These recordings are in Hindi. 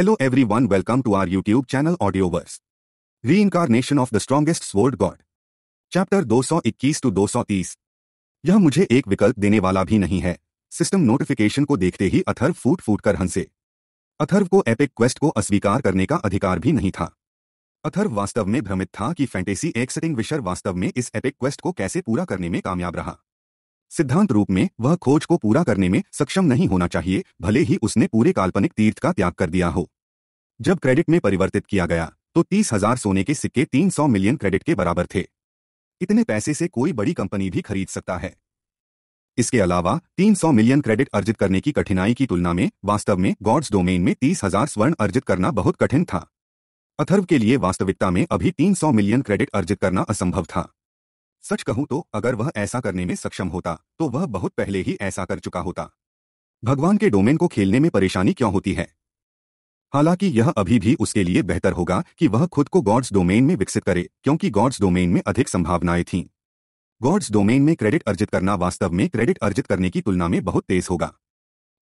Hello everyone, welcome to our YouTube channel Audioverse. Reincarnation of the strongest sword god. Chapter 221 to 230 यह मुझे एक विकल्प देने वाला भी नहीं है। सिस्टम नोटिफिकेशन को देखते ही अथर्व फूट फूट कर हंसे। अथर्व को एपिक क्वेस्ट को अस्वीकार करने का अधिकार भी नहीं था। अथर्व वास्तव में भ्रमित था कि फैंटेसी एक्सटिंग विशर वास्तव में इस एपिक क्वेस्ट को कैसे पूरा करने में कामयाब रहा। सिद्धांत रूप में वह खोज को पूरा करने में सक्षम नहीं होना चाहिए भले ही उसने पूरे काल्पनिक तीर्थ का त्याग कर दिया हो। जब क्रेडिट में परिवर्तित किया गया तो तीस हज़ार सोने के सिक्के तीन सौ मिलियन क्रेडिट के बराबर थे। इतने पैसे से कोई बड़ी कंपनी भी खरीद सकता है। इसके अलावा 300 मिलियन क्रेडिट अर्जित करने की कठिनाई की तुलना में, वास्तव में, गॉड्स डोमेन में तीस हज़ार स्वर्ण अर्जित करना बहुत कठिन था। अथर्व के लिए वास्तविकता में, अभी 300 मिलियन क्रेडिट अर्जित करना असंभव था। सच कहूँ तो अगर वह ऐसा करने में सक्षम होता तो वह बहुत पहले ही ऐसा कर चुका होता। भगवान के डोमेन को खेलने में परेशानी क्यों होती है? हालाँकि यह अभी भी उसके लिए बेहतर होगा कि वह खुद को गॉड्स डोमेन में विकसित करे, क्योंकि गॉड्स डोमेन में अधिक संभावनाएँ थीं। गॉड्स डोमेन में क्रेडिट अर्जित करना वास्तव में क्रेडिट अर्जित करने की तुलना में बहुत तेज होगा।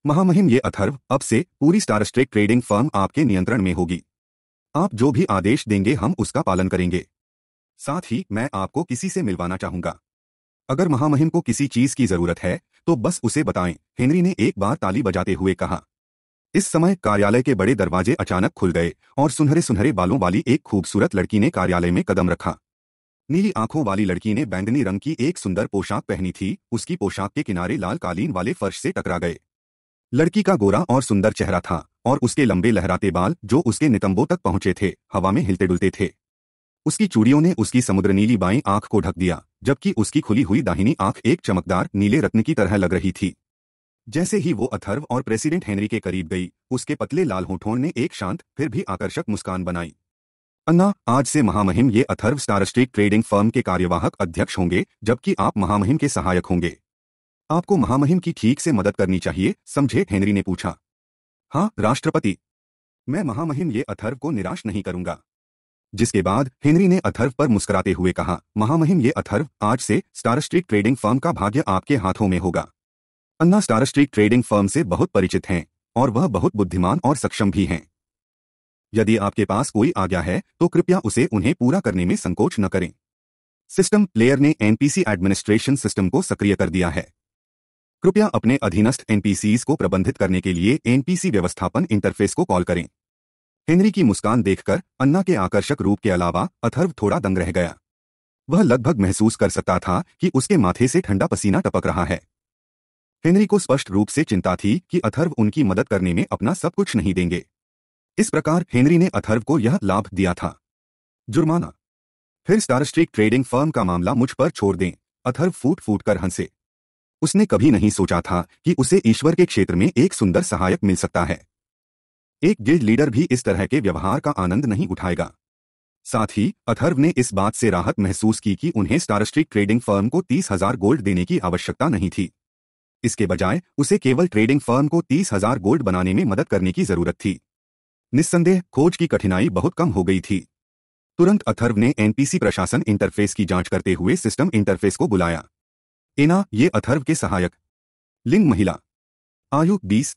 महामहिम ये अथर्व, अब से पूरी स्टारस्ट्रेक ट्रेडिंग फर्म आपके नियंत्रण में होगी। आप जो भी आदेश देंगे हम उसका पालन करेंगे। साथ ही मैं आपको किसी से मिलवाना चाहूँगा। अगर महामहिम को किसी चीज़ की ज़रूरत है तो बस उसे बताएँ, हेनरी ने एक बार ताली बजाते हुए कहा। इस समय कार्यालय के बड़े दरवाजे अचानक खुल गए और सुनहरे सुनहरे बालों वाली एक खूबसूरत लड़की ने कार्यालय में कदम रखा। नीली आँखों वाली लड़की ने बैंगनी रंग की एक सुंदर पोशाक पहनी थी, उसकी पोशाक के किनारे लाल कालीन वाले फर्श से टकरा गए। लड़की का गोरा और सुंदर चेहरा था और उसके लंबे लहराते बाल जो उसके नितंबों तक पहुँचे थे, हवा में हिलते डुलते थे। उसकी चूड़ियों ने उसकी समुद्र नीली बाई आँख को ढक दिया, जबकि उसकी खुली हुई दाहिनी आँख एक चमकदार, नीले रत्न की तरह लग रही थी। जैसे ही वो अथर्व और प्रेसिडेंट हेनरी के करीब गई, उसके पतले लाल होठों ने एक शांत, फिर भी आकर्षक मुस्कान बनाई। अन्ना, आज से महामहिम ये Atharva star street trading firm के कार्यवाहक अध्यक्ष होंगे, जबकि आप महामहिम के सहायक होंगे। आपको महामहिम की ठीक से मदद करनी चाहिए, समझे, हेनरी ने पूछा। हाँ राष्ट्रपति। मैं महामहिम ये अथर्व को निराश नहीं करूँगा। जिसके बाद, हेनरी ने अथर्व पर मुस्कुराते हुए कहा, महामहिम ये अथर्व, आज से स्टार स्ट्रीट ट्रेडिंग फर्म का भाग्य आपके हाथों में होगा। Anna star street trading firm से बहुत परिचित हैं और वह बहुत बुद्धिमान और सक्षम भी हैं। यदि आपके पास कोई आज्ञा है तो कृपया उसे उन्हें पूरा करने में संकोच न करें। सिस्टम प्लेयर ने एनपीसी एडमिनिस्ट्रेशन सिस्टम को सक्रिय कर दिया है। कृपया अपने अधीनस्थ एनपीसीज को प्रबंधित करने के लिए एनपीसी व्यवस्थापन इंटरफेस को कॉल करें। हेनरी की मुस्कान देखकर अन्ना के आकर्षक रूप के अलावा अथर्व थोड़ा दंग रह गया। वह लगभग महसूस कर सकता था कि उसके माथे से ठंडा पसीना टपक रहा है। हेनरी को स्पष्ट रूप से चिंता थी कि अथर्व उनकी मदद करने में अपना सब कुछ नहीं देंगे। इस प्रकार हेनरी ने अथर्व को यह लाभ दिया था। जुर्माना। फिर स्टार स्ट्रीट ट्रेडिंग फर्म का मामला मुझ पर छोड़ दें, अथर्व फूट फूट कर हंसे। उसने कभी नहीं सोचा था कि उसे ईश्वर के क्षेत्र में एक सुंदर सहायक मिल सकता है। एक गिल्ड लीडर भी इस तरह के व्यवहार का आनंद नहीं उठाएगा। साथ ही, अथर्व ने इस बात से राहत महसूस की कि उन्हें स्टार स्ट्रीट ट्रेडिंग फर्म को तीस हज़ार गोल्ड देने की आवश्यकता नहीं थी। इसके बजाय, उसे केवल ट्रेडिंग फर्म को तीस हज़ार गोल्ड बनाने में मदद करने की ज़रूरत थी। निस्संदेह, खोज की कठिनाई बहुत कम हो गई थी। तुरंत अथर्व ने एनपीसी प्रशासन इंटरफेस की जाँच करते हुए सिस्टम इंटरफेस को बुलाया। एना, ये अथर्व के सहायक। लिंग महिला। आयु बीस।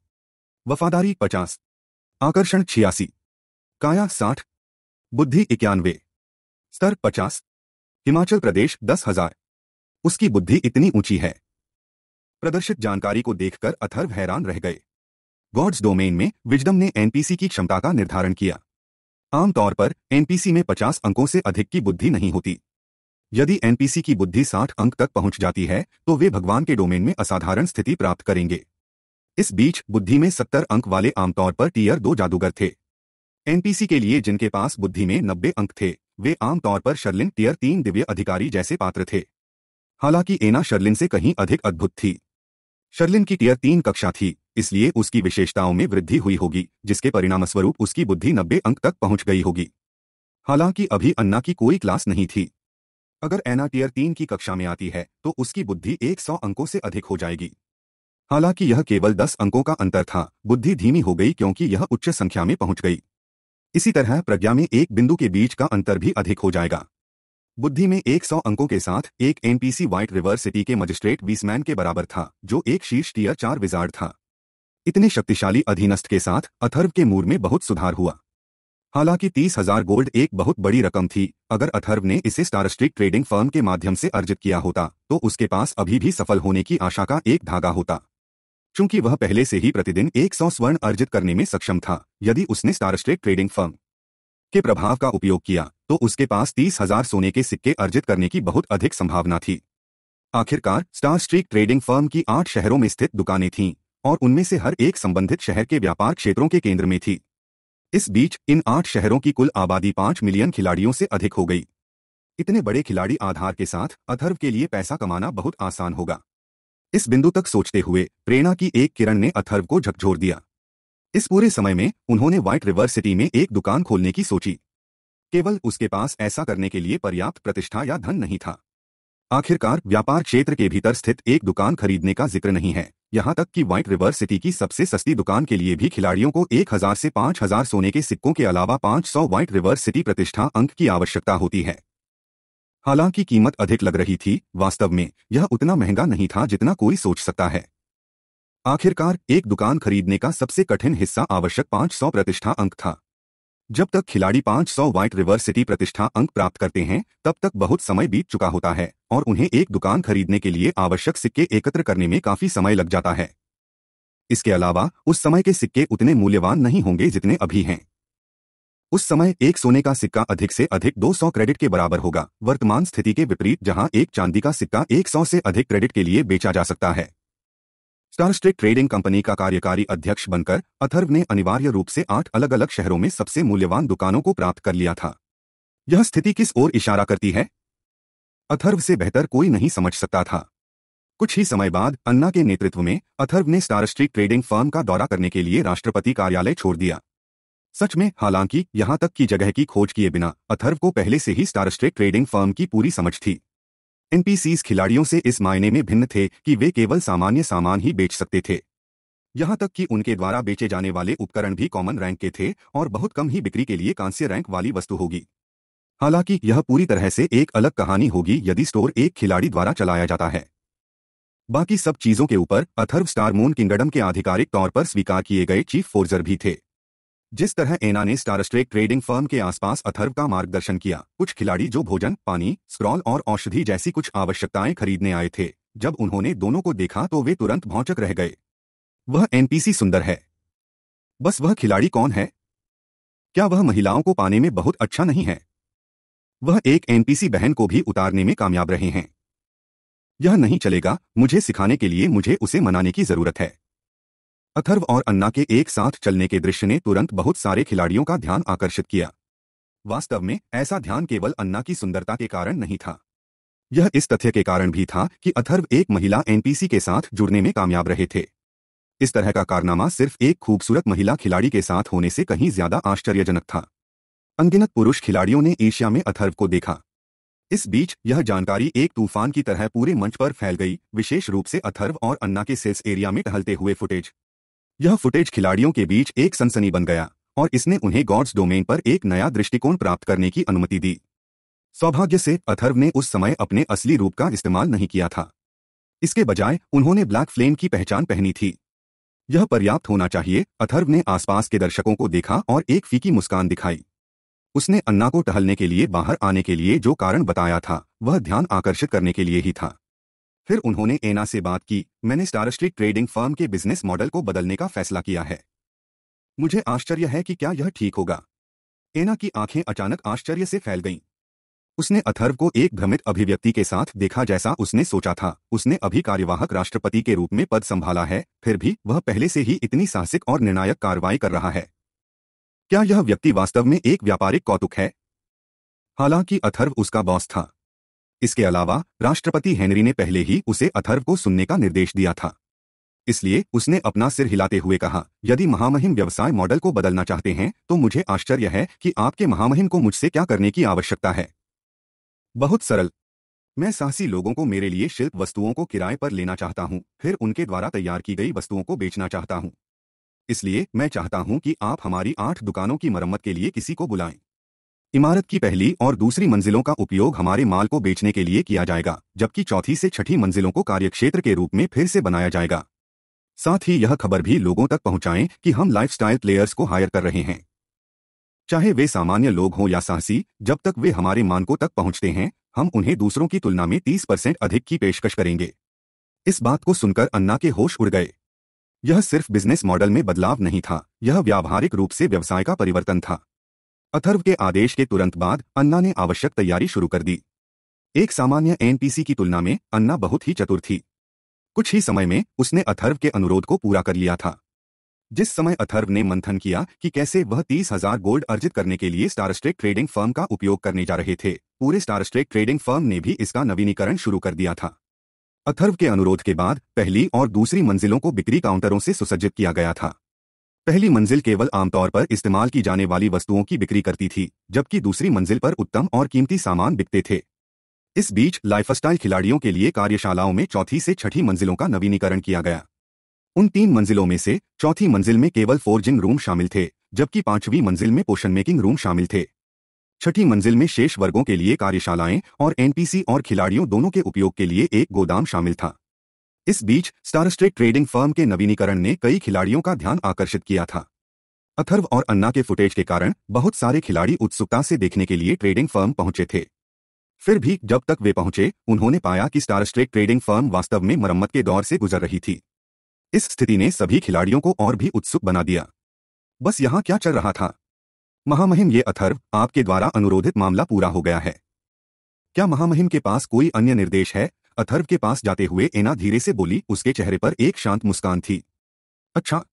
वफादारी पचास। आकर्षण छियासी। काया साठ। बुद्धि इक्यानवे। स्तर पचास। हिमाचल प्रदेश दस हज़ार। उसकी बुद्धि इतनी ऊँची है। प्रदर्शित जानकारी को देखकर अथर्व हैरान रह गए। गॉड्स डोमेन में विजडम ने एनपीसी की क्षमता का निर्धारण किया। आमतौर पर एनपीसी में 50 अंकों से अधिक की बुद्धि नहीं होती। यदि एनपीसी की बुद्धि 60 अंक तक पहुँच जाती है तो वे भगवान के डोमेन में असाधारण स्थिति प्राप्त करेंगे। इस बीच बुद्धि में 70 अंक वाले आमतौर पर टीयर दो जादूगर थे। एनपीसी के लिए जिनके पास बुद्धि में 90 अंक थे, वे आमतौर पर शर्लिन टीयर तीन दिव्य अधिकारी जैसे पात्र थे। हालाँकि एना शर्लिन से कहीं अधिक अद्भुत थी। शर्लिन की टीयर तीन कक्षा थी, इसलिए उसकी विशेषताओं में वृद्धि हुई होगी, जिसके परिणामस्वरूप उसकी बुद्धि नब्बे अंक तक पहुँच गई होगी। हालाँकि अभी अन्ना की कोई क्लास नहीं थी। अगर एना टीयर तीन की कक्षा में आती है तो उसकी बुद्धि एक सौ अंकों से अधिक हो जाएगी। हालाँकि यह केवल दस अंकों का अंतर था, बुद्धि धीमी हो गई क्योंकि यह उच्च संख्या में पहुँच गई। इसी तरह प्रज्ञा में एक बिंदु के बीच का अंतर भी अधिक हो जाएगा। बुद्धि में 100 अंकों के साथ, एक एनपीसी व्हाइट रिवर सिटी के मजिस्ट्रेट वीसमैन के बराबर था, जो एक शीर्ष टीयर चार विजार्ड था। इतने शक्तिशाली अधीनस्थ के साथ, अथर्व के मूड में बहुत सुधार हुआ। हालाँकि तीस हज़ार गोल्ड एक बहुत बड़ी रकम थी, अगर अथर्व ने इसे स्टार स्ट्रीट ट्रेडिंग फर्म के माध्यम से अर्जित किया होता तो उसके पास अभी भी सफल होने की आशा का एक धागा होता। चूँकि वह पहले से ही प्रतिदिन एक सौ स्वर्ण अर्जित करने में सक्षम था, यदि उसने स्टार स्ट्रीट ट्रेडिंग फर्म के प्रभाव का उपयोग किया। तो उसके पास तीस हज़ार सोने के सिक्के अर्जित करने की बहुत अधिक संभावना थी। आखिरकार स्टार स्ट्रीक ट्रेडिंग फर्म की आठ शहरों में स्थित दुकानें थीं और उनमें से हर एक संबंधित शहर के व्यापार क्षेत्रों के केंद्र में थी। इस बीच इन आठ शहरों की कुल आबादी पाँच मिलियन खिलाड़ियों से अधिक हो गई। इतने बड़े खिलाड़ी आधार के साथ अथर्व के लिए पैसा कमाना बहुत आसान होगा। इस बिंदु तक सोचते हुए प्रेरणा की एक किरण ने अथर्व को झकझोर दिया। इस पूरे समय में उन्होंने व्हाइट रिवर सिटी में एक दुकान खोलने की सोची। केवल उसके पास ऐसा करने के लिए पर्याप्त प्रतिष्ठा या धन नहीं था। आखिरकार, व्यापार क्षेत्र के भीतर स्थित एक दुकान खरीदने का ज़िक्र नहीं है। यहाँ तक कि व्हाइट रिवर सिटी की सबसे सस्ती दुकान के लिए भी खिलाड़ियों को एक हज़ार से पाँच हज़ार सोने के सिक्कों के अलावा पाँच सौ व्हाइट रिवर सिटी प्रतिष्ठा अंक की आवश्यकता होती है। हालाँकि कीमत अधिक लग रही थी, वास्तव में, यह उतना महँगा नहीं था जितना कोई सोच सकता है। आखिरकार, एक दुकान खरीदने का सबसे कठिन हिस्सा आवश्यक पाँच सौ प्रतिष्ठा अंक था। जब तक खिलाड़ी 500 व्हाइट रिवर सिटी प्रतिष्ठा अंक प्राप्त करते हैं, तब तक बहुत समय बीत चुका होता है और उन्हें एक दुकान खरीदने के लिए आवश्यक सिक्के एकत्र करने में काफ़ी समय लग जाता है। इसके अलावा, उस समय के सिक्के उतने मूल्यवान नहीं होंगे जितने अभी हैं। उस समय एक सोने का सिक्का अधिक से अधिक 200 क्रेडिट के बराबर होगा। वर्तमान स्थिति के विपरीत, जहाँ एक चांदी का सिक्का 100 से अधिक क्रेडिट के लिए बेचा जा सकता है। स्टार ट्रेडिंग कंपनी का कार्यकारी अध्यक्ष बनकर अथर्व ने अनिवार्य रूप से आठ अलग अलग शहरों में सबसे मूल्यवान दुकानों को प्राप्त कर लिया था। यह स्थिति किस ओर इशारा करती है? अथर्व से बेहतर कोई नहीं समझ सकता था। कुछ ही समय बाद अन्ना के नेतृत्व में अथर्व ने स्टार स्ट्रीट ट्रेडिंग फर्म का दौरा करने के लिए राष्ट्रपति कार्यालय छोड़ दिया। सच में, हालाँकि, यहाँ तक की जगह की खोज किए बिना अथर्व को पहले से ही स्टार स्ट्रीट ट्रेडिंग फर्म की पूरी समझ थी। एनपीसीज खिलाड़ियों से इस मायने में भिन्न थे कि वे केवल सामान्य सामान ही बेच सकते थे। यहाँ तक कि उनके द्वारा बेचे जाने वाले उपकरण भी कॉमन रैंक के थे और बहुत कम ही बिक्री के लिए कांस्य रैंक वाली वस्तु होगी। हालाँकि यह पूरी तरह से एक अलग कहानी होगी यदि स्टोर एक खिलाड़ी द्वारा चलाया जाता है। बाकी सब चीज़ों के ऊपर अथर्व स्टार मून किंगडम के आधिकारिक तौर पर स्वीकार किए गए चीफ फोर्जर भी थे। जिस तरह एना ने स्टार स्ट्रेक ट्रेडिंग फर्म के आसपास अथर्व का मार्गदर्शन किया, कुछ खिलाड़ी जो भोजन, पानी, स्क्रॉल और औषधि जैसी कुछ आवश्यकताएँ खरीदने आए थे, जब उन्होंने दोनों को देखा तो वे तुरंत भौचक रह गए। वह एनपीसी सुंदर है। बस वह खिलाड़ी कौन है? क्या वह महिलाओं को पाने में बहुत अच्छा नहीं है? वह एक एनपीसी बहन को भी उतारने में कामयाब रहे हैं। यह नहीं चलेगा, मुझे सिखाने के लिए मुझे उसे मनाने की ज़रूरत है। अथर्व और अन्ना के एक साथ चलने के दृश्य ने तुरंत बहुत सारे खिलाड़ियों का ध्यान आकर्षित किया। वास्तव में, ऐसा ध्यान केवल अन्ना की सुंदरता के कारण नहीं था। यह इस तथ्य के कारण भी था कि अथर्व एक महिला एनपीसी के साथ जुड़ने में कामयाब रहे थे। इस तरह का कारनामा सिर्फ़ एक खूबसूरत महिला खिलाड़ी के साथ होने से कहीं ज़्यादा आश्चर्यजनक था। अनगिनत पुरुष खिलाड़ियों ने एशिया में अथर्व को देखा। इस बीच, यह जानकारी एक तूफ़ान की तरह पूरे मंच पर फैल गई, विशेष रूप से अथर्व और अन्ना के सेल्स एरिया में टहलते हुए फुटेज। यह फुटेज खिलाड़ियों के बीच एक सनसनी बन गया, और इसने उन्हें गॉड्स डोमेन पर एक नया दृष्टिकोण प्राप्त करने की अनुमति दी। सौभाग्य से अथर्व ने उस समय अपने असली रूप का इस्तेमाल नहीं किया था। इसके बजाय, उन्होंने ब्लैक फ्लेम की पहचान पहनी थी। यह पर्याप्त होना चाहिए अथर्व ने आसपास के दर्शकों को देखा और एक फीकी मुस्कान दिखाई। उसने अन्ना को टहलने के लिए बाहर आने के लिए जो कारण बताया था, वह ध्यान आकर्षित करने के लिए ही था। फिर उन्होंने एना से बात की। मैंने स्टार स्ट्रीट ट्रेडिंग फर्म के बिज़नेस मॉडल को बदलने का फैसला किया है। मुझे आश्चर्य है कि क्या यह ठीक होगा। एना की आँखें अचानक आश्चर्य से फैल गईं। उसने अथर्व को एक भ्रमित अभिव्यक्ति के साथ देखा जैसा उसने सोचा था। उसने अभी कार्यवाहक राष्ट्रपति के रूप में पद संभाला है, फिर भी वह पहले से ही इतनी साहसिक और निर्णायक कार्रवाई कर रहा है। क्या यह व्यक्ति वास्तव में एक व्यापारिक कौतुक है? हालाँकि अथर्व उसका बॉस था। इसके अलावा, राष्ट्रपति हेनरी ने पहले ही उसे अथर्व को सुनने का निर्देश दिया था। इसलिए, उसने अपना सिर हिलाते हुए कहा, यदि महामहिम व्यवसाय मॉडल को बदलना चाहते हैं तो मुझे आश्चर्य है कि आपके महामहिम को मुझसे क्या करने की आवश्यकता है। बहुत सरल। मैं साहसी लोगों को मेरे लिए शिल्प वस्तुओं को किराए पर लेना चाहता हूँ, फिर उनके द्वारा तैयार की गई वस्तुओं को बेचना चाहता हूँ। इसलिए, मैं चाहता हूँ कि आप हमारी आठ दुकानों की मरम्मत के लिए किसी को बुलाएँ। इमारत की पहली और दूसरी मंजिलों का उपयोग हमारे माल को बेचने के लिए किया जाएगा, जबकि चौथी से छठी मंजिलों को कार्यक्षेत्र के रूप में फिर से बनाया जाएगा। साथ ही यह खबर भी लोगों तक पहुंचाएँ कि हम लाइफस्टाइल प्लेयर्स को हायर कर रहे हैं। चाहे वे सामान्य लोग हों या साहसी, जब तक वे हमारे मानकों तक पहुँचते हैं, हम उन्हें दूसरों की तुलना में 30 परसेंट अधिक की पेशकश करेंगे। इस बात को सुनकर अन्ना के होश उड़ गए। यह सिर्फ़ बिज़नेस मॉडल में बदलाव नहीं था, यह व्यावहारिक रूप से व्यवसाय का परिवर्तन था। अथर्व के आदेश के तुरंत बाद अन्ना ने आवश्यक तैयारी शुरू कर दी। एक सामान्य एनपीसी की तुलना में अन्ना बहुत ही चतुर थी। कुछ ही समय में उसने अथर्व के अनुरोध को पूरा कर लिया था। जिस समय अथर्व ने मंथन किया कि कैसे वह तीस हज़ार गोल्ड अर्जित करने के लिए स्टारस्ट्रेक ट्रेडिंग फर्म का उपयोग करने जा रहे थे, पूरे स्टारस्ट्रेक ट्रेडिंग फर्म ने भी इसका नवीनीकरण शुरू कर दिया था। अथर्व के अनुरोध के बाद पहली और दूसरी मंजिलों को बिक्री काउंटरों से सुसज्जित किया गया था। पहली मंजिल केवल आमतौर पर इस्तेमाल की जाने वाली वस्तुओं की बिक्री करती थी, जबकि दूसरी मंजिल पर उत्तम और कीमती सामान बिकते थे। इस बीच, लाइफस्टाइल खिलाड़ियों के लिए कार्यशालाओं में चौथी से छठी मंजिलों का नवीनीकरण किया गया। उन तीन मंजिलों में से, चौथी मंजिल में केवल फोर्जिंग रूम शामिल थे, जबकि पांचवीं मंजिल में पोषण मेकिंग रूम शामिल थे। छठी मंजिल में शेष वर्गों के लिए कार्यशालाएँ और एनपीसी और खिलाड़ियों दोनों के उपयोग के लिए एक गोदाम शामिल था। इस बीच स्टारस्ट्रेक ट्रेडिंग फर्म के नवीनीकरण ने कई खिलाड़ियों का ध्यान आकर्षित किया था। अथर्व और अन्ना के फुटेज के कारण बहुत सारे खिलाड़ी उत्सुकता से देखने के लिए ट्रेडिंग फर्म पहुँचे थे। फिर भी जब तक वे पहुँचे, उन्होंने पाया कि स्टारस्ट्रेक ट्रेडिंग फर्म वास्तव में मरम्मत के दौर से गुजर रही थी। इस स्थिति ने सभी खिलाड़ियों को और भी उत्सुक बना दिया। बस यहाँ क्या चल रहा था? महामहिम ये अथर्व आपके द्वारा अनुरोधित मामला पूरा हो गया है। क्या महामहिम के पास कोई अन्य निर्देश है? अथर्व के पास जाते हुए एना धीरे से बोली, उसके चेहरे पर एक शांत मुस्कान थी। अच्छा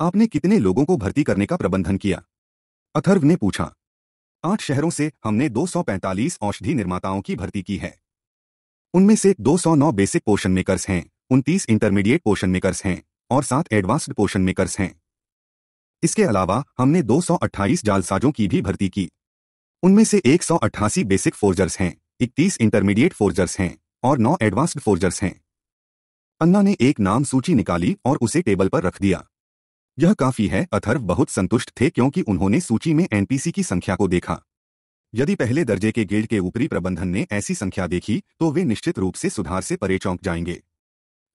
आपने कितने लोगों को भर्ती करने का प्रबंधन किया? अथर्व ने पूछा। आठ शहरों से हमने 245 औषधि निर्माताओं की भर्ती की है। उनमें से 209 बेसिक पोषण मेकर्स हैं, उनतीस इंटरमीडिएट पोषण मेकर्स हैं, और सात एडवांस्ड पोषण मेकर्स हैं। इसके अलावा हमने 228 जालसाजों की भी भर्ती की। उनमें से एक सौ अट्ठासी बेसिक फोर्जर्स हैं, इकतीस इंटरमीडिएट फोर्जर्स हैं। और नौ एडवांस्ड फोर्जर्स हैं। अन्ना ने एक नाम सूची निकाली और उसे टेबल पर रख दिया। यह काफ़ी है, अथर्व बहुत संतुष्ट थे क्योंकि उन्होंने सूची में एनपीसी की संख्या को देखा। यदि पहले दर्जे के गिल्ड के ऊपरी प्रबंधन ने ऐसी संख्या देखी तो वे निश्चित रूप से सुधार से परे चौंक जाएँगे।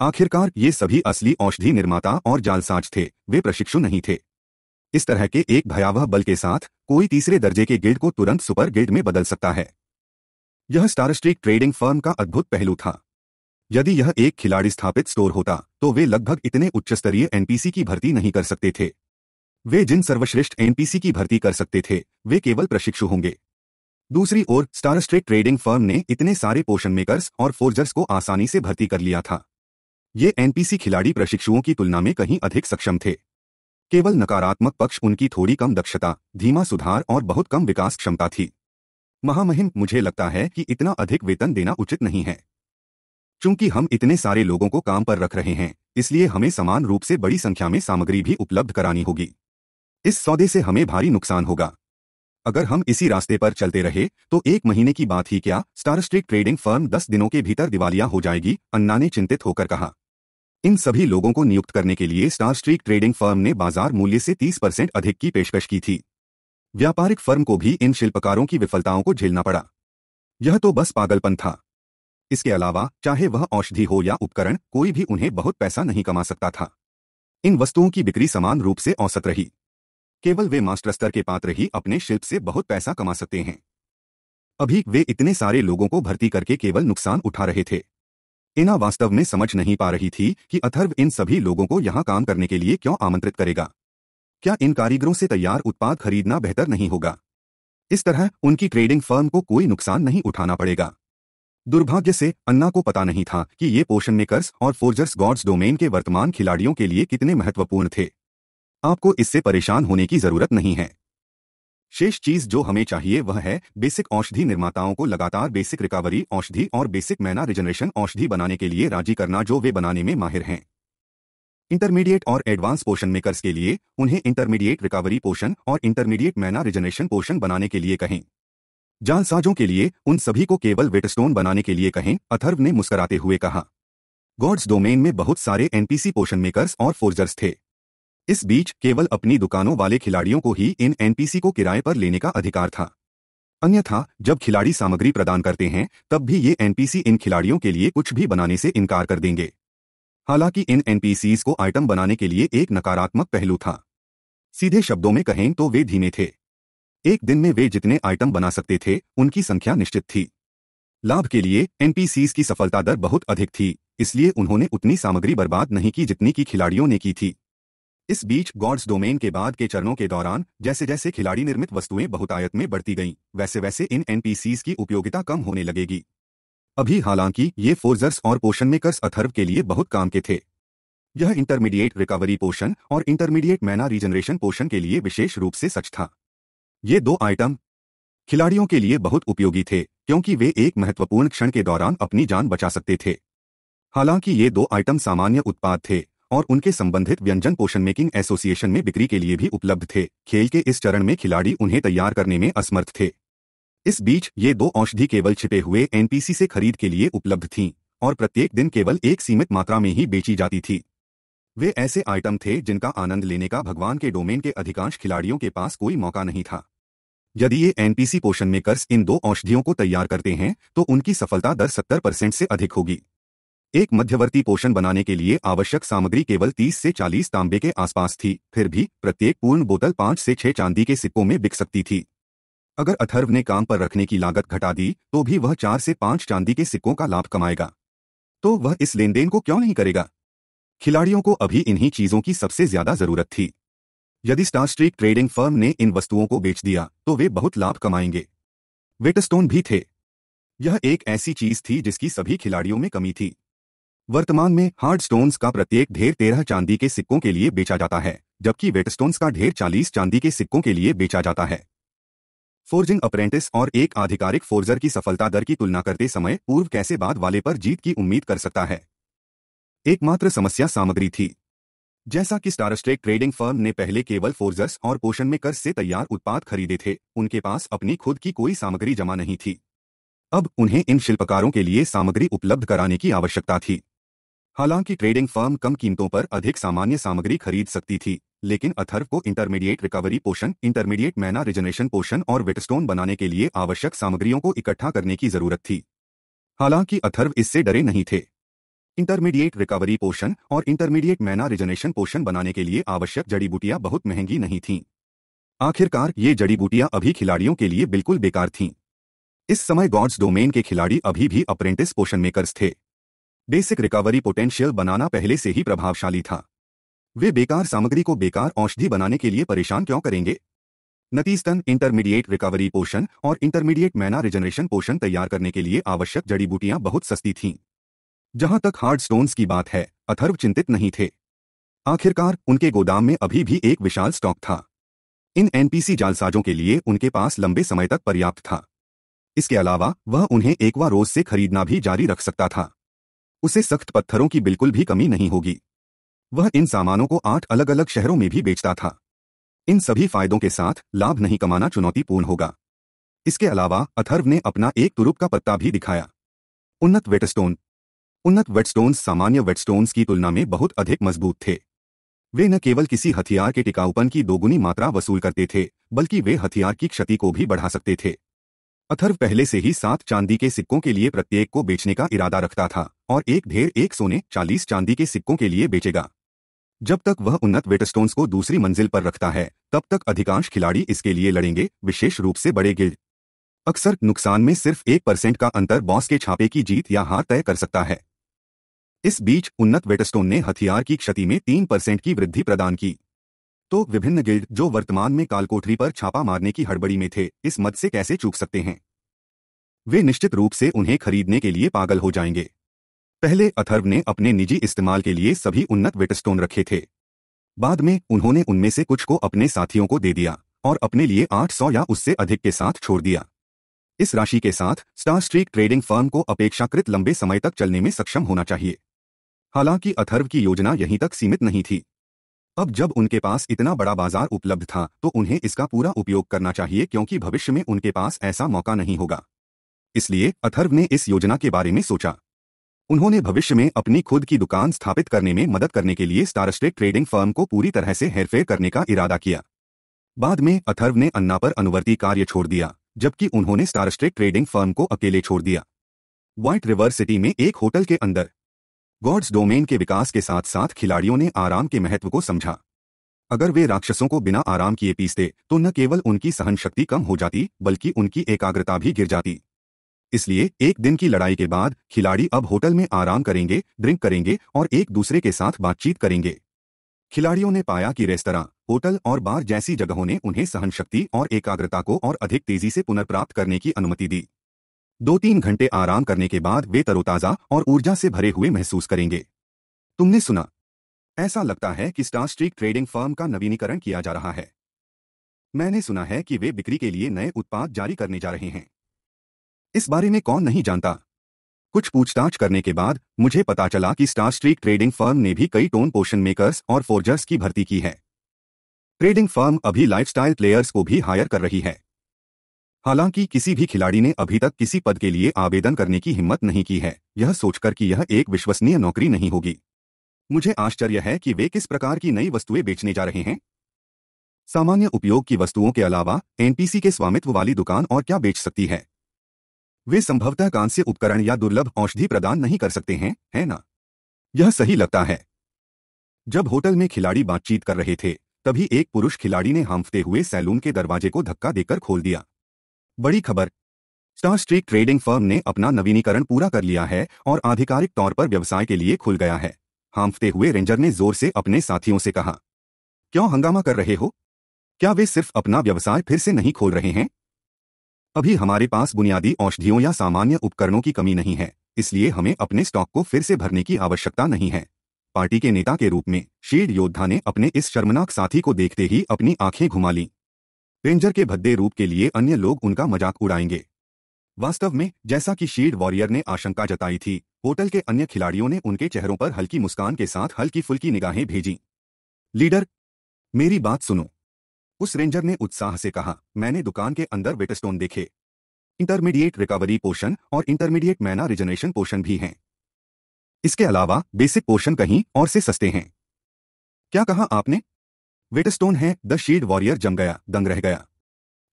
आखिरकार, ये सभी असली औषधि निर्माता और जालसाज थे, वे प्रशिक्षु नहीं थे। इस तरह के एक भयावह बल के साथ, कोई तीसरे दर्जे के गिल्ड को तुरंत सुपर गिल्ड में बदल सकता है। यह स्टारस्ट्रीक ट्रेडिंग फर्म का अद्भुत पहलू था। यदि यह एक खिलाड़ी स्थापित स्टोर होता तो वे लगभग इतने उच्च स्तरीय एनपीसी की भर्ती नहीं कर सकते थे। वे जिन सर्वश्रेष्ठ एनपीसी की भर्ती कर सकते थे, वे केवल प्रशिक्षु होंगे। दूसरी ओर स्टार स्ट्रेट ट्रेडिंग फर्म ने इतने सारे पोषण मेकर्स और फोर्जर्स को आसानी से भर्ती कर लिया था। ये एनपीसी खिलाड़ी प्रशिक्षुओं की तुलना में कहीं अधिक सक्षम थे। केवल नकारात्मक पक्ष उनकी थोड़ी कम दक्षता, धीमा सुधार और बहुत कम विकास क्षमता थी। महामहिम, मुझे लगता है कि इतना अधिक वेतन देना उचित नहीं है। चूँकि हम इतने सारे लोगों को काम पर रख रहे हैं, इसलिए हमें समान रूप से बड़ी संख्या में सामग्री भी उपलब्ध करानी होगी। इस सौदे से हमें भारी नुकसान होगा। अगर हम इसी रास्ते पर चलते रहे तो एक महीने की बात ही क्या, स्टार स्ट्रीट ट्रेडिंग फर्म दस दिनों के भीतर दिवालिया हो जाएगी, अन्ना ने चिंतित होकर कहा। इन सभी लोगों को नियुक्त करने के लिए स्टार स्ट्रीट ट्रेडिंग फर्म ने बाज़ार मूल्य से 30 परसेंट अधिक की पेशकश की थी। व्यापारिक फर्म को भी इन शिल्पकारों की विफलताओं को झेलना पड़ा। यह तो बस पागलपन था। इसके अलावा, चाहे वह औषधि हो या उपकरण, कोई भी उन्हें बहुत पैसा नहीं कमा सकता था। इन वस्तुओं की बिक्री समान रूप से औसत रही। केवल वे मास्टर स्तर के पात्र ही अपने शिल्प से बहुत पैसा कमा सकते हैं। अभी वे इतने सारे लोगों को भर्ती करके केवल नुकसान उठा रहे थे। इना वास्तव में समझ नहीं पा रही थी कि अथर्व इन सभी लोगों को यहाँ काम करने के लिए क्यों आमंत्रित करेगा। क्या इन कारीगरों से तैयार उत्पाद खरीदना बेहतर नहीं होगा? इस तरह उनकी ट्रेडिंग फर्म को कोई नुकसान नहीं उठाना पड़ेगा। दुर्भाग्य से अन्ना को पता नहीं था कि ये पोषण मेकर्स और फोर्जर्स गॉड्स डोमेन के वर्तमान खिलाड़ियों के लिए कितने महत्वपूर्ण थे। आपको इससे परेशान होने की ज़रूरत नहीं है। शेष चीज़ जो हमें चाहिए वह है बेसिक औषधि निर्माताओं को लगातार बेसिक रिकवरी औषधि और बेसिक मैना रिजनरेशन औषधि बनाने के लिए राज़ी करना जो वे बनाने में माहिर हैं। इंटरमीडिएट और एडवांस पोषण मेकर्स के लिए उन्हें इंटरमीडिएट रिकवरी पोषण और इंटरमीडिएट मैना रिजनरेशन पोषण बनाने के लिए कहें। जालसाजों के लिए उन सभी को केवल वेटस्टोन बनाने के लिए कहें, अथर्व ने मुस्कराते हुए कहा। गॉड्स डोमेन में बहुत सारे एनपीसी पोषण मेकर्स और फोर्जर्स थे। इस बीच केवल अपनी दुकानों वाले खिलाड़ियों को ही इन एनपीसी को किराए पर लेने का अधिकार था। अन्यथा, जब खिलाड़ी सामग्री प्रदान करते हैं, तब भी ये एनपीसी इन खिलाड़ियों के लिए कुछ भी बनाने से इनकार कर देंगे। हालाँकि इन एनपीसीज को आइटम बनाने के लिए एक नकारात्मक पहलू था। सीधे शब्दों में कहें तो वे धीमे थे। एक दिन में वे जितने आइटम बना सकते थे, उनकी संख्या निश्चित थी। लाभ के लिए एनपीसीज की सफलता दर बहुत अधिक थी, इसलिए उन्होंने उतनी सामग्री बर्बाद नहीं की जितनी की खिलाड़ियों ने की थी। इस बीच गॉड्स डोमेन के बाद के चरणों के दौरान जैसे जैसे खिलाड़ी निर्मित वस्तुएँ बहुतायत में बढ़ती गईं वैसे वैसे इन एनपीसीज की उपयोगिता कम होने लगेगी। अभी हालाँकि ये फोर्जर्स और पोषण मेकर्स अथर्व के लिए बहुत काम के थे। यह इंटरमीडिएट रिकवरी पोषण और इंटरमीडिएट मैना रीजनरेशन पोषण के लिए विशेष रूप से सच था। ये दो आइटम खिलाड़ियों के लिए बहुत उपयोगी थे, क्योंकि वे एक महत्वपूर्ण क्षण के दौरान अपनी जान बचा सकते थे। हालाँकि ये दो आइटम सामान्य उत्पाद थे और उनके संबंधित व्यंजन पोषण मेकिंग एसोसिएशन में बिक्री के लिए भी उपलब्ध थे। खेल के इस चरण में खिलाड़ी उन्हें तैयार करने में असमर्थ थे। इस बीच ये दो औषधि केवल छिपे हुए एनपीसी से खरीद के लिए उपलब्ध थीं, और प्रत्येक दिन केवल एक सीमित मात्रा में ही बेची जाती थी। वे ऐसे आइटम थे जिनका आनंद लेने का भगवान के डोमेन के अधिकांश खिलाड़ियों के पास कोई मौका नहीं था। यदि ये एनपीसी पोषण मेकर्स इन दो औषधियों को तैयार करते हैं तो उनकी सफलता दर सत्तर परसेंट से अधिक होगी। एक मध्यवर्ती पोषण बनाने के लिए आवश्यक सामग्री केवल 30 से 40 तांबे के आसपास थी, फिर भी प्रत्येक पूर्ण बोतल पाँच से छह चांदी के सिक्कों में बिक सकती थी। अगर अथर्व ने काम पर रखने की लागत घटा दी तो भी वह चार से पाँच चांदी के सिक्कों का लाभ कमाएगा। तो वह इस लेन देन को क्यों नहीं करेगा? खिलाड़ियों को अभी इन्हीं चीज़ों की सबसे ज़्यादा ज़रूरत थी। यदि स्टार स्ट्रीट ट्रेडिंग फर्म ने इन वस्तुओं को बेच दिया तो वे बहुत लाभ कमाएँगे। वेटस्टोन भी थे। यह एक ऐसी चीज़ थी जिसकी सभी खिलाड़ियों में कमी थी। वर्तमान में हार्ड स्टोन्स का प्रत्येक ढेर तेरह चांदी के सिक्कों के लिए बेचा जाता है, जबकि वेटस्टोन्स का ढेर चालीस चांदी के सिक्कों के लिए बेचा जाता है। फोर्जिंग अप्रेंटिस और एक आधिकारिक फोर्जर की सफलता दर की तुलना करते समय पूर्व कैसे बाद वाले पर जीत की उम्मीद कर सकता है। एकमात्र समस्या सामग्री थी। जैसा कि स्टारस्ट्रेक ट्रेडिंग फर्म ने पहले केवल फोर्जर्स और पोषण में कर्ज से तैयार उत्पाद खरीदे थे, उनके पास अपनी खुद की कोई सामग्री जमा नहीं थी। अब उन्हें इन शिल्पकारों के लिए सामग्री उपलब्ध कराने की आवश्यकता थी। हालाँकि ट्रेडिंग फर्म कम कीमतों पर अधिक सामान्य सामग्री खरीद सकती थी लेकिन अथर्व को intermediate recovery potion intermediate mana regeneration potion और वेटस्टोन बनाने के लिए आवश्यक सामग्रियों को इकट्ठा करने की ज़रूरत थी। हालाँकि अथर्व इससे डरे नहीं थे। इंटरमीडिएट रिकवरी पोषण और इंटरमीडिएट मैना रिजनरेशन पोषण बनाने के लिए आवश्यक जड़ी बूटियाँ बहुत महँगी नहीं थीं। आखिरकार ये जड़ी बूटियाँ अभी खिलाड़ियों के लिए बिल्कुल बेकार थीं। इस समय गॉड्स डोमेन के खिलाड़ी अभी भी अप्रेंटिस पोषण मेकर्स थे। बेसिक रिकवरी पोटेंशियल बनाना पहले से ही प्रभावशाली था। वे बेकार सामग्री को बेकार औषधि बनाने के लिए परेशान क्यों करेंगे? नतीजतन इंटरमीडिएट रिकवरी पोषण और इंटरमीडिएट मैना रिजनरेशन पोषण तैयार करने के लिए आवश्यक जड़ी बूटियाँ बहुत सस्ती थीं। जहाँ तक हार्ड स्टोन्स की बात है, अथर्व चिंतित नहीं थे। आखिरकार, उनके गोदाम में अभी भी एक विशाल स्टॉक था। इन एनपीसी जालसाजों के लिए उनके पास लंबे समय तक पर्याप्त था। इसके अलावा, वह उन्हें एकवा रोज से खरीदना भी जारी रख सकता था। उसे सख्त पत्थरों की बिल्कुल भी कमी नहीं होगी। वह इन सामानों को आठ अलग अलग शहरों में भी बेचता था। इन सभी फायदों के साथ लाभ नहीं कमाना चुनौतीपूर्ण होगा। इसके अलावा अथर्व ने अपना एक तुरुप का पत्ता भी दिखाया। उन्नत वेटस्टोन उन्नत वेटस्टोन्स सामान्य वेटस्टोन्स की तुलना में बहुत अधिक मज़बूत थे। वे न केवल किसी हथियार के टिकाऊपन की दोगुनी मात्रा वसूल करते थे, बल्कि वे हथियार की क्षति को भी बढ़ा सकते थे। अथर्व पहले से ही सात चांदी के सिक्कों के लिए प्रत्येक को बेचने का इरादा रखता था, और एक ढेर एक सोने चालीस चांदी के सिक्कों के लिए बेचेगा। जब तक वह उन्नत वेटस्टोन्स को दूसरी मंजिल पर रखता है, तब तक अधिकांश खिलाड़ी इसके लिए लड़ेंगे, विशेष रूप से बड़े गिल्ड अक्सर नुकसान में सिर्फ़ एक परसेंट का अंतर बॉस के छापे की जीत या हार तय कर सकता है। इस बीच उन्नत वेटस्टोन ने हथियार की क्षति में तीन परसेंट की वृद्धि प्रदान की। तो विभिन्न गिल्ड जो वर्तमान में कालकोठरी पर छापा मारने की हड़बड़ी में थे, इस मद से कैसे चूक सकते हैं? वे निश्चित रूप से उन्हें खरीदने के लिए पागल हो जाएँगे। पहले अथर्व ने अपने निजी इस्तेमाल के लिए सभी उन्नत वेटस्टोन रखे थे। बाद में उन्होंने उनमें से कुछ को अपने साथियों को दे दिया और अपने लिए 800 या उससे अधिक के साथ छोड़ दिया। इस राशि के साथ स्टार स्ट्रीक ट्रेडिंग फर्म को अपेक्षाकृत लंबे समय तक चलने में सक्षम होना चाहिए। हालाँकि अथर्व की योजना यहीं तक सीमित नहीं थी। अब जब उनके पास इतना बड़ा बाज़ार उपलब्ध था तो उन्हें इसका पूरा उपयोग करना चाहिए क्योंकि भविष्य में उनके पास ऐसा मौका नहीं होगा। इसलिए अथर्व ने इस योजना के बारे में सोचा। उन्होंने भविष्य में अपनी खुद की दुकान स्थापित करने में मदद करने के लिए स्टारस्टेक ट्रेडिंग फर्म को पूरी तरह से हेरफेर करने का इरादा किया। बाद में अथर्व ने अन्ना पर अनुवर्ती कार्य छोड़ दिया, जबकि उन्होंने स्टारस्टेक ट्रेडिंग फर्म को अकेले छोड़ दिया। व्हाइट रिवर सिटी में एक होटल के अंदर गॉड्स डोमेन के विकास के साथ साथ खिलाड़ियों ने आराम के महत्व को समझा। अगर वे राक्षसों को बिना आराम किए पीसते तो न केवल उनकी सहन शक्ति कम हो जाती, बल्कि उनकी एकाग्रता भी गिर जाती। इसलिए एक दिन की लड़ाई के बाद खिलाड़ी अब होटल में आराम करेंगे, ड्रिंक करेंगे और एक दूसरे के साथ बातचीत करेंगे। खिलाड़ियों ने पाया कि रेस्तरा, होटल और बार जैसी जगहों ने उन्हें सहन शक्ति और एकाग्रता को और अधिक तेज़ी से पुनर्प्राप्त करने की अनुमति दी। दो तीन घंटे आराम करने के बाद वे तरोताजा और ऊर्जा से भरे हुए महसूस करेंगे। तुमने सुना? ऐसा लगता है कि स्टार स्ट्रीक ट्रेडिंग फर्म का नवीनीकरण किया जा रहा है। मैंने सुना है कि वे बिक्री के लिए नए उत्पाद जारी करने जा रहे हैं। इस बारे में कौन नहीं जानता। कुछ पूछताछ करने के बाद मुझे पता चला कि स्टार स्ट्रीक ट्रेडिंग फर्म ने भी कई टोन पोषण मेकर्स और फोर्जर्स की भर्ती की है। ट्रेडिंग फर्म अभी लाइफस्टाइल प्लेयर्स को भी हायर कर रही है। हालाँकि किसी भी खिलाड़ी ने अभी तक किसी पद के लिए आवेदन करने की हिम्मत नहीं की है, यह सोचकर कि यह एक विश्वसनीय नौकरी नहीं होगी। मुझे आश्चर्य है कि वे किस प्रकार की नई वस्तुएँ बेचने जा रहे हैं। सामान्य उपयोग की वस्तुओं के अलावा एनपीसी के स्वामित्व वाली दुकान और क्या बेच सकती है? वे संभवतः कांस्य उपकरण या दुर्लभ औषधि प्रदान नहीं कर सकते हैं, है ना? यह सही लगता है। जब होटल में खिलाड़ी बातचीत कर रहे थे, तभी एक पुरुष खिलाड़ी ने हांफते हुए सैलून के दरवाजे को धक्का देकर खोल दिया। बड़ी खबर। स्टार स्ट्रीट ट्रेडिंग फर्म ने अपना नवीनीकरण पूरा कर लिया है और आधिकारिक तौर पर व्यवसाय के लिए खुल गया है। हांफते हुए रेंजर ने ज़ोर से अपने साथियों से कहा, क्यों हंगामा कर रहे हो? क्या वे सिर्फ़ अपना व्यवसाय फिर से नहीं खोल रहे हैं? अभी हमारे पास बुनियादी औषधियों या सामान्य उपकरणों की कमी नहीं है, इसलिए हमें अपने स्टॉक को फिर से भरने की आवश्यकता नहीं है। पार्टी के नेता के रूप में, शील्ड योद्धा ने अपने इस शर्मनाक साथी को देखते ही अपनी आँखें घुमा ली। रेंजर के भद्दे रूप के लिए अन्य लोग उनका मज़ाक उड़ाएँगे। वास्तव में, जैसा कि शील्ड वॉरियर ने आशंका जताई थी, होटल के अन्य खिलाड़ियों ने उनके चेहरों पर हल्की मुस्कान के साथ हल्की फुल्की निगाहें भेजी। लीडर, मेरी बात सुनो। उस रेंजर ने उत्साह से कहा, मैंने दुकान के अंदर वेटस्टोन देखे। इंटरमीडिएट रिकवरी पोशन और इंटरमीडिएट मैना रिजनरेशन पोशन भी हैं। इसके अलावा बेसिक पोशन कहीं और से सस्ते हैं। क्या कहा आपने? वेटस्टोन है द शील्ड वॉरियर जम गया, दंग रह गया।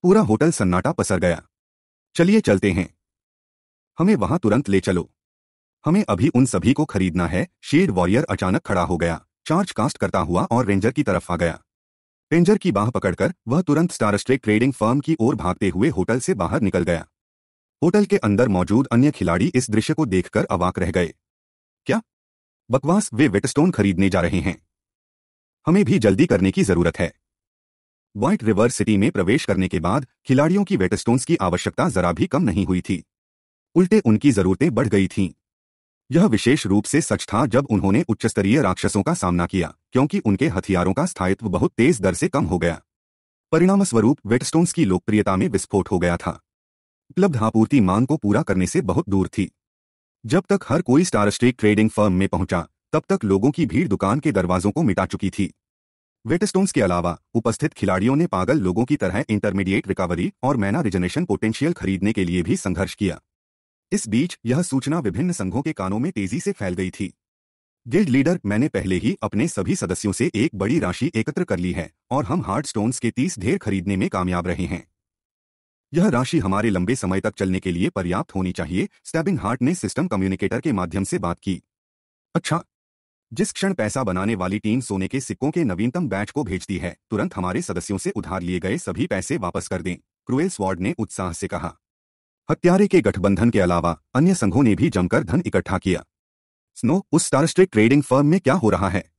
पूरा होटल सन्नाटा पसर गया। चलिए चलते हैं। हमें वहाँ तुरंत ले चलो। हमें अभी उन सभी को खरीदना है शील्ड वॉरियर अचानक खड़ा हो गया। चार्ज कास्ट करता हुआ और रेंजर की तरफ़ आ गया। रेंजर की बाह पकड़कर, वह तुरंत स्टार स्ट्रेक ट्रेडिंग फर्म की ओर भागते हुए होटल से बाहर निकल गया। होटल के अंदर मौजूद अन्य खिलाड़ी इस दृश्य को देखकर अवाक रह गए। क्या? बकवास, वे वेटस्टोन खरीदने जा रहे हैं। हमें भी जल्दी करने की ज़रूरत है। व्हाइट रिवर सिटी में प्रवेश करने के बाद खिलाड़ियों की वेटस्टोन्स की आवश्यकता जरा भी कम नहीं हुई थी। उल्टे उनकी जरूरतें बढ़ गई थीं। यह विशेष रूप से सच था जब उन्होंने उच्चस्तरीय राक्षसों का सामना किया, क्योंकि उनके हथियारों का स्थायित्व बहुत तेज दर से कम हो गया। परिणामस्वरूप वेटस्टोन्स की लोकप्रियता में विस्फोट हो गया था। उपलब्ध आपूर्ति मांग को पूरा करने से बहुत दूर थी। जब तक हर कोई स्टार स्ट्रीक ट्रेडिंग फर्म में पहुँचा, तब तक लोगों की भीड़ दुकान के दरवाजों को मिटा चुकी थी। वेटस्टोन्स के अलावा, उपस्थित खिलाड़ियों ने पागल लोगों की तरह इंटरमीडिएट रिकवरी और मैना रिजनेशन पोटेंशियल खरीदने के लिए भी संघर्ष किया। इस बीच यह सूचना विभिन्न संघों के कानों में तेज़ी से फैल गई थी। गिल्ड लीडर मैंने पहले ही अपने सभी सदस्यों से एक बड़ी राशि एकत्र कर ली है और हम हार्ड स्टोन्स के तीस ढेर खरीदने में कामयाब रहे हैं। यह राशि हमारे लंबे समय तक चलने के लिए पर्याप्त होनी चाहिए, स्टैबिंग हार्ट ने सिस्टम कम्युनिकेटर के माध्यम से बात की। अच्छा जिस क्षण पैसा बनाने वाली टीम सोने के सिक्कों के नवीनतम बैच को भेजती है, तुरंत हमारे सदस्यों से उधार लिए गए सभी पैसे वापस कर दें, क्रुएल स्वॉर्ड ने उत्साह से कहा। हत्यारे के गठबंधन के अलावा अन्य संघों ने भी जमकर धन इकट्ठा किया। स्नो, उस स्टारस्ट्रिक ट्रेडिंग फर्म में क्या हो रहा है?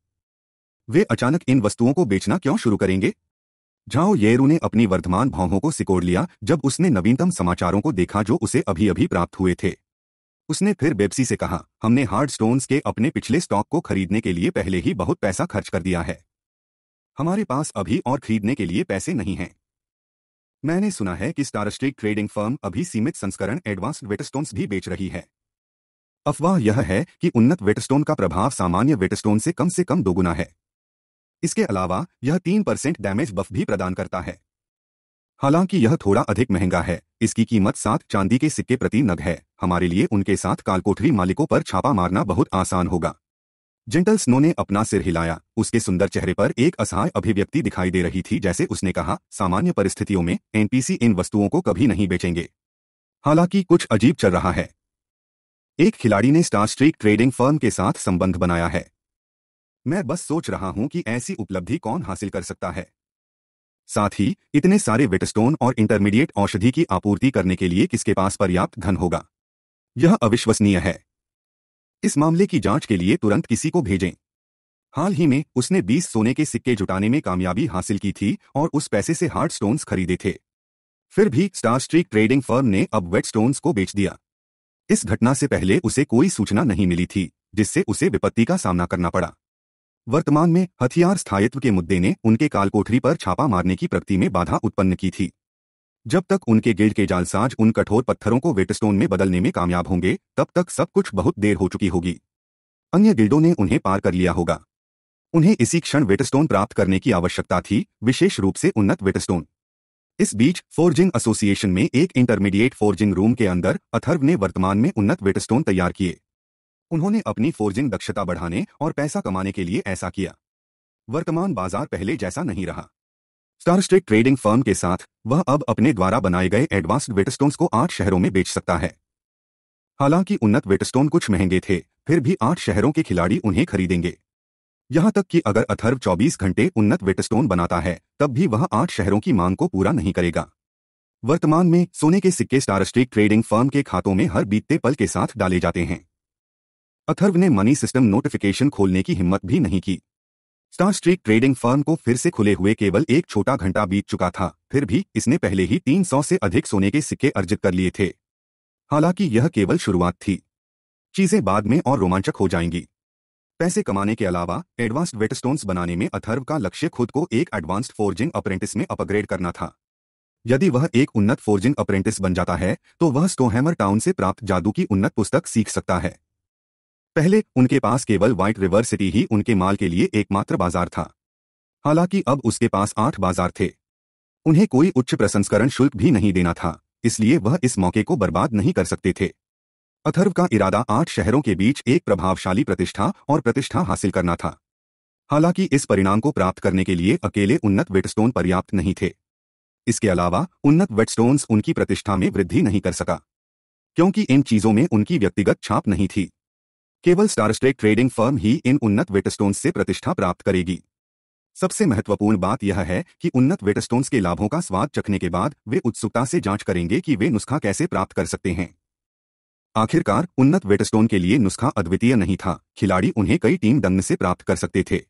वे अचानक इन वस्तुओं को बेचना क्यों शुरू करेंगे? झाओ येरू ने अपनी वर्धमान भावों को सिकोड़ लिया जब उसने नवीनतम समाचारों को देखा जो उसे अभी अभी प्राप्त हुए थे। उसने फिर बेप्सी से कहा, हमने हार्ड स्टोन्स के अपने पिछले स्टॉक को खरीदने के लिए पहले ही बहुत पैसा खर्च कर दिया है। हमारे पास अभी और खरीदने के लिए पैसे नहीं हैं। मैंने सुना है कि स्टारस्ट्रीक ट्रेडिंग फर्म अभी सीमित संस्करण एडवांस्ड वेटस्टोन्स भी बेच रही है। अफवाह यह है कि उन्नत वेटस्टोन का प्रभाव सामान्य वेटस्टोन से कम से कम दोगुना है। इसके अलावा, यह तीन परसेंट डैमेज बफ भी प्रदान करता है। हालाँकि यह थोड़ा अधिक महँगा है, इसकी कीमत सात चांदी के सिक्के प्रति नग है। हमारे लिए उनके साथ कालकोठरी मालिकों पर छापा मारना बहुत आसान होगा। जेंटल स्नो ने अपना सिर हिलाया। उसके सुंदर चेहरे पर एक असहाय अभिव्यक्ति दिखाई दे रही थी, जैसे उसने कहा, सामान्य परिस्थितियों में एनपीसी इन वस्तुओं को कभी नहीं बेचेंगे। हालाँकि कुछ अजीब चल रहा है। एक खिलाड़ी ने स्टार स्ट्रीक ट्रेडिंग फर्म के साथ संबंध बनाया है। मैं बस सोच रहा हूँ कि ऐसी उपलब्धि कौन हासिल कर सकता है। साथ ही, इतने सारे वेटस्टोन और इंटरमीडिएट औषधि की आपूर्ति करने के लिए किसके पास पर्याप्त धन होगा? यह अविश्वसनीय है। इस मामले की जाँच के लिए तुरंत किसी को भेजें। हाल ही में उसने 20 सोने के सिक्के जुटाने में कामयाबी हासिल की थी और उस पैसे से हार्ड स्टोन्स खरीदे थे। फिर भी स्टार स्ट्रीक ट्रेडिंग फर्म ने अब वेट स्टोन्स को बेच दिया। इस घटना से पहले उसे कोई सूचना नहीं मिली थी, जिससे उसे विपत्ति का सामना करना पड़ा। वर्तमान में हथियार स्थायित्व के मुद्दे ने उनके कालकोठरी पर छापा मारने की प्रगति में बाधा उत्पन्न की थी। जब तक उनके गिल्ड के जालसाज उन कठोर पत्थरों को वेटस्टोन में बदलने में कामयाब होंगे, तब तक सब कुछ बहुत देर हो चुकी होगी। अन्य गिल्डों ने उन्हें पार कर लिया होगा। उन्हें इसी क्षण वेटस्टोन प्राप्त करने की आवश्यकता थी, विशेष रूप से उन्नत वेटस्टोन। इस बीच, फोर्जिंग एसोसिएशन में एक इंटरमीडिएट फोर्जिंग रूम के अंदर, अथर्व ने वर्तमान में उन्नत वेटस्टोन तैयार किए। उन्होंने अपनी फोर्जिंग दक्षता बढ़ाने और पैसा कमाने के लिए ऐसा किया। वर्तमान बाज़ार पहले जैसा नहीं रहा। स्टारस्ट्रिक ट्रेडिंग फर्म के साथ, वह अब अपने द्वारा बनाए गए एडवांस्ड वेटस्टोन्स को आठ शहरों में बेच सकता है। हालाँकि उन्नत वेटस्टोन कुछ महँगे थे, फिर भी आठ शहरों के खिलाड़ी उन्हें खरीदेंगे। यहाँ तक कि अगर अथर्व 24 घंटे उन्नत वेटस्टोन बनाता है, तब भी वह आठ शहरों की मांग को पूरा नहीं करेगा। वर्तमान में सोने के सिक्के स्टारस्ट्रिक ट्रेडिंग फर्म के खातों में हर बीतते पल के साथ डाले जाते हैं। अथर्व ने मनी सिस्टम नोटिफिकेशन खोलने की हिम्मत भी नहीं की। स्टार स्ट्रीक ट्रेडिंग फर्म को फिर से खुले हुए केवल एक छोटा घंटा बीत चुका था, फिर भी इसने पहले ही 300 से अधिक सोने के सिक्के अर्जित कर लिए थे। हालाँकि यह केवल शुरुआत थी। चीज़ें बाद में और रोमांचक हो जाएँगी। पैसे कमाने के अलावा, एडवांस्ड वेटस्टोन्स बनाने में अथर्व का लक्ष्य खुद को एक एडवांस्ड फोर्जिंग अप्रेंटिस में अपग्रेड करना था। यदि वह एक उन्नत फोर्जिंग अप्रेंटिस बन जाता है तो वह स्टोहैमर टाउन से प्राप्त जादू की उन्नत पुस्तक सीख सकता है। पहले उनके पास केवल व्हाइट रिवर सिटी ही उनके माल के लिए एकमात्र बाज़ार था। हालाँकि अब उसके पास आठ बाज़ार थे। उन्हें कोई उच्च प्रसंस्करण शुल्क भी नहीं देना था, इसलिए वह इस मौके को बर्बाद नहीं कर सकते थे। अथर्व का इरादा आठ शहरों के बीच एक प्रभावशाली प्रतिष्ठा और प्रतिष्ठा हासिल करना था। हालाँकि इस परिणाम को प्राप्त करने के लिए अकेले उन्नत वेटस्टोन पर्याप्त नहीं थे। इसके अलावा उन्नत वेटस्टोन्स उनकी प्रतिष्ठा में वृद्धि नहीं कर सका, क्योंकि इन चीज़ों में उनकी व्यक्तिगत छाप नहीं थी। केवल स्टारस्ट्रेक ट्रेडिंग फर्म ही इन उन्नत वेटस्टोन्स से प्रतिष्ठा प्राप्त करेगी। सबसे महत्वपूर्ण बात यह है कि उन्नत वेटस्टोन्स के लाभों का स्वाद चखने के बाद वे उत्सुकता से जाँच करेंगे कि वे नुस्खा कैसे प्राप्त कर सकते हैं। आखिरकार, उन्नत वेटस्टोन के लिए नुस्खा अद्वितीय नहीं था। खिलाड़ी उन्हें कई टीम दंग से प्राप्त कर सकते थे।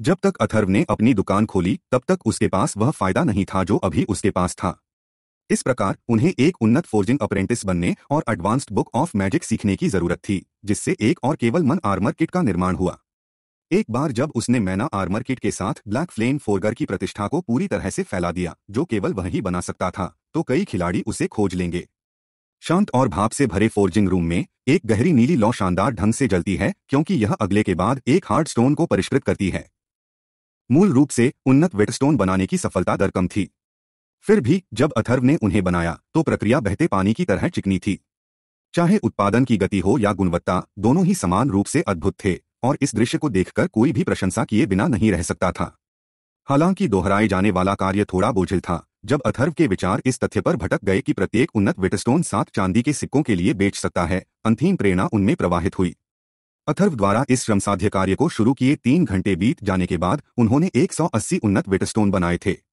जब तक अथर्व ने अपनी दुकान खोली, तब तक उसके पास वह फ़ायदा नहीं था जो अभी उसके पास था। इस प्रकार उन्हें एक उन्नत फोर्जिंग अप्रेंटिस बनने और एडवांस्ड बुक ऑफ़ मैजिक सीखने की ज़रूरत थी, जिससे एक और केवल मन आर्मर किट का निर्माण हुआ। एक बार जब उसने मैना आर्मर किट के साथ ब्लैक फ्लेम फोरगर की प्रतिष्ठा को पूरी तरह से फैला दिया, जो केवल वही बना सकता था तो कई खिलाड़ी उसे खोज लेंगे। शांत और भाप से भरे फोर्जिंग रूम में एक गहरी नीली लौ शानदार ढंग से जलती है, क्योंकि यह अगले के बाद एक हार्ड स्टोन को परिष्कृत करती है। मूल रूप से उन्नत वेटस्टोन बनाने की सफलता दर कम थी। फिर भी, जब अथर्व ने उन्हें बनाया तो प्रक्रिया बहते पानी की तरह चिकनी थी। चाहे उत्पादन की गति हो या गुणवत्ता, दोनों ही समान रूप से अद्भुत थे, और इस दृश्य को देखकर कोई भी प्रशंसा किए बिना नहीं रह सकता था। हालाँकि दोहराए जाने वाला कार्य थोड़ा बोझिल था, जब अथर्व के विचार इस तथ्य पर भटक गए कि प्रत्येक उन्नत वेटस्टोन सात चांदी के सिक्कों के लिए बेच सकता है, अंतिम प्रेरणा उनमें प्रवाहित हुई। अथर्व द्वारा इस श्रमसाध्य कार्य को शुरू किए तीन घंटे बीत जाने के बाद, उन्होंने 180 उन्नत वेटस्टोन बनाए थे।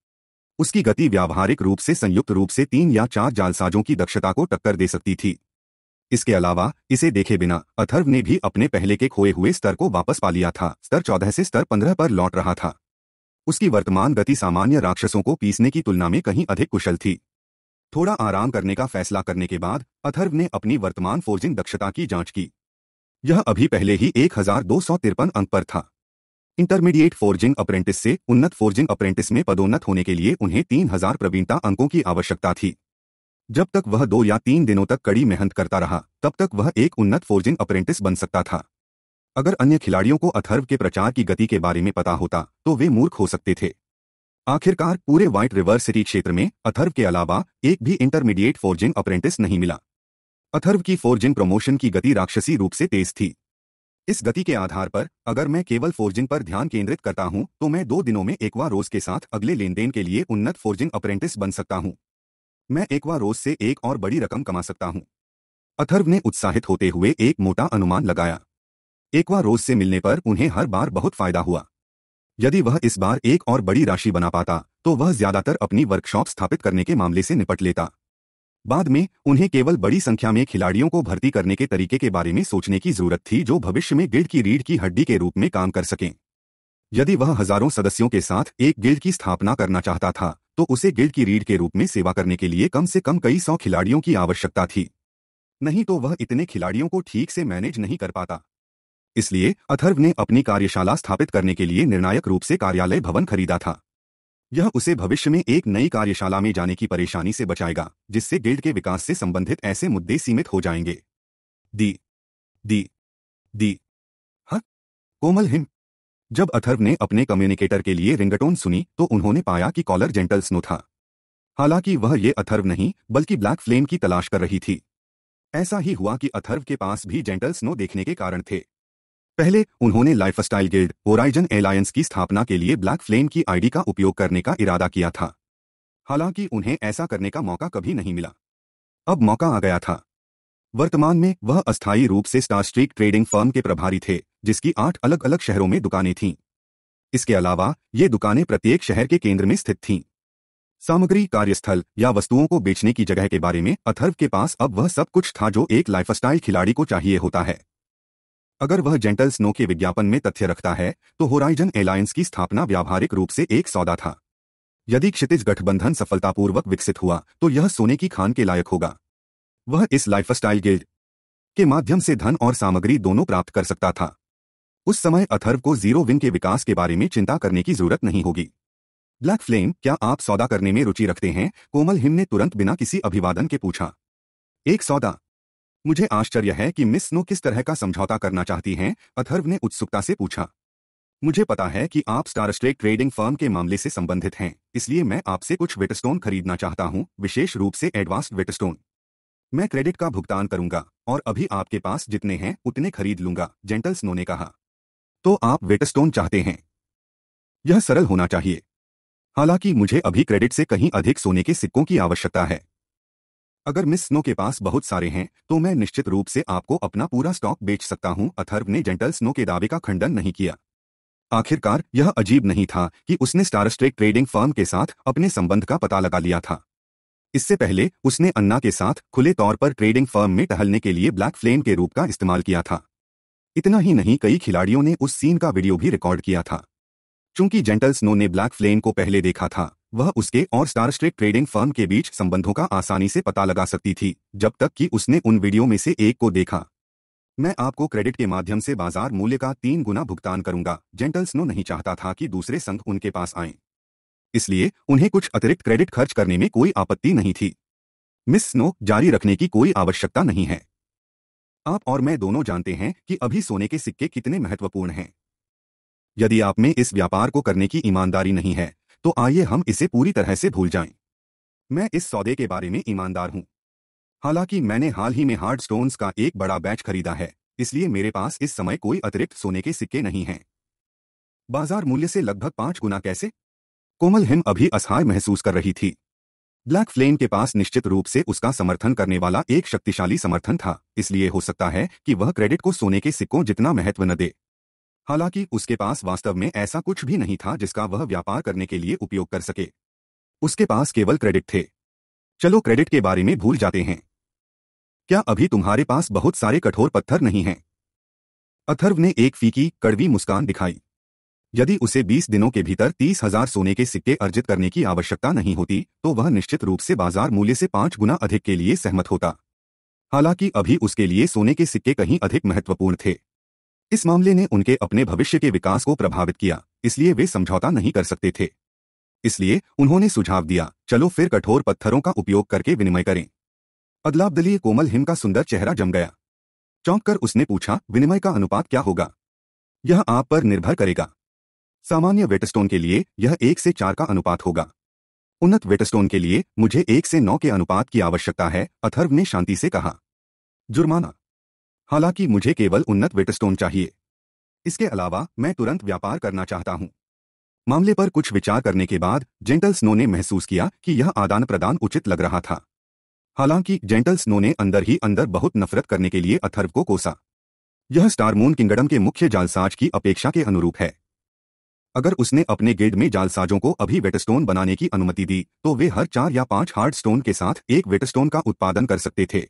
उसकी गति व्यावहारिक रूप से संयुक्त रूप से तीन या चार जालसाजों की दक्षता को टक्कर दे सकती थी। इसके अलावा, इसे देखे बिना, अथर्व ने भी अपने पहले के खोए हुए स्तर को वापस पा लिया था। स्तर चौदह से स्तर पंद्रह पर लौट रहा था। उसकी वर्तमान गति सामान्य राक्षसों को पीसने की तुलना में कहीं अधिक कुशल थी। थोड़ा आराम करने का फैसला करने के बाद, अथर्व ने अपनी वर्तमान फोर्जिंग दक्षता की जाँच की। यह अभी पहले ही एक हज़ार दो सौ तिरपन अंक पर था। इंटरमीडिएट फोर्जिंग अप्रेंटिस से उन्नत फोर्जिंग अप्रेंटिस में पदोन्नत होने के लिए उन्हें तीन हज़ार प्रवीणता अंकों की आवश्यकता थी। जब तक वह दो या तीन दिनों तक कड़ी मेहनत करता रहा, तब तक वह एक उन्नत फोर्जिंग अप्रेंटिस बन सकता था। अगर अन्य खिलाड़ियों को अथर्व के प्रचार की गति के बारे में पता होता तो वे मूर्ख हो सकते थे। आखिरकार पूरे व्हाइट रिवर सिटी क्षेत्र में अथर्व के अलावा एक भी इंटरमीडिएट फोर्जिंग अप्रेंटिस नहीं मिला। अथर्व की फोर्जिंग प्रमोशन की गति राक्षसी रूप से तेज थी। इस गति के आधार पर, अगर मैं केवल फोर्जिंग पर ध्यान केंद्रित करता हूँ तो मैं दो दिनों में एकवा रोज के साथ अगले लेन देन के लिए उन्नत फोर्जिंग अप्रेंटिस बन सकता हूँ। मैं एकवा रोज से एक और बड़ी रकम कमा सकता हूँ। अथर्व ने उत्साहित होते हुए एक मोटा अनुमान लगाया। एकवा रोज से मिलने पर उन्हें हर बार बहुत फ़ायदा हुआ। यदि वह इस बार एक और बड़ी राशि बना पाता तो वह ज़्यादातर अपनी वर्कशॉप स्थापित करने के मामले से निपट लेता। बाद में, उन्हें केवल बड़ी संख्या में खिलाड़ियों को भर्ती करने के तरीके के बारे में सोचने की ज़रूरत थी जो भविष्य में गिल्ड की रीढ़ की हड्डी के रूप में काम कर सकें। यदि वह हज़ारों सदस्यों के साथ एक गिल्ड की स्थापना करना चाहता था तो उसे गिल्ड की रीढ़ के रूप में सेवा करने के लिए कम से कम कई सौ खिलाड़ियों की आवश्यकता थी। नहीं तो वह इतने खिलाड़ियों को ठीक से मैनेज नहीं कर पाता। इसलिए अथर्व ने अपनी कार्यशाला स्थापित करने के लिए निर्णायक रूप से कार्यालय भवन खरीदा था। यह उसे भविष्य में एक नई कार्यशाला में जाने की परेशानी से बचाएगा, जिससे गिल्ड के विकास से संबंधित ऐसे मुद्दे सीमित हो जाएँगे। दी दी दी ह कोमल हिम। जब अथर्व ने अपने कम्युनिकेटर के लिए रिंगटोन सुनी तो उन्होंने पाया कि कॉलर जेंटल स्नो था। हालाँकि वह ये अथर्व नहीं, बल्कि ब्लैक फ्लेम की तलाश कर रही थी। ऐसा ही हुआ कि अथर्व के पास भी जेंटल स्नो देखने के कारण थे। पहले, उन्होंने लाइफस्टाइल गिल्ड, ओराइजन एलायंस की स्थापना के लिए ब्लैक फ्लेम की आईडी का उपयोग करने का इरादा किया था। हालाँकि, उन्हें ऐसा करने का मौका कभी नहीं मिला। अब मौका आ गया था। वर्तमान में, वह अस्थायी रूप से स्टार स्ट्रीट ट्रेडिंग फर्म के प्रभारी थे, जिसकी आठ अलग अलग शहरों में दुकानें थीं। इसके अलावा, ये दुकानें प्रत्येक शहर के केंद्र में स्थित थीं। सामग्री, कार्यस्थल, या वस्तुओं को बेचने की जगह के बारे में, अथर्व के पास अब वह सब कुछ था जो एक लाइफस्टाइल खिलाड़ी को चाहिए होता है। अगर वह जेंटल स्नो के विज्ञापन में तथ्य रखता है तो होराइजन एलायंस की स्थापना व्यावहारिक रूप से एक सौदा था। यदि क्षितिज गठबंधन सफलतापूर्वक विकसित हुआ तो यह सोने की खान के लायक होगा। वह इस लाइफस्टाइल गिल्ड के माध्यम से धन और सामग्री दोनों प्राप्त कर सकता था। उस समय अथर्व को ज़ीरो विंग के विकास के बारे में चिंता करने की ज़रूरत नहीं होगी। ब्लैक फ्लेम, क्या आप सौदा करने में रुचि रखते हैं? कोमल हिम ने तुरंत बिना किसी अभिवादन के पूछा। एक सौदा। मुझे आश्चर्य है कि मिस नो किस तरह का समझौता करना चाहती हैं, अथर्व ने उत्सुकता से पूछा। मुझे पता है कि आप स्टार स्ट्रेक ट्रेडिंग फर्म के मामले से संबंधित हैं, इसलिए मैं आपसे कुछ विटस्टोन खरीदना चाहता हूँ, विशेष रूप से एडवांस्ड विटस्टोन मैं क्रेडिट का भुगतान करूँगा, और अभी आपके पास जितने हैं, उतने खरीद लूँगा, जेंटल स्नो ने कहा। तो आप वेटस्टोन चाहते हैं? यह सरल होना चाहिए। हालाँकि मुझे अभी क्रेडिट से कहीं अधिक सोने के सिक्कों की आवश्यकता है। अगर मिस स्नो के पास बहुत सारे हैं तो मैं निश्चित रूप से आपको अपना पूरा स्टॉक बेच सकता हूँ। अथर्व ने जेंटल स्नो के दावे का खंडन नहीं किया। आखिरकार, यह अजीब नहीं था कि उसने स्टार स्ट्रेक ट्रेडिंग फर्म के साथ अपने संबंध का पता लगा लिया था। इससे पहले, उसने अन्ना के साथ खुले तौर पर ट्रेडिंग फर्म में टहलने के लिए ब्लैक फ्लेम के रूप का इस्तेमाल किया था। इतना ही नहीं, कई खिलाड़ियों ने उस सीन का वीडियो भी रिकॉर्ड किया था। चूँकि जेंटल स्नो ने ब्लैक फ्लेम को पहले देखा था वह उसके और स्टार स्ट्रेक ट्रेडिंग फर्म के बीच संबंधों का आसानी से पता लगा सकती थी, जब तक कि उसने उन वीडियो में से एक को देखा। मैं आपको क्रेडिट के माध्यम से बाज़ार मूल्य का तीन गुना भुगतान करूँगा। जेंटल स्नो नहीं चाहता था कि दूसरे संघ उनके पास आए। इसलिए उन्हें कुछ अतिरिक्त क्रेडिट खर्च करने में कोई आपत्ति नहीं थी। मिस स्नो जारी रखने की कोई आवश्यकता नहीं है। आप और मैं दोनों जानते हैं कि अभी सोने के सिक्के कितने महत्वपूर्ण हैं। यदि आप में इस व्यापार को करने की ईमानदारी नहीं है तो आइए हम इसे पूरी तरह से भूल जाएँ। मैं इस सौदे के बारे में ईमानदार हूँ। हालाँकि मैंने हाल ही में हार्ड स्टोन्स का एक बड़ा बैच खरीदा है, इसलिए मेरे पास इस समय कोई अतिरिक्त सोने के सिक्के नहीं हैं। बाज़ार मूल्य से लगभग पाँच गुना कैसे? कोमल हिम अभी असहाय महसूस कर रही थी। ब्लैक फ्लेम के पास निश्चित रूप से उसका समर्थन करने वाला एक शक्तिशाली समर्थन था, इसलिए हो सकता है कि वह क्रेडिट को सोने के सिक्कों जितना महत्व न दे। हालाँकि उसके पास वास्तव में ऐसा कुछ भी नहीं था जिसका वह व्यापार करने के लिए उपयोग कर सके। उसके पास केवल क्रेडिट थे। चलो क्रेडिट के बारे में भूल जाते हैं। क्या अभी तुम्हारे पास बहुत सारे कठोर पत्थर नहीं हैं? अथर्व ने एक फीकी, कड़वी मुस्कान दिखाई। यदि उसे 20 दिनों के भीतर तीस हज़ार सोने के सिक्के अर्जित करने की आवश्यकता नहीं होती तो वह निश्चित रूप से बाज़ार मूल्य से पाँच गुना अधिक के लिए सहमत होता। हालाँकि अभी उसके लिए सोने के सिक्के कहीं अधिक महत्वपूर्ण थे। इस मामले ने उनके अपने भविष्य के विकास को प्रभावित किया, इसलिए वे समझौता नहीं कर सकते थे। इसलिए उन्होंने सुझाव दिया, चलो फिर कठोर पत्थरों का उपयोग करके विनिमय करें। अदलाबदलीय कोमल हिम का सुंदर चेहरा जम गया। चौंक कर उसने पूछा, विनिमय का अनुपात क्या होगा? यह आप पर निर्भर करेगा। सामान्य वेटस्टोन के लिए यह एक से चार का अनुपात होगा। उन्नत वेटस्टोन के लिए मुझे एक से नौ के अनुपात की आवश्यकता है, अथर्व ने शांति से कहा। जुर्माना हालाँकि मुझे केवल उन्नत वेटस्टोन चाहिए। इसके अलावा मैं तुरंत व्यापार करना चाहता हूँ। मामले पर कुछ विचार करने के बाद जेंटल स्नो ने महसूस किया कि यह आदान प्रदान उचित लग रहा था। हालाँकि जेंटल स्नो ने अंदर ही अंदर बहुत नफरत करने के लिए अथर्व को कोसा। यह स्टारमून किंगडम के मुख्य जालसाज की अपेक्षा के अनुरूप है। अगर उसने अपने गिल्ड में जालसाजों को अभी वेटस्टोन बनाने की अनुमति दी तो वे हर चार या पाँच हार्ड स्टोन के साथ एक वेटस्टोन का उत्पादन कर सकते थे।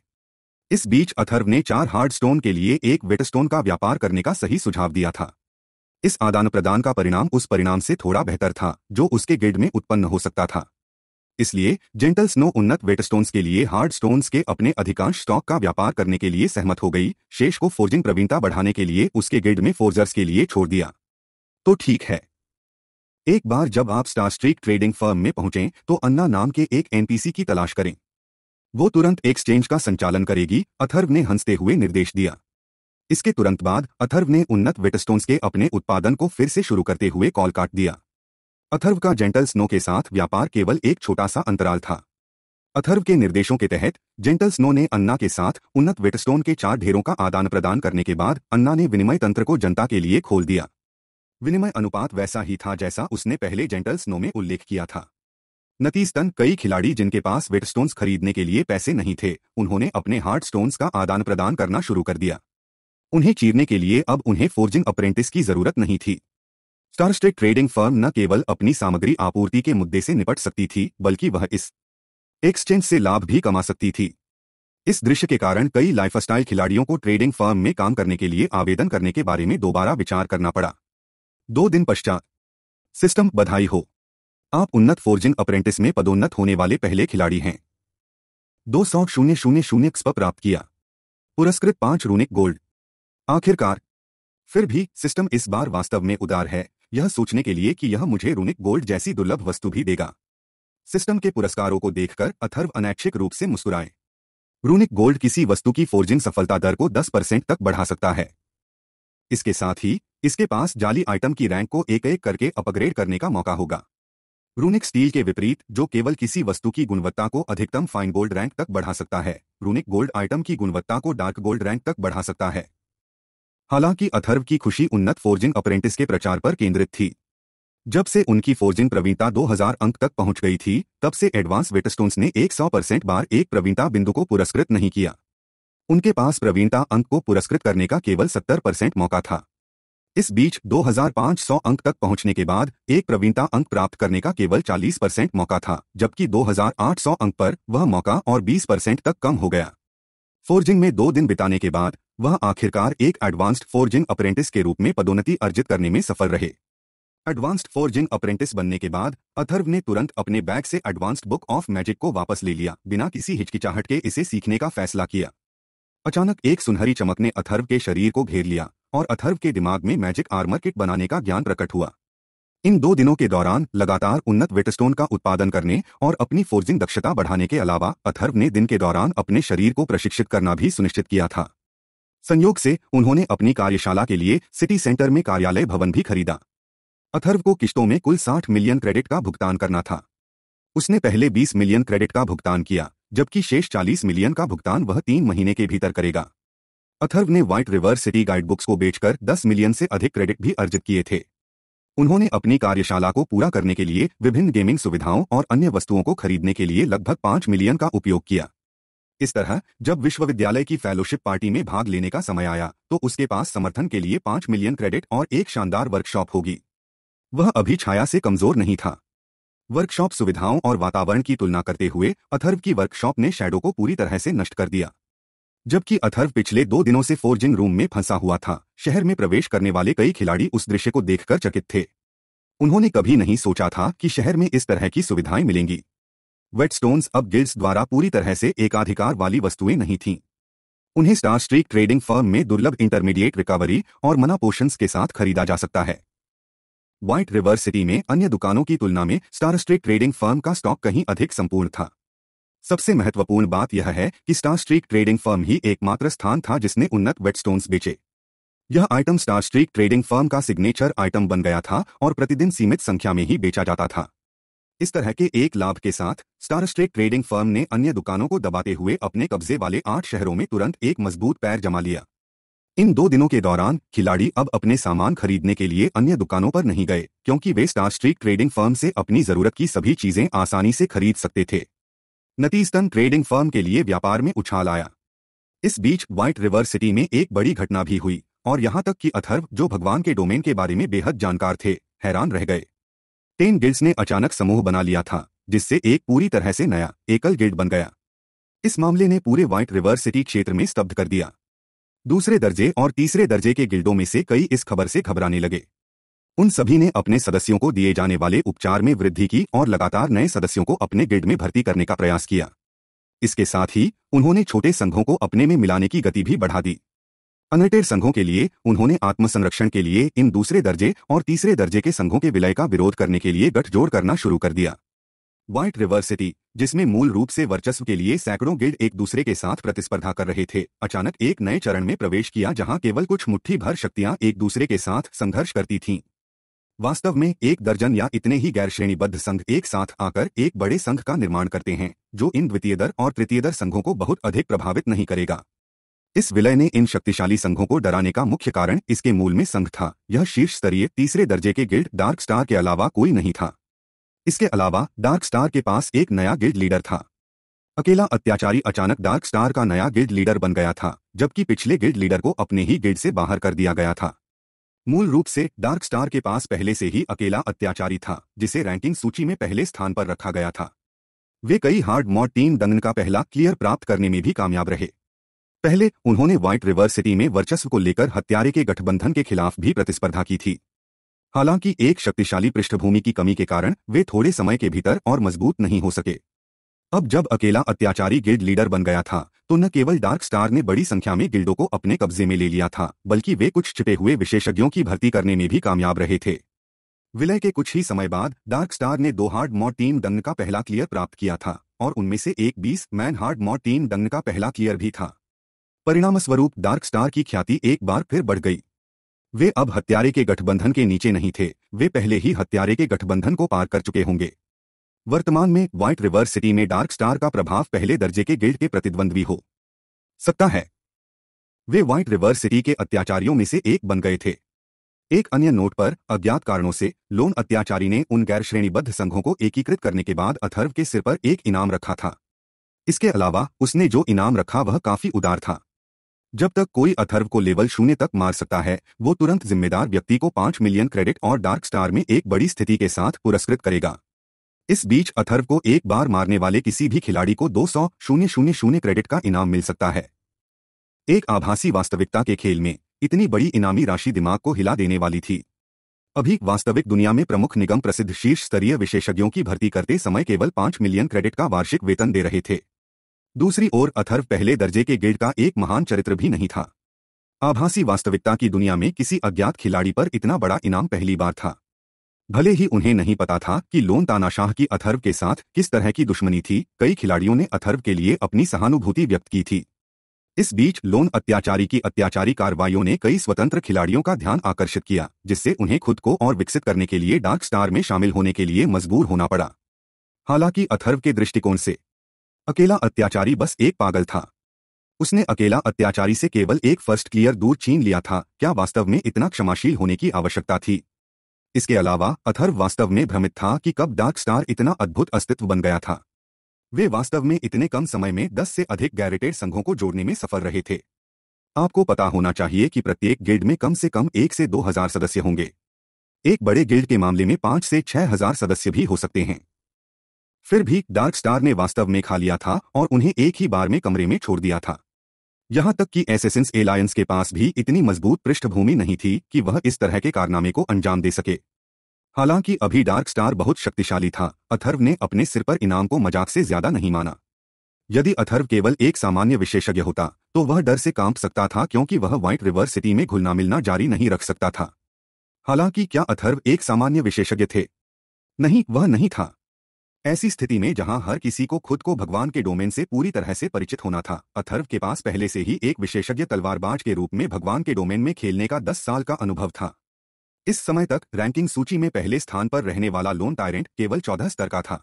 इस बीच अथर्व ने चार हार्ड स्टोन के लिए एक वेटस्टोन का व्यापार करने का सही सुझाव दिया था। इस आदान प्रदान का परिणाम उस परिणाम से थोड़ा बेहतर था, जो उसके गिल्ड में उत्पन्न हो सकता था। इसलिए, जेंटल स्नो उन्नत वेटस्टोन्स के लिए हार्ड स्टोन्स के अपने अधिकांश स्टॉक का व्यापार करने के लिए सहमत हो गई, शेष को फोर्जिंग प्रवीणता बढ़ाने के लिए उसके गिल्ड में फोर्जर्स के लिए छोड़ दिया। तो ठीक है। एक बार जब आप स्टार स्ट्रीक ट्रेडिंग फर्म में पहुंचें तो अन्ना नाम के एक एनपीसी की तलाश करें। वो तुरंत एक्सचेंज का संचालन करेगी, अथर्व ने हँसते हुए निर्देश दिया। इसके तुरंत बाद, अथर्व ने उन्नत वेटस्टोन्स के अपने उत्पादन को फिर से शुरू करते हुए कॉल काट दिया। अथर्व का जेंटल स्नो के साथ व्यापार केवल एक छोटा सा अंतराल था। अथर्व के निर्देशों के तहत जेंटल स्नो ने अन्ना के साथ उन्नत वेटस्टोन के चार ढेरों का आदान प्रदान करने के बाद, अन्ना ने विनिमय तंत्र को जनता के लिए खोल दिया। विनिमय अनुपात वैसा ही था जैसा उसने पहले जेंटल स्नो में उल्लेख किया था। नतीजतन कई खिलाड़ी जिनके पास वेटस्टोन्स खरीदने के लिए पैसे नहीं थे, उन्होंने अपने हार्ड स्टोन्स का आदान प्रदान करना शुरू कर दिया। उन्हें चीरने के लिए अब उन्हें फोर्जिंग अप्रेंटिस की ज़रूरत नहीं थी। स्टारस्टेक ट्रेडिंग फर्म न केवल अपनी सामग्री आपूर्ति के मुद्दे से निपट सकती थी, बल्कि वह इस एक्सचेंज से लाभ भी कमा सकती थी। इस दृश्य के कारण कई लाइफस्टाइल खिलाड़ियों को ट्रेडिंग फर्म में काम करने के लिए आवेदन करने के बारे में दोबारा विचार करना पड़ा। दो दिन पश्चात सिस्टम बधाई हो। आप उन्नत फोर्जिंग अप्रेंटिस में पदोन्नत होने वाले पहले खिलाड़ी हैं। दो सौ शून्य शून्य शून्य स्प प्राप्त किया। पुरस्कृत पाँच रूनिक गोल्ड आखिरकार। फिर भी सिस्टम इस बार वास्तव में उदार है। यह सोचने के लिए कि यह मुझे रूनिक गोल्ड जैसी दुर्लभ वस्तु भी देगा। सिस्टम के पुरस्कारों को देखकर अथर्व अनैच्छिक रूप से मुस्कुराए। रूनिक गोल्ड किसी वस्तु की फोर्जिंग सफलता दर को 10 परसेंट तक बढ़ा सकता है। इसके साथ ही, इसके पास जाली आइटम की रैंक को एक एक करके अपग्रेड करने का मौका होगा। रूनिक स्टील के विपरीत, जो केवल किसी वस्तु की गुणवत्ता को अधिकतम फाइन गोल्ड रैंक तक बढ़ा सकता है रूनिक गोल्ड आइटम की गुणवत्ता को डार्क गोल्ड रैंक तक बढ़ा सकता है। हालाँकि अथर्व की खुशी उन्नत फोर्जिंग अप्रेंटिस के प्रचार पर केंद्रित थी। जब से उनकी फोर्जिंग प्रवीणता 2000 अंक तक पहुँच गई थी, तब से एडवांस वेटस्टोन्स ने 100 परसेंट बार एक प्रवीणता बिंदु को पुरस्कृत नहीं किया। उनके पास प्रवीणता अंक को पुरस्कृत करने का केवल 70 परसेंट मौका था। इस बीच 2500 अंक तक पहुँचने के बाद एक प्रवीणता अंक प्राप्त करने का केवल 40 परसेंट मौका था, जबकि 2800 अंक पर वह मौका और 20 परसेंट तक कम हो गया। फोर्जिंग में दो दिन बिताने के बाद वह आखिरकार एक एडवांस्ड फोर्जिंग अप्रेंटिस के रूप में पदोन्नति अर्जित करने में सफल रहे। एडवांस्ड फोर्जिंग अप्रेंटिस बनने के बाद अथर्व ने तुरंत अपने बैग से एडवांस्ड बुक ऑफ़ मैजिक को वापस ले लिया, बिना किसी हिचकिचाहट के इसे सीखने का फैसला किया। अचानक एक सुनहरी चमक ने अथर्व के शरीर को घेर लिया। और अथर्व के दिमाग में मैजिक आर्मर किट बनाने का ज्ञान प्रकट हुआ। इन दो दिनों के दौरान लगातार उन्नत वेटस्टोन का उत्पादन करने और अपनी फोर्जिंग दक्षता बढ़ाने के अलावा अथर्व ने दिन के दौरान अपने शरीर को प्रशिक्षित करना भी सुनिश्चित किया था। संयोग से उन्होंने अपनी कार्यशाला के लिए सिटी सेंटर में कार्यालय भवन भी खरीदा। अथर्व को किश्तों में कुल 60 मिलियन क्रेडिट का भुगतान करना था। उसने पहले 20 मिलियन क्रेडिट का भुगतान किया, जबकि शेष 40 मिलियन का भुगतान वह तीन महीने के भीतर करेगा। अथर्व ने white river city guide books को बेचकर 10 मिलियन से अधिक क्रेडिट भी अर्जित किए थे। उन्होंने अपनी कार्यशाला को पूरा करने के लिए विभिन्न गेमिंग सुविधाओं और अन्य वस्तुओं को खरीदने के लिए लगभग पाँच मिलियन का उपयोग किया। इस तरह, जब विश्वविद्यालय की फेलोशिप पार्टी में भाग लेने का समय आया तो उसके पास समर्थन के लिए पाँच मिलियन क्रेडिट और एक शानदार वर्कशॉप होगी। वह अभी छाया से कमज़ोर नहीं था। वर्कशॉप सुविधाओं और वातावरण की तुलना करते हुए, अथर्व की वर्कशॉप ने शैडो को पूरी तरह से नष्ट कर दिया। जबकि अथर्व पिछले दो दिनों से फोर्जिंग रूम में फंसा हुआ था। शहर में प्रवेश करने वाले कई खिलाड़ी उस दृश्य को देखकर चकित थे। उन्होंने कभी नहीं सोचा था कि शहर में इस तरह की सुविधाएँ मिलेंगी। वेटस्टोन्स अब गिल्ड्स द्वारा पूरी तरह से एकाधिकार वाली वस्तुएँ नहीं थीं। उन्हें स्टार स्ट्रीक ट्रेडिंग फर्म में दुर्लभ इंटरमीडिएट रिकवरी और मना पोषण के साथ खरीदा जा सकता है। व्हाइट रिवर सिटी में अन्य दुकानों की तुलना में स्टार स्ट्रीक ट्रेडिंग फर्म का स्टॉक कहीं अधिक संपूर्ण था। सबसे महत्वपूर्ण बात यह है कि स्टार स्ट्रीक ट्रेडिंग फर्म ही एकमात्र स्थान था जिसने उन्नत वेटस्टोन्स बेचे। यह item star streak trading firm का सिग्नेचर आइटम बन गया था और प्रतिदिन सीमित संख्या में ही बेचा जाता था। इस तरह के एक लाभ के साथ स्टार स्ट्रेक ट्रेडिंग फर्म ने अन्य दुकानों को दबाते हुए अपने कब्जे वाले आठ शहरों में तुरंत एक मज़बूत पैर जमा लिया। इन दो दिनों के दौरान, खिलाड़ी अब अपने सामान खरीदने के लिए अन्य दुकानों पर नहीं गए, क्योंकि वे स्टार स्ट्रीक ट्रेडिंग फर्म से अपनी ज़रूरत की सभी चीज़ें आसानी से खरीद सकते थे। नतीजतन ट्रेडिंग फर्म के लिए व्यापार में उछाल आया। इस बीच व्हाइट रिवर सिटी में एक बड़ी घटना भी हुई, और यहाँ तक कि अथर्व, जो भगवान के डोमेन के बारे में बेहद जानकार थे, हैरान रह गए। टेन गिल्ड्स ने अचानक समूह बना लिया था, जिससे एक पूरी तरह से नया, एकल गिल्ड बन गया। इस मामले ने पूरे व्हाइट रिवर सिटी क्षेत्र में स्तब्ध कर दिया। दूसरे दर्जे और तीसरे दर्जे के गिल्डों में से कई इस खबर से घबराने लगे। उन सभी ने अपने सदस्यों को दिए जाने वाले उपचार में वृद्धि की और लगातार नए सदस्यों को अपने गिल्ड में भर्ती करने का प्रयास किया। इसके साथ ही, उन्होंने छोटे संघों को अपने में मिलाने की गति भी बढ़ा दी। अनरिटेड संघों के लिए, उन्होंने आत्मसंरक्षण के लिए इन दूसरे दर्जे और तीसरे दर्जे के संघों के विलय का विरोध करने के लिए गठजोड़ करना शुरू कर दिया। व्हाइट रिवर सिटी जिसमें मूल रूप से वर्चस्व के लिए सैकड़ों गिल्ड एक दूसरे के साथ प्रतिस्पर्धा कर रहे थे, अचानक एक नए चरण में प्रवेश किया जहाँ केवल कुछ मुट्ठी भर शक्तियाँ एक दूसरे के साथ संघर्ष करती थीं। वास्तव में एक दर्जन या इतने ही गैर श्रेणीबद्ध संघ एक साथ आकर एक बड़े संघ का निर्माण करते हैं, जो इन द्वितीय दर और तृतीय दर संघों को बहुत अधिक प्रभावित नहीं करेगा। इस विलय ने इन शक्तिशाली संघों को डराने का मुख्य कारण इसके मूल में संघ था। यह शीर्ष स्तरीय तीसरे दर्जे के गिल्ड डार्क स्टार के अलावा कोई नहीं था। इसके अलावा डार्क स्टार के पास एक नया गिल्ड लीडर था। अकेला अत्याचारी अचानक डार्क स्टार का नया गिल्ड लीडर बन गया था, जबकि पिछले गिल्ड लीडर को अपने ही गिल्ड से बाहर कर दिया गया था। मूल रूप से डार्क स्टार के पास पहले से ही अकेला अत्याचारी था, जिसे रैंकिंग सूची में पहले स्थान पर रखा गया था। वे कई हार्ड मॉड टीम दंगन का पहला क्लियर प्राप्त करने में भी कामयाब रहे। पहले, उन्होंने व्हाइट रिवर सिटी में वर्चस्व को लेकर हत्यारे के गठबंधन के खिलाफ भी प्रतिस्पर्धा की थी। हालाँकि एक शक्तिशाली पृष्ठभूमि की कमी के कारण, वे थोड़े समय के भीतर और मज़बूत नहीं हो सके। अब जब अकेला अत्याचारी गिल्ड लीडर बन गया था तो न केवल डार्क स्टार ने बड़ी संख्या में गिल्डों को अपने कब्जे में ले लिया था, बल्कि वे कुछ छिपे हुए विशेषज्ञों की भर्ती करने में भी कामयाब रहे थे। विलय के कुछ ही समय बाद, डार्क स्टार ने दो हार्ड मॉड टीम दंग का पहला क्लियर प्राप्त किया था, और उनमें से एक बीस मैन हार्ड मॉड टीम दंग का पहला क्लियर भी था। परिणामस्वरूप डार्क स्टार की ख्याति एक बार फिर बढ़ गई। वे अब हत्यारे के गठबंधन के नीचे नहीं थे, वे पहले ही हत्यारे के गठबंधन को पार कर चुके होंगे। वर्तमान में व्हाइट रिवर सिटी में डार्क स्टार का प्रभाव पहले दर्जे के गिल्ड के प्रतिद्वंद्वी हो। सकता है। वे व्हाइट रिवर सिटी के अत्याचारियों में से एक बन गए थे। एक अन्य नोट पर अज्ञात कारणों से लोन अत्याचारी ने उन गैर श्रेणीबद्ध संघों को एकीकृत करने के बाद अथर्व के सिर पर एक इनाम रखा था। इसके अलावा उसने जो इनाम रखा वह काफ़ी उदार था। जब तक कोई अथर्व को लेवल शून्य तक मार सकता है, वो तुरंत जिम्मेदार व्यक्ति को पाँच मिलियन क्रेडिट और डार्क स्टार में एक बड़ी स्थिति के साथ पुरस्कृत करेगा। इस बीच अथर्व को एक बार मारने वाले किसी भी खिलाड़ी को दो सौ शून्य शून्य शून्य क्रेडिट का इनाम मिल सकता है। एक आभासी वास्तविकता के खेल में, इतनी बड़ी इनामी राशि दिमाग को हिला देने वाली थी। अभी वास्तविक दुनिया में प्रमुख निगम प्रसिद्ध शीर्ष स्तरीय विशेषज्ञों की भर्ती करते समय केवल पाँच मिलियन क्रेडिट का वार्षिक वेतन दे रहे थे। दूसरी ओर अथर्व पहले दर्जे के गिल्ड का एक महान चरित्र भी नहीं था। आभासी वास्तविकता की दुनिया में किसी अज्ञात खिलाड़ी पर इतना बड़ा इनाम पहली बार था। भले ही उन्हें नहीं पता था कि लोन तानाशाह की अथर्व के साथ किस तरह की दुश्मनी थी, कई खिलाड़ियों ने अथर्व के लिए अपनी सहानुभूति व्यक्त की थी। इस बीच लोन अत्याचारी की अत्याचारी कार्रवाइयों ने कई स्वतंत्र खिलाड़ियों का ध्यान आकर्षित किया, जिससे उन्हें खुद को और विकसित करने के लिए डार्क स्टार में शामिल होने के लिए मजबूर होना पड़ा। हालाँकि अथर्व के दृष्टिकोण से, अकेला अत्याचारी बस एक पागल था। उसने अकेला अत्याचारी से केवल एक फ़र्स्ट क्लियर दूर छीन लिया था, क्या वास्तव में इतना क्षमाशील होने की आवश्यकता थी? इसके अलावा अथर्व वास्तव में भ्रमित था कि कब डार्क स्टार इतना अद्भुत अस्तित्व बन गया था। वे वास्तव में इतने कम समय में दस से अधिक गैरेटेड संघों को जोड़ने में सफल रहे थे। आपको पता होना चाहिए कि प्रत्येक गिल्ड में कम से कम एक से दो हज़ार सदस्य होंगे। एक बड़े गिल्ड के मामले में पाँच से छह हज़ार सदस्य भी हो सकते हैं। फिर भी डार्क स्टार ने वास्तव में खा लिया था और उन्हें एक ही बार में कमरे में छोड़ दिया था। यहाँ तक कि एसेसिंस एलायंस के पास भी इतनी मज़बूत पृष्ठभूमि नहीं थी कि वह इस तरह के कारनामे को अंजाम दे सके। हालाँकि अभी डार्क स्टार बहुत शक्तिशाली था अथर्व ने अपने सिर पर इनाम को मज़ाक से ज़्यादा नहीं माना। यदि अथर्व केवल एक सामान्य विशेषज्ञ होता तो वह डर से काँप सकता था क्योंकि वह व्हाइट रिवर सिटी में घुलना मिलना जारी नहीं रख सकता था। हालाँकि क्या अथर्व एक सामान्य विशेषज्ञ थे? नहीं, वह नहीं था। ऐसी स्थिति में जहाँ हर किसी को खुद को भगवान के डोमेन से पूरी तरह से परिचित होना था, अथर्व के पास पहले से ही एक विशेषज्ञ तलवारबाज के रूप में भगवान के डोमेन में खेलने का दस साल का अनुभव था। इस समय तक रैंकिंग सूची में पहले स्थान पर रहने वाला लोन टायरेंट केवल चौदह स्तर का था।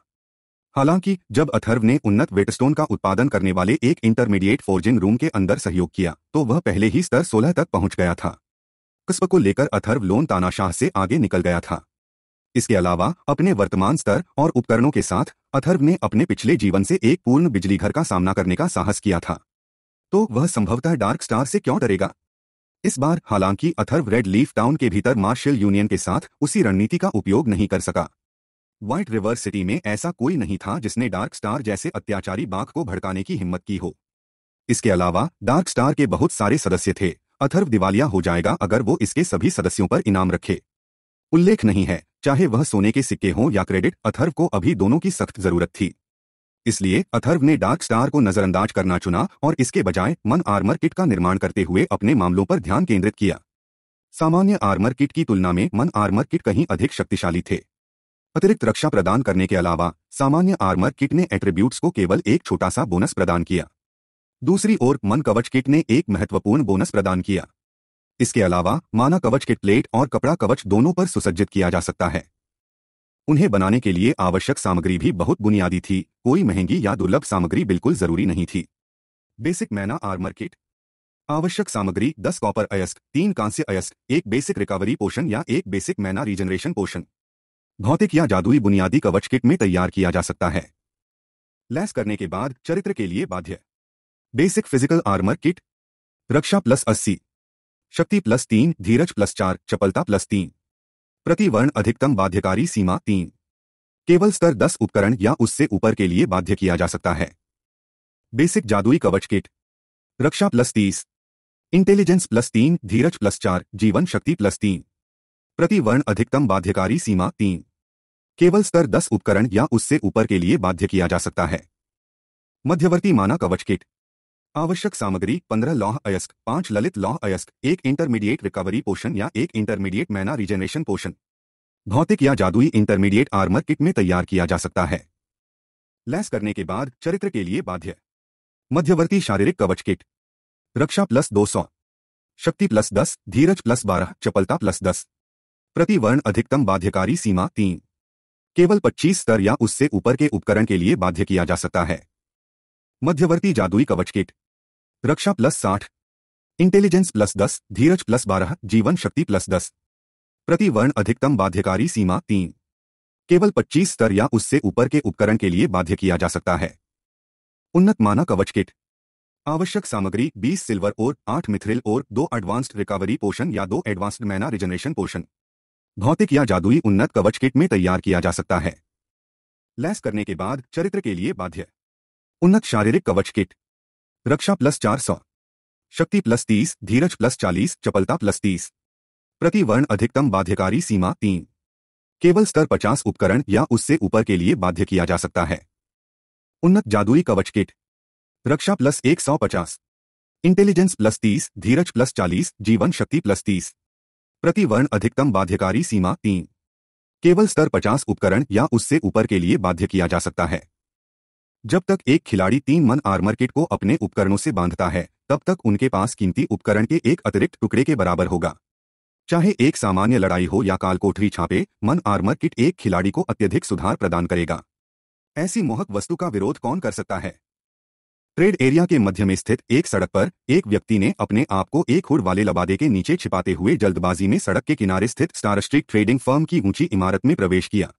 हालाँकि, जब अथर्व ने उन्नत वेटस्टोन का उत्पादन करने वाले एक इंटरमीडिएट फोर्जिंग रूम के अंदर सहयोग किया तो वह पहले ही स्तर सोलह तक पहुँच गया था। कस्ब को लेकर अथर्व लोन तानाशाह से आगे निकल गया था। इसके अलावा, अपने वर्तमान स्तर और उपकरणों के साथ, अथर्व ने अपने पिछले जीवन से एक पूर्ण बिजली घर का सामना करने का साहस किया था। तो वह संभवतः डार्क स्टार से क्यों डरेगा? इस बार, हालाँकि, अथर्व रेड लीफ टाउन के भीतर मार्शल यूनियन के साथ उसी रणनीति का उपयोग नहीं कर सका। व्हाइट रिवर सिटी में ऐसा कोई नहीं था जिसने डार्क स्टार जैसे अत्याचारी बाघ को भड़काने की हिम्मत की हो। इसके अलावा, डार्क स्टार के बहुत सारे सदस्य थे। अथर्व दिवालिया हो जाएगा अगर वो इसके सभी सदस्यों पर इनाम रखे। उल्लेख नहीं है, चाहे वह सोने के सिक्के हों या क्रेडिट, अथर्व को अभी दोनों की सख्त ज़रूरत थी। इसलिए अथर्व ने डार्क स्टार को नजरअंदाज करना चुना और इसके बजाय मन आर्मर किट का निर्माण करते हुए अपने मामलों पर ध्यान केंद्रित किया। सामान्य आर्मर किट की तुलना में मन आर्मर किट कहीं अधिक शक्तिशाली थे। अतिरिक्त रक्षा प्रदान करने के अलावा, सामान्य आर्मर किट ने एट्रीब्यूट्स को केवल एक छोटा सा बोनस प्रदान किया। दूसरी ओर, मन कवच किट ने एक महत्वपूर्ण बोनस प्रदान किया। इसके अलावा माना कवच किट, प्लेट और कपड़ा कवच दोनों पर सुसज्जित किया जा सकता है। उन्हें बनाने के लिए आवश्यक सामग्री भी बहुत बुनियादी थी, कोई महँगी या दुर्लभ सामग्री बिल्कुल ज़रूरी नहीं थी। Basic mana armour kit. आवश्यक सामग्री 10 कॉपर अयस्क, तीन कांस्य अयस्क, एक बेसिक रिकवरी पोषण या एक बेसिक मैना रीजनरेशन पोषण। भौतिक या जादुई बुनियादी कवच किट में तैयार किया जा सकता है। लैस करने के बाद चरित्र के लिए बाध्य। Basic physical armour kit. रक्षा प्लस अस्सी। शक्ति प्लस तीन, धीरज प्लस चार, चपलता प्लस तीन। प्रतिवर्ण अधिकतम बाध्यकारी सीमा तीन। केवल स्तर दस उपकरण या उससे ऊपर के लिए बाध्य किया जा सकता है। बेसिक जादुई कवच किट। रक्षा प्लस तीस। इंटेलिजेंस प्लस तीन, धीरज प्लस चार, जीवन शक्ति प्लस तीन। प्रतिवर्ण अधिकतम बाध्यकारी सीमा तीन। केवल स्तर दस उपकरण या उससे ऊपर के लिए बाध्य किया जा सकता है। मध्यवर्ती माना कवच किट। आवश्यक सामग्री, पंद्रह लौह अयस्क, पाँच ललित लौह अयस्क, एक इंटरमीडिएट रिकवरी पोषण या एक इंटरमीडिएट मैना रिजेनरेशन पोषण भौतिक या जादुई इंटरमीडिएट आर्मर किट में तैयार किया जा सकता है। लैस करने के बाद चरित्र के लिए बाध्य। मध्यवर्ती शारीरिक कवच किट रक्षा प्लस दो सौ। शक्ति प्लस दस, धीरज प्लस बारह, चपलता प्लस दस। प्रतिवर्ण अधिकतम बाध्यकारी सीमा तीन। केवल 25 स्तर या उससे ऊपर के उपकरण के लिए बाध्य किया जा सकता है। मध्यवर्ती जादुई कवच किट रक्षा प्लस साठ, इंटेलिजेंस प्लस दस, धीरज प्लस बारह, जीवन शक्ति प्लस दस। प्रतिवर्ण अधिकतम बाध्यकारी सीमा तीन। केवल 25 स्तर या उससे ऊपर के उपकरण के लिए बाध्य किया जा सकता है। उन्नत माना कवच किट। आवश्यक सामग्री 20 सिल्वर और 8 मिथ्रिल और दो एडवांस्ड रिकवरी पोषण या दो एडवांस्ड मैना रिजनरेशन पोषण भौतिक या जादुई उन्नत कवच किट में तैयार किया जा सकता है। लैस करने के बाद चरित्र के लिए बाध्य। उन्नत शारीरिक कवच किट। रक्षा प्लस चार सौ। शक्ति प्लस तीस, धीरज प्लस चालीस, चपलता प्लस तीस। प्रतिवर्ण अधिकतम बाध्यकारी सीमा तीन। केवल स्तर पचास उपकरण या उससे ऊपर के लिए बाध्य किया जा सकता है। उन्नत जादुई कवच किट। रक्षा प्लस एक सौ पचास। इंटेलिजेंस प्लस तीस, धीरज प्लस चालीस, जीवन शक्ति प्लस तीस। प्रतिवर्ण अधिकतम बाध्यकारी सीमा तीन। केवल स्तर पचास उपकरण या उससे ऊपर के लिए बाध्य किया जा सकता है। जब तक एक खिलाड़ी तीन मन आर्मर किट को अपने उपकरणों से बांधता है, तब तक उनके पास कीमती उपकरण के एक अतिरिक्त टुकड़े के बराबर होगा। चाहे एक सामान्य लड़ाई हो या काल कोठरी छापे, मन आर्मर किट एक खिलाड़ी को अत्यधिक सुधार प्रदान करेगा। ऐसी मोहक वस्तु का विरोध कौन कर सकता है? ट्रेड एरिया के मध्य में स्थित एक सड़क पर एक व्यक्ति ने अपने आप को एक हुड वाले लबादे के नीचे छिपाते हुए जल्दबाजी में सड़क के किनारे स्थित स्टार स्ट्रीट ट्रेडिंग फर्म की ऊँची इमारत में प्रवेश किया।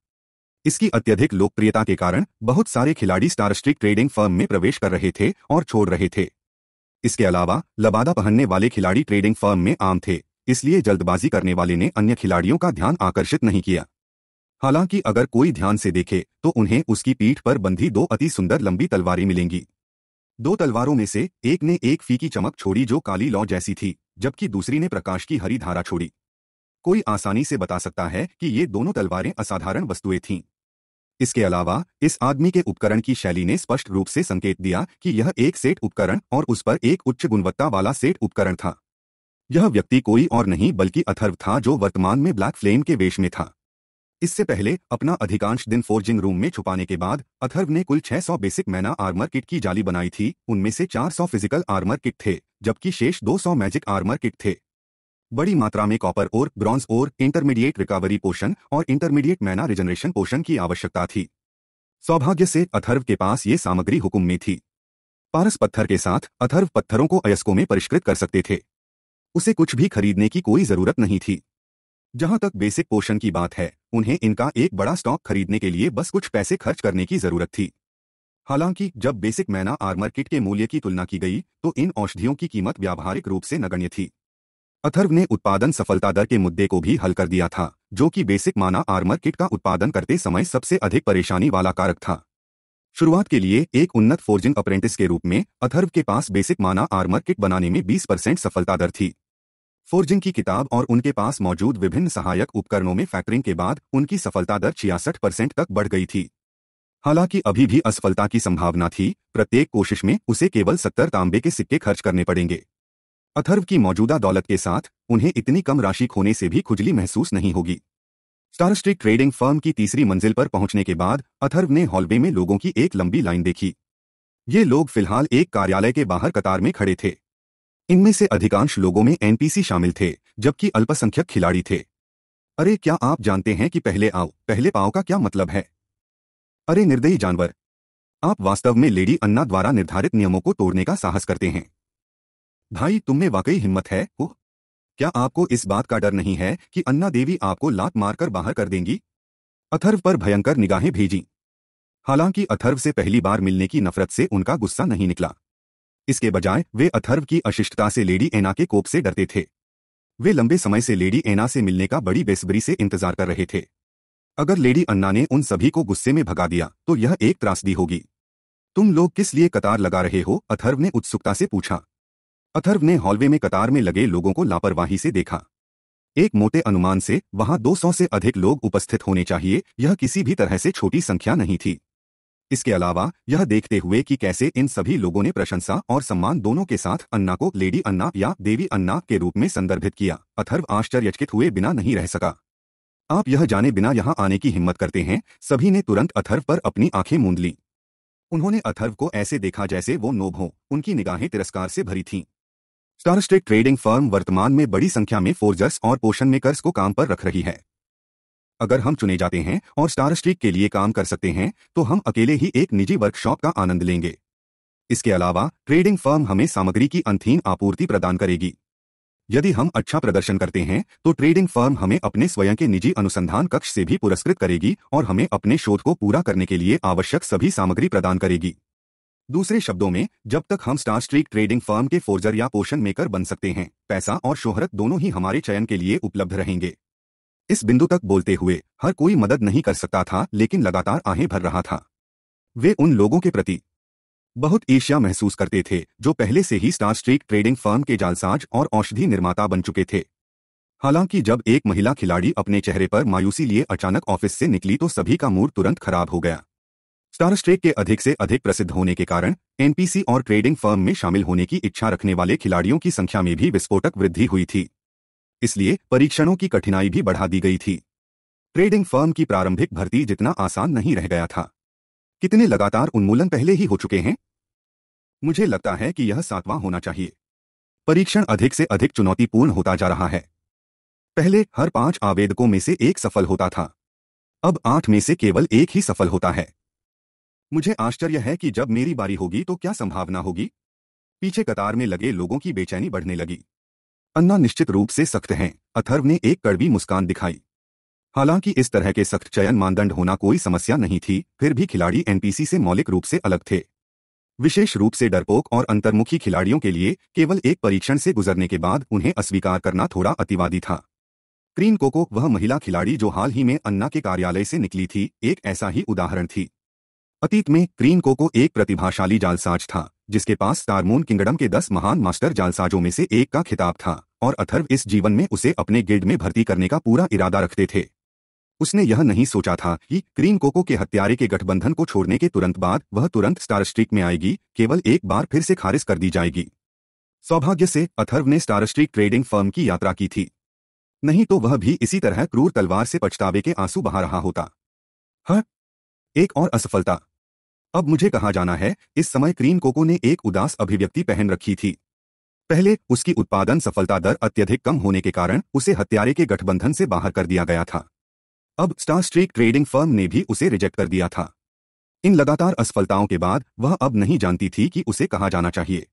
इसकी अत्यधिक लोकप्रियता के कारण बहुत सारे खिलाड़ी स्टार स्ट्रीक ट्रेडिंग फर्म में प्रवेश कर रहे थे और छोड़ रहे थे। इसके अलावा, लबादा पहनने वाले खिलाड़ी ट्रेडिंग फर्म में आम थे, इसलिए जल्दबाजी करने वाले ने अन्य खिलाड़ियों का ध्यान आकर्षित नहीं किया। हालाँकि अगर कोई ध्यान से देखे तो उन्हें उसकी पीठ पर बंधी दो अति सुंदर लंबी तलवारें मिलेंगी। दो तलवारों में से एक ने एक फीकी चमक छोड़ी जो काली लौ जैसी थी, जबकि दूसरी ने प्रकाश की हरी धारा छोड़ी। कोई आसानी से बता सकता है कि ये दोनों तलवारें असाधारण वस्तुएँ थीं। इसके अलावा, इस आदमी के उपकरण की शैली ने स्पष्ट रूप से संकेत दिया कि यह एक सेट उपकरण और उस पर एक उच्च गुणवत्ता वाला सेट उपकरण था। यह व्यक्ति कोई और नहीं बल्कि अथर्व था जो वर्तमान में ब्लैक फ्लेम के वेश में था। इससे पहले, अपना अधिकांश दिन फोर्जिंग रूम में छुपाने के बाद, अथर्व ने कुल 600 बेसिक मैना आर्मर किट की जाली बनाई थी। उनमें से 400 फ़िज़िकल आर्मर किट थे, जबकि शेष 200 मैजिक आर्मर किट थे। बड़ी मात्रा में कॉपर और ब्रॉन्ज और इंटरमीडिएट रिकवरी पोषण और इंटरमीडिएट मैना रिजनरेशन पोषण की आवश्यकता थी। सौभाग्य से अथर्व के पास ये सामग्री हुक्म में थी। पारस पत्थर के साथ अथर्व पत्थरों को अयस्कों में परिष्कृत कर सकते थे। उसे कुछ भी खरीदने की कोई ज़रूरत नहीं थी। जहाँ तक बेसिक पोषण की बात है, उन्हें इनका एक बड़ा स्टॉक खरीदने के लिए बस कुछ पैसे खर्च करने की ज़रूरत थी। हालाँकि, जब बेसिक मैना आर्मर किट के मूल्य की तुलना की गई तो इन औषधियों की कीमत व्यावहारिक रूप से नगण्य थी। अथर्व ने उत्पादन सफलता दर के मुद्दे को भी हल कर दिया था, जो कि बेसिक माना आर्मर किट का उत्पादन करते समय सबसे अधिक परेशानी वाला कारक था। शुरुआत के लिए एक उन्नत फोर्जिंग अप्रेंटिस के रूप में अथर्व के पास बेसिक माना आर्मर किट बनाने में 20 परसेंट सफलता दर थी। फोर्जिंग की किताब और उनके पास मौजूद विभिन्न सहायक उपकरणों में फैक्टरिंग के बाद उनकी सफलता दर छियासठ परसेंट तक बढ़ गई थी। हालाँकि अभी भी असफलता की संभावना थी, प्रत्येक कोशिश में उसे केवल सत्तर तांबे के सिक्के खर्च करने पड़ेंगे। अथर्व की मौजूदा दौलत के साथ, उन्हें इतनी कम राशि खोने से भी खुजली महसूस नहीं होगी। स्टार स्ट्रीट ट्रेडिंग फर्म की तीसरी मंजिल पर पहुँचने के बाद, अथर्व ने हॉलवे में लोगों की एक लंबी लाइन देखी। ये लोग फ़िलहाल एक कार्यालय के बाहर कतार में खड़े थे। इनमें से अधिकांश लोगों में एनपीसी शामिल थे, जबकि अल्पसंख्यक खिलाड़ी थे। अरे, क्या आप जानते हैं कि पहले आओ, पहले पाओ का क्या मतलब है? अरे, निर्दयी जानवर। आप वास्तव में लेडी अन्ना द्वारा निर्धारित नियमों को तोड़ने का साहस करते हैं। भाई तुम में वाकई हिम्मत है? हो क्या आपको इस बात का डर नहीं है कि अन्ना देवी आपको लात मारकर बाहर कर देंगी? अथर्व पर भयंकर निगाहें भेजी। हालाँकि अथर्व से पहली बार मिलने की नफरत से उनका गुस्सा नहीं निकला। इसके बजाय, वे अथर्व की अशिष्टता से लेडी एना के कोप से डरते थे। वे लंबे समय से लेडी एना से मिलने का बड़ी बेसब्री से इंतज़ार कर रहे थे। अगर लेडी अन्ना ने उन सभी को गुस्से में भगा दिया तो यह एक त्रासदी होगी। तुम लोग किस लिए कतार लगा रहे हो? अथर्व ने उत्सुकता से पूछा। अथर्व ने हॉलवे में कतार में लगे लोगों को लापरवाही से देखा। एक मोटे अनुमान से, वहाँ 200 से अधिक लोग उपस्थित होने चाहिए, यह किसी भी तरह से छोटी संख्या नहीं थी। इसके अलावा, यह देखते हुए कि कैसे इन सभी लोगों ने प्रशंसा और सम्मान दोनों के साथ अन्ना को लेडी अन्ना या देवी अन्ना के रूप में संदर्भित किया। अथर्व आश्चर्यचकित हुए बिना नहीं रह सका। आप यह जाने बिना यहाँ आने की हिम्मत करते हैं, सभी ने तुरंत अथर्व पर अपनी आँखें मूंद ली। उन्होंने अथर्व को ऐसे देखा जैसे वो नोब हो, उनकी निगाहें तिरस्कार से भरी थीं। स्टारस्टेक ट्रेडिंग फर्म वर्तमान में बड़ी संख्या में फोर्जर्स और पोषण मेकर्स को काम पर रख रही है। अगर हम चुने जाते हैं और स्टार स्ट्रीक के लिए काम कर सकते हैं तो हम अकेले ही एक निजी वर्कशॉप का आनंद लेंगे। इसके अलावा ट्रेडिंग फर्म हमें सामग्री की अंथीन आपूर्ति प्रदान करेगी। यदि हम अच्छा प्रदर्शन करते हैं तो ट्रेडिंग फर्म हमें अपने स्वयं के निजी अनुसंधान कक्ष से भी पुरस्कृत करेगी और हमें अपने शोध को पूरा करने के लिए आवश्यक सभी सामग्री प्रदान करेगी। दूसरे शब्दों में, जब तक हम स्टार स्ट्रीक ट्रेडिंग फर्म के फोर्जर या पोषण मेकर बन सकते हैं, पैसा और शोहरत दोनों ही हमारे चयन के लिए उपलब्ध रहेंगे। इस बिंदु तक बोलते हुए, हर कोई मदद नहीं कर सकता था, लेकिन लगातार आहें भर रहा था। वे उन लोगों के प्रति बहुत ईर्ष्या महसूस करते थे, जो पहले से ही स्टार स्ट्रीक ट्रेडिंग फर्म के जालसाज और औषधि निर्माता बन चुके थे। हालाँकि जब एक महिला खिलाड़ी अपने चेहरे पर मायूसी लिए अचानक ऑफ़िस से निकली तो सभी का मूड तुरंत खराब हो गया। स्टार स्ट्रेक के अधिक से अधिक प्रसिद्ध होने के कारण एनपीसी और ट्रेडिंग फर्म में शामिल होने की इच्छा रखने वाले खिलाड़ियों की संख्या में भी विस्फोटक वृद्धि हुई थी। इसलिए परीक्षणों की कठिनाई भी बढ़ा दी गई थी। ट्रेडिंग फर्म की प्रारंभिक भर्ती जितना आसान नहीं रह गया था। कितने लगातार उन्मूलन पहले ही हो चुके हैं? मुझे लगता है कि यह सातवां होना चाहिए। परीक्षण अधिक से अधिक चुनौतीपूर्ण होता जा रहा है। पहले हर पाँच आवेदकों में से एक सफल होता था। अब आठ में से केवल एक ही सफल होता है। मुझे आश्चर्य है कि जब मेरी बारी होगी तो क्या संभावना होगी? पीछे कतार में लगे लोगों की बेचैनी बढ़ने लगी। अन्ना निश्चित रूप से सख्त हैं। अथर्व ने एक कड़वी मुस्कान दिखाई। हालाँकि इस तरह के सख्त चयन मानदंड होना कोई समस्या नहीं थी, फिर भी खिलाड़ी एनपीसी से मौलिक रूप से अलग थे। विशेष रूप से डरपोक और अंतर्मुखी खिलाड़ियों के लिए केवल एक परीक्षण से गुजरने के बाद उन्हें अस्वीकार करना थोड़ा अतिवादी था। क्रीन कोको, वह महिला खिलाड़ी जो हाल ही में अन्ना के कार्यालय से निकली थी, एक ऐसा ही उदाहरण थी। अतीत में, क्रीन कोको एक प्रतिभाशाली जालसाज था, जिसके पास स्टारमून किंगडम के दस महान मास्टर जालसाजों में से एक का खिताब था, और अथर्व इस जीवन में उसे अपने गिल्ड में भर्ती करने का पूरा इरादा रखते थे। उसने यह नहीं सोचा था कि क्रीन कोको के हत्यारे के गठबंधन को छोड़ने के तुरंत बाद वह तुरंत स्टार स्ट्रीक में आएगी, केवल एक बार फिर से खारिज कर दी जाएगी। सौभाग्य से, अथर्व ने स्टार स्ट्रीक ट्रेडिंग फर्म की यात्रा की थी। नहीं तो वह भी इसी तरह क्रूर तलवार से पछतावे के आँसू बहा रहा होता। हाँ। एक और असफलता। अब मुझे कहा जाना है? इस समय क्रीन कोको ने एक उदास अभिव्यक्ति पहन रखी थी। पहले, उसकी उत्पादन सफलता दर अत्यधिक कम होने के कारण उसे हत्यारे के गठबंधन से बाहर कर दिया गया था। अब स्टार स्ट्रीक ट्रेडिंग फर्म ने भी उसे रिजेक्ट कर दिया था। इन लगातार असफलताओं के बाद, वह अब नहीं जानती थी कि उसे कहा जाना चाहिए।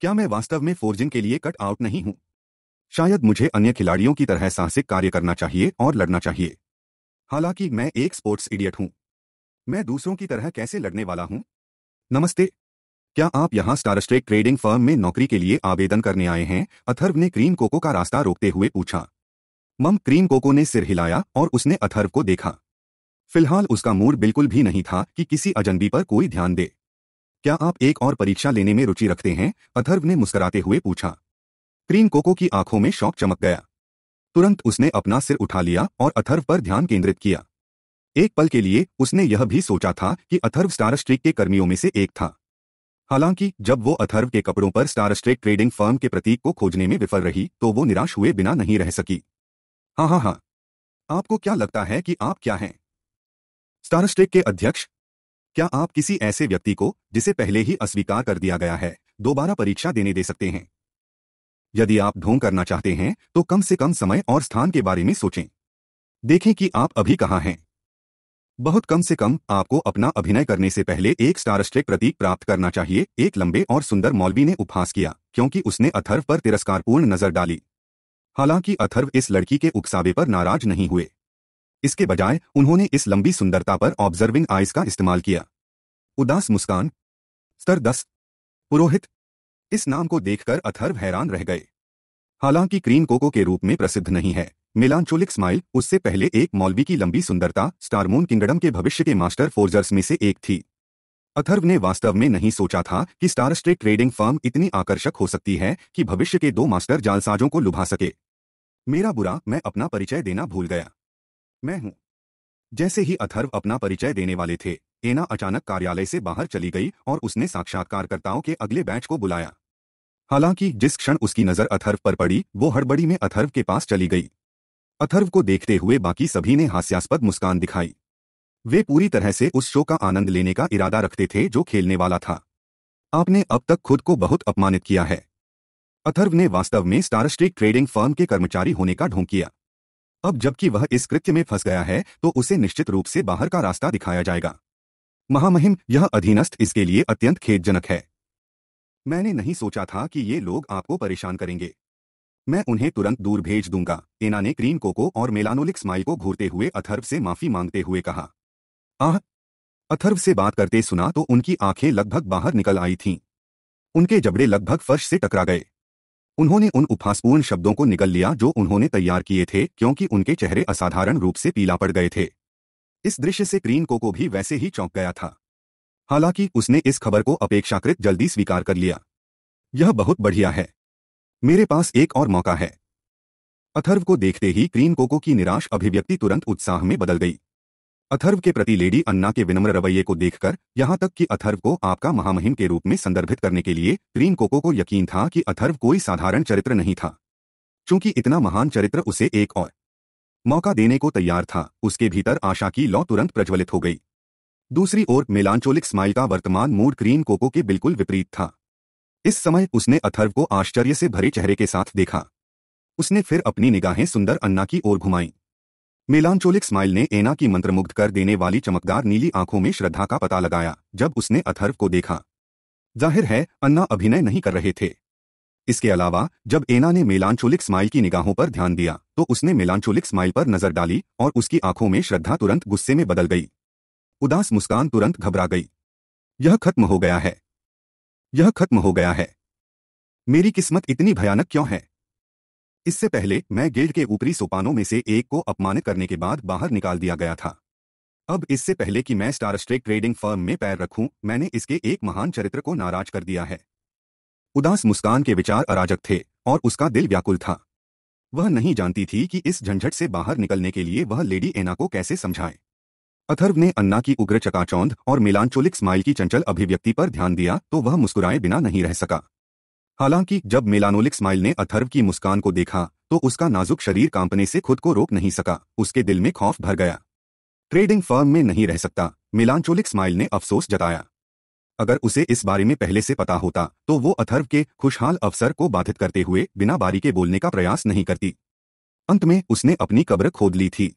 क्या मैं वास्तव में फोर्जिंग के लिए कट आउट नहीं हूँ? शायद मुझे अन्य खिलाड़ियों की तरह साहसिक कार्य करना चाहिए और लड़ना चाहिए। हालाँकि मैं एक स्पोर्ट्स इडियट हूँ। मैं दूसरों की तरह कैसे लड़ने वाला हूँ? नमस्ते। क्या आप यहाँ स्टारस्ट्रेक ट्रेडिंग फर्म में नौकरी के लिए आवेदन करने आए हैं? अथर्व ने क्रीम कोको का रास्ता रोकते हुए पूछा। मम, क्रीम कोको ने सिर हिलाया और उसने अथर्व को देखा। फ़िलहाल उसका मूड बिल्कुल भी नहीं था कि किसी अजनबी पर कोई ध्यान दे। क्या आप एक और परीक्षा लेने में रुचि रखते हैं? अथर्व ने मुस्कुराते हुए पूछा। क्रीम कोको की आँखों में शौक चमक गया। तुरंत उसने अपना सिर उठा लिया और अथर्व पर ध्यान केंद्रित किया। एक पल के लिए उसने यह भी सोचा था कि अथर्व स्टार स्ट्रीक के कर्मियों में से एक था। हालाँकि जब वो अथर्व के कपड़ों पर स्टार स्ट्रेक ट्रेडिंग फर्म के प्रतीक को खोजने में विफल रही तो वो निराश हुए बिना नहीं रह सकी। हाँ हाँ हाँ। आपको क्या लगता है कि आप क्या हैं? स्टार स्ट्रेक के अध्यक्ष, क्या आप किसी ऐसे व्यक्ति को, जिसे पहले ही अस्वीकार कर दिया गया है, दोबारा परीक्षा देने दे सकते हैं? यदि आप ढोंग करना चाहते हैं तो कम से कम समय और स्थान के बारे में सोचें। देखें कि आप अभी कहाँ हैं। बहुत कम से कम आपको अपना अभिनय करने से पहले एक स्टारस्ट्रिक प्रतीक प्राप्त करना चाहिए, एक लंबे और सुंदर मौलवी ने उपहास किया, क्योंकि उसने अथर्व पर तिरस्कारपूर्ण नज़र डाली। हालाँकि अथर्व इस लड़की के उकसावे पर नाराज़ नहीं हुए। इसके बजाय, उन्होंने इस लंबी सुंदरता पर ऑब्जर्विंग आइज़ का इस्तेमाल किया। उदास मुस्कान स्तर दस पुरोहित। इस नाम को देखकर अथर्व हैरान रह गए। हालाँकि क्रीन कोको के रूप में प्रसिद्ध नहीं है। मिलानचोलिक स्माइल उससे पहले एक मौलवी की लंबी सुंदरता स्टारमून किंगडम के भविष्य के मास्टर फोर्जर्स में से एक थी। अथर्व ने वास्तव में नहीं सोचा था कि स्टार स्ट्रेक ट्रेडिंग फर्म इतनी आकर्षक हो सकती है कि भविष्य के दो मास्टर जालसाजों को लुभा सके। मेरा बुरा, मैं अपना परिचय देना भूल गया। मैं हूँ। जैसे ही अथर्व अपना परिचय देने वाले थे, एना अचानक कार्यालय से बाहर चली गई और उसने साक्षात्कारकर्ताओं के अगले बैच को बुलाया। हालाँकि जिस क्षण उसकी नज़र अथर्व पर पड़ी, वो हड़बड़ी में अथर्व के पास चली गई। अथर्व को देखते हुए बाकी सभी ने हास्यास्पद मुस्कान दिखाई। वे पूरी तरह से उस शो का आनंद लेने का इरादा रखते थे जो खेलने वाला था। आपने अब तक खुद को बहुत अपमानित किया है। अथर्व ने वास्तव में स्टार स्ट्रीक ट्रेडिंग फर्म के कर्मचारी होने का ढोंग किया। अब जबकि वह इस कृत्य में फंस गया है तो उसे निश्चित रूप से बाहर का रास्ता दिखाया जाएगा। महामहिम, यह अधीनस्थ इसके लिए अत्यंत खेदजनक है। मैंने नहीं सोचा था कि ये लोग आपको परेशान करेंगे। मैं उन्हें तुरंत दूर भेज दूँगा। एना ने क्रीम कोको और मेलानोलिक स्माइल को घूरते हुए अथर्व से माफ़ी मांगते हुए कहा। आह! अथर्व से बात करते सुना तो उनकी आँखें लगभग बाहर निकल आई थीं। उनके जबड़े लगभग फर्श से टकरा गए। उन्होंने उन उपहासपूर्ण शब्दों को निकल लिया जो उन्होंने तैयार किए थे, क्योंकि उनके चेहरे असाधारण रूप से पीला पड़ गए थे। इस दृश्य से क्रीन कोको भी वैसे ही चौंक गया था। हालाँकि उसने इस खबर को अपेक्षाकृत जल्दी स्वीकार कर लिया। यह बहुत बढ़िया है। मेरे पास एक और मौका है। अथर्व को देखते ही क्रीन कोको की निराश अभिव्यक्ति तुरंत उत्साह में बदल गई। अथर्व के प्रति लेडी अन्ना के विनम्र रवैये को देखकर यहाँ तक कि अथर्व को आपका महामहिम के रूप में संदर्भित करने के लिए क्रीन कोको को यकीन था कि अथर्व कोई साधारण चरित्र नहीं था चूँकि इतना महान चरित्र उसे एक और मौका देने को तैयार था, उसके भीतर आशा की लौ तुरंत प्रज्वलित हो गई। दूसरी ओर मेलांचोलिक स्माइल का वर्तमान मूड क्रीन कोको के बिल्कुल विपरीत था। इस समय उसने अथर्व को आश्चर्य से भरे चेहरे के साथ देखा। उसने फिर अपनी निगाहें सुंदर अन्ना की ओर घुमाई। मेलांचोलिक स्माइल ने एना की मंत्रमुग्ध कर देने वाली चमकदार नीली आँखों में श्रद्धा का पता लगाया, जब उसने अथर्व को देखा। ज़ाहिर है, अन्ना अभिनय नहीं कर रहे थे। इसके अलावा, जब एना ने मेलांचोलिक स्माइल की निगाहों पर ध्यान दिया तो उसने मेलांचोलिक स्माइल पर नज़र डाली और उसकी आँखों में श्रद्धा तुरंत गुस्से में बदल गई। उदास मुस्कान तुरंत घबरा गई। यह खत्म हो गया है। यह खत्म हो गया है। मेरी किस्मत इतनी भयानक क्यों है? इससे पहले मैं गिल्ड के ऊपरी सोपानों में से एक को अपमानित करने के बाद बाहर निकाल दिया गया था। अब इससे पहले कि मैं स्टार स्ट्रेक ट्रेडिंग फर्म में पैर रखूँ, मैंने इसके एक महान चरित्र को नाराज़ कर दिया है। उदास मुस्कान के विचार अराजक थे और उसका दिल व्याकुल था। वह नहीं जानती थी कि इस झंझट से बाहर निकलने के लिए वह लेडी एना को कैसे समझाए। अथर्व ने अन्ना की उग्र चकाचौंध और मिलानचोलिक स्माइल की चंचल अभिव्यक्ति पर ध्यान दिया तो वह मुस्कुराए बिना नहीं रह सका। हालाँकि जब मेलानोलिक स्माइल ने अथर्व की मुस्कान को देखा तो उसका नाजुक शरीर कांपने से खुद को रोक नहीं सका, उसके दिल में खौफ भर गया। ट्रेडिंग फर्म में नहीं रह सकता मिलानचोलिक स्माइल ने अफसोस जताया। अगर उसे इस बारे में पहले से पता होता तो वो अथर्व के खुशहाल अवसर को बाधित करते हुए बिना बारी के बोलने का प्रयास नहीं करती। अंत में उसने अपनी कब्र खोद ली थी।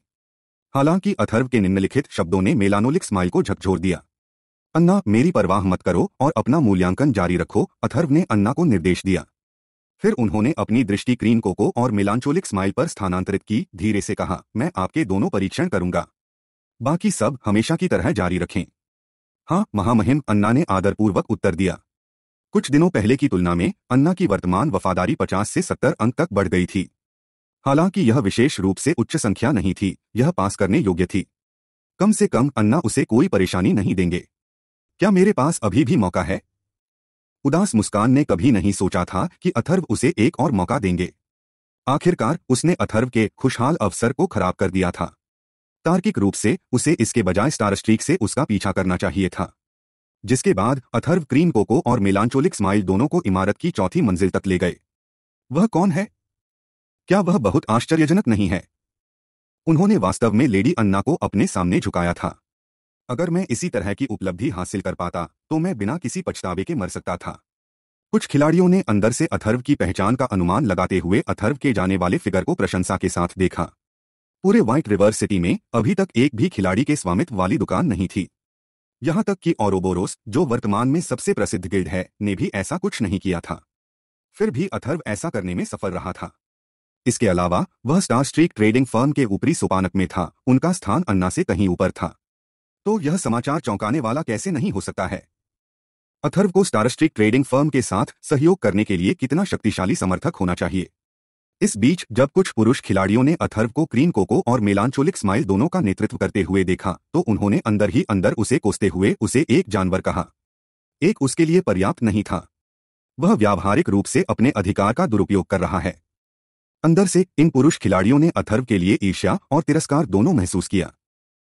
हालाँकि अथर्व के निम्नलिखित शब्दों ने मेलानोलिक स्माइल को झकझोर दिया। अन्ना, मेरी परवाह मत करो और अपना मूल्यांकन जारी रखो, अथर्व ने अन्ना को निर्देश दिया। फिर उन्होंने अपनी दृष्टि क्रीन कोको और मिलांचोलिक स्माइल पर स्थानांतरित की, धीरे से कहा, मैं आपके दोनों परीक्षण करूँगा। बाकी सब हमेशा की तरह जारी रखें। हाँ महामहिम, अन्ना ने आदरपूर्वक उत्तर दिया। कुछ दिनों पहले की तुलना में, अन्ना की वर्तमान वफादारी पचास से सत्तर अंक तक बढ़ गई थी। हालाँकि यह विशेष रूप से उच्च संख्या नहीं थी, यह पास करने योग्य थी। कम से कम अन्ना उसे कोई परेशानी नहीं देंगे। क्या मेरे पास अभी भी मौका है? उदास मुस्कान ने कभी नहीं सोचा था कि अथर्व उसे एक और मौका देंगे। आखिरकार उसने अथर्व के खुशहाल अवसर को खराब कर दिया था। तार्किक रूप से उसे इसके बजाय स्टार स्ट्रीक से उसका पीछा करना चाहिए था। जिसके बाद अथर्व क्रीम कोको और मिलांचोलिक स्माइल दोनों को इमारत की चौथी मंजिल तक ले गए। वह कौन है? क्या वह बहुत आश्चर्यजनक नहीं है? उन्होंने वास्तव में लेडी अन्ना को अपने सामने झुकाया था। अगर मैं इसी तरह की उपलब्धि हासिल कर पाता तो मैं बिना किसी पछतावे के मर सकता था। कुछ खिलाड़ियों ने अंदर से अथर्व की पहचान का अनुमान लगाते हुए अथर्व के जाने वाले फिगर को प्रशंसा के साथ देखा। पूरे व्हाइट रिवर सिटी में अभी तक एक भी खिलाड़ी के स्वामित्व वाली दुकान नहीं थी। यहाँ तक कि ओरोबोरोस जो वर्तमान में सबसे प्रसिद्ध गिल्ड है, ने भी ऐसा कुछ नहीं किया था। फिर भी अथर्व ऐसा करने में सफल रहा था। इसके अलावा, वह स्टार स्ट्रीक ट्रेडिंग फर्म के ऊपरी सोपानक में था। उनका स्थान अन्ना से कहीं ऊपर था। तो यह समाचार चौंकाने वाला कैसे नहीं हो सकता है? अथर्व को स्टार स्ट्रीक ट्रेडिंग फर्म के साथ सहयोग करने के लिए कितना शक्तिशाली समर्थक होना चाहिए? इस बीच, जब कुछ पुरुष खिलाड़ियों ने अथर्व को क्रीन कोको और मेलांचोलिक स्माइल दोनों का नेतृत्व करते हुए देखा तो उन्होंने अंदर ही अंदर उसे कोसते हुए उसे एक जानवर कहा। एक उसके लिए पर्याप्त नहीं था। वह व्यावहारिक रूप से अपने अधिकार का दुरुपयोग कर रहा है। अंदर से इन पुरुष खिलाड़ियों ने अथर्व के लिए ईर्ष्या और तिरस्कार दोनों महसूस किया।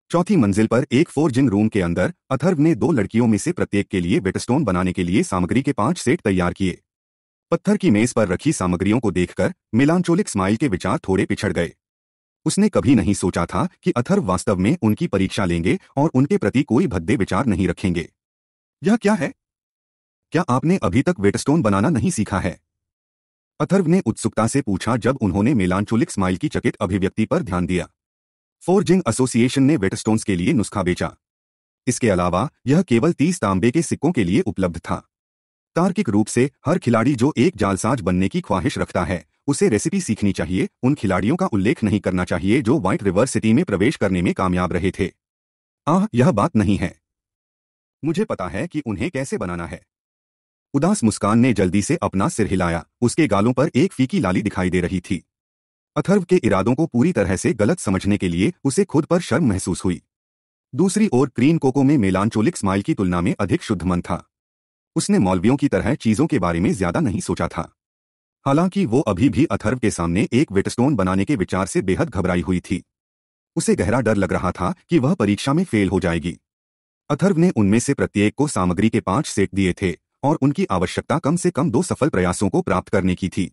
चौथी मंजिल पर एक फोर्जिंग रूम के अंदर अथर्व ने दो लड़कियों में से प्रत्येक के लिए वेटस्टोन बनाने के लिए सामग्री के पाँच सेट तैयार किए। पत्थर की मेज पर रखी सामग्रियों को देखकर मिलांचोलिक स्माइल के विचार थोड़े पिछड़ गए। उसने कभी नहीं सोचा था कि अथर्व वास्तव में उनकी परीक्षा लेंगे और उनके प्रति कोई भद्दे विचार नहीं रखेंगे। यह क्या है? क्या आपने अभी तक वेटस्टोन बनाना नहीं सीखा है? अथर्व ने उत्सुकता से पूछा जब उन्होंने मेलांचोलिक स्माइल की चकित अभिव्यक्ति पर ध्यान दिया। फोर्जिंग एसोसिएशन ने वेटस्टोन्स के लिए नुस्खा बेचा। इसके अलावा, यह केवल तीस तांबे के सिक्कों के लिए उपलब्ध था। तार्किक रूप से, हर खिलाड़ी जो एक जालसाज बनने की ख्वाहिश रखता है, उसे रेसिपी सीखनी चाहिए, उन खिलाड़ियों का उल्लेख नहीं करना चाहिए जो व्हाइट रिवर सिटी में प्रवेश करने में कामयाब रहे थे। आह, यह बात नहीं है। मुझे पता है कि उन्हें कैसे बनाना है। उदास मुस्कान ने जल्दी से अपना सिर हिलाया। उसके गालों पर एक फीकी लाली दिखाई दे रही थी। अथर्व के इरादों को पूरी तरह से गलत समझने के लिए उसे खुद पर शर्म महसूस हुई। दूसरी ओर क्रीन कोको में मेलांचोलिक स्माइल की तुलना में अधिक शुद्ध मन था। उसने मौलवियों की तरह चीज़ों के बारे में ज़्यादा नहीं सोचा था। हालाँकि वो अभी भी अथर्व के सामने एक वेटस्टोन बनाने के विचार से बेहद घबराई हुई थी। उसे गहरा डर लग रहा था कि वह परीक्षा में फेल हो जाएगी। अथर्व ने उनमें से प्रत्येक को सामग्री के पाँच सेट दिए थे। और उनकी आवश्यकता कम से कम दो सफल प्रयासों को प्राप्त करने की थी।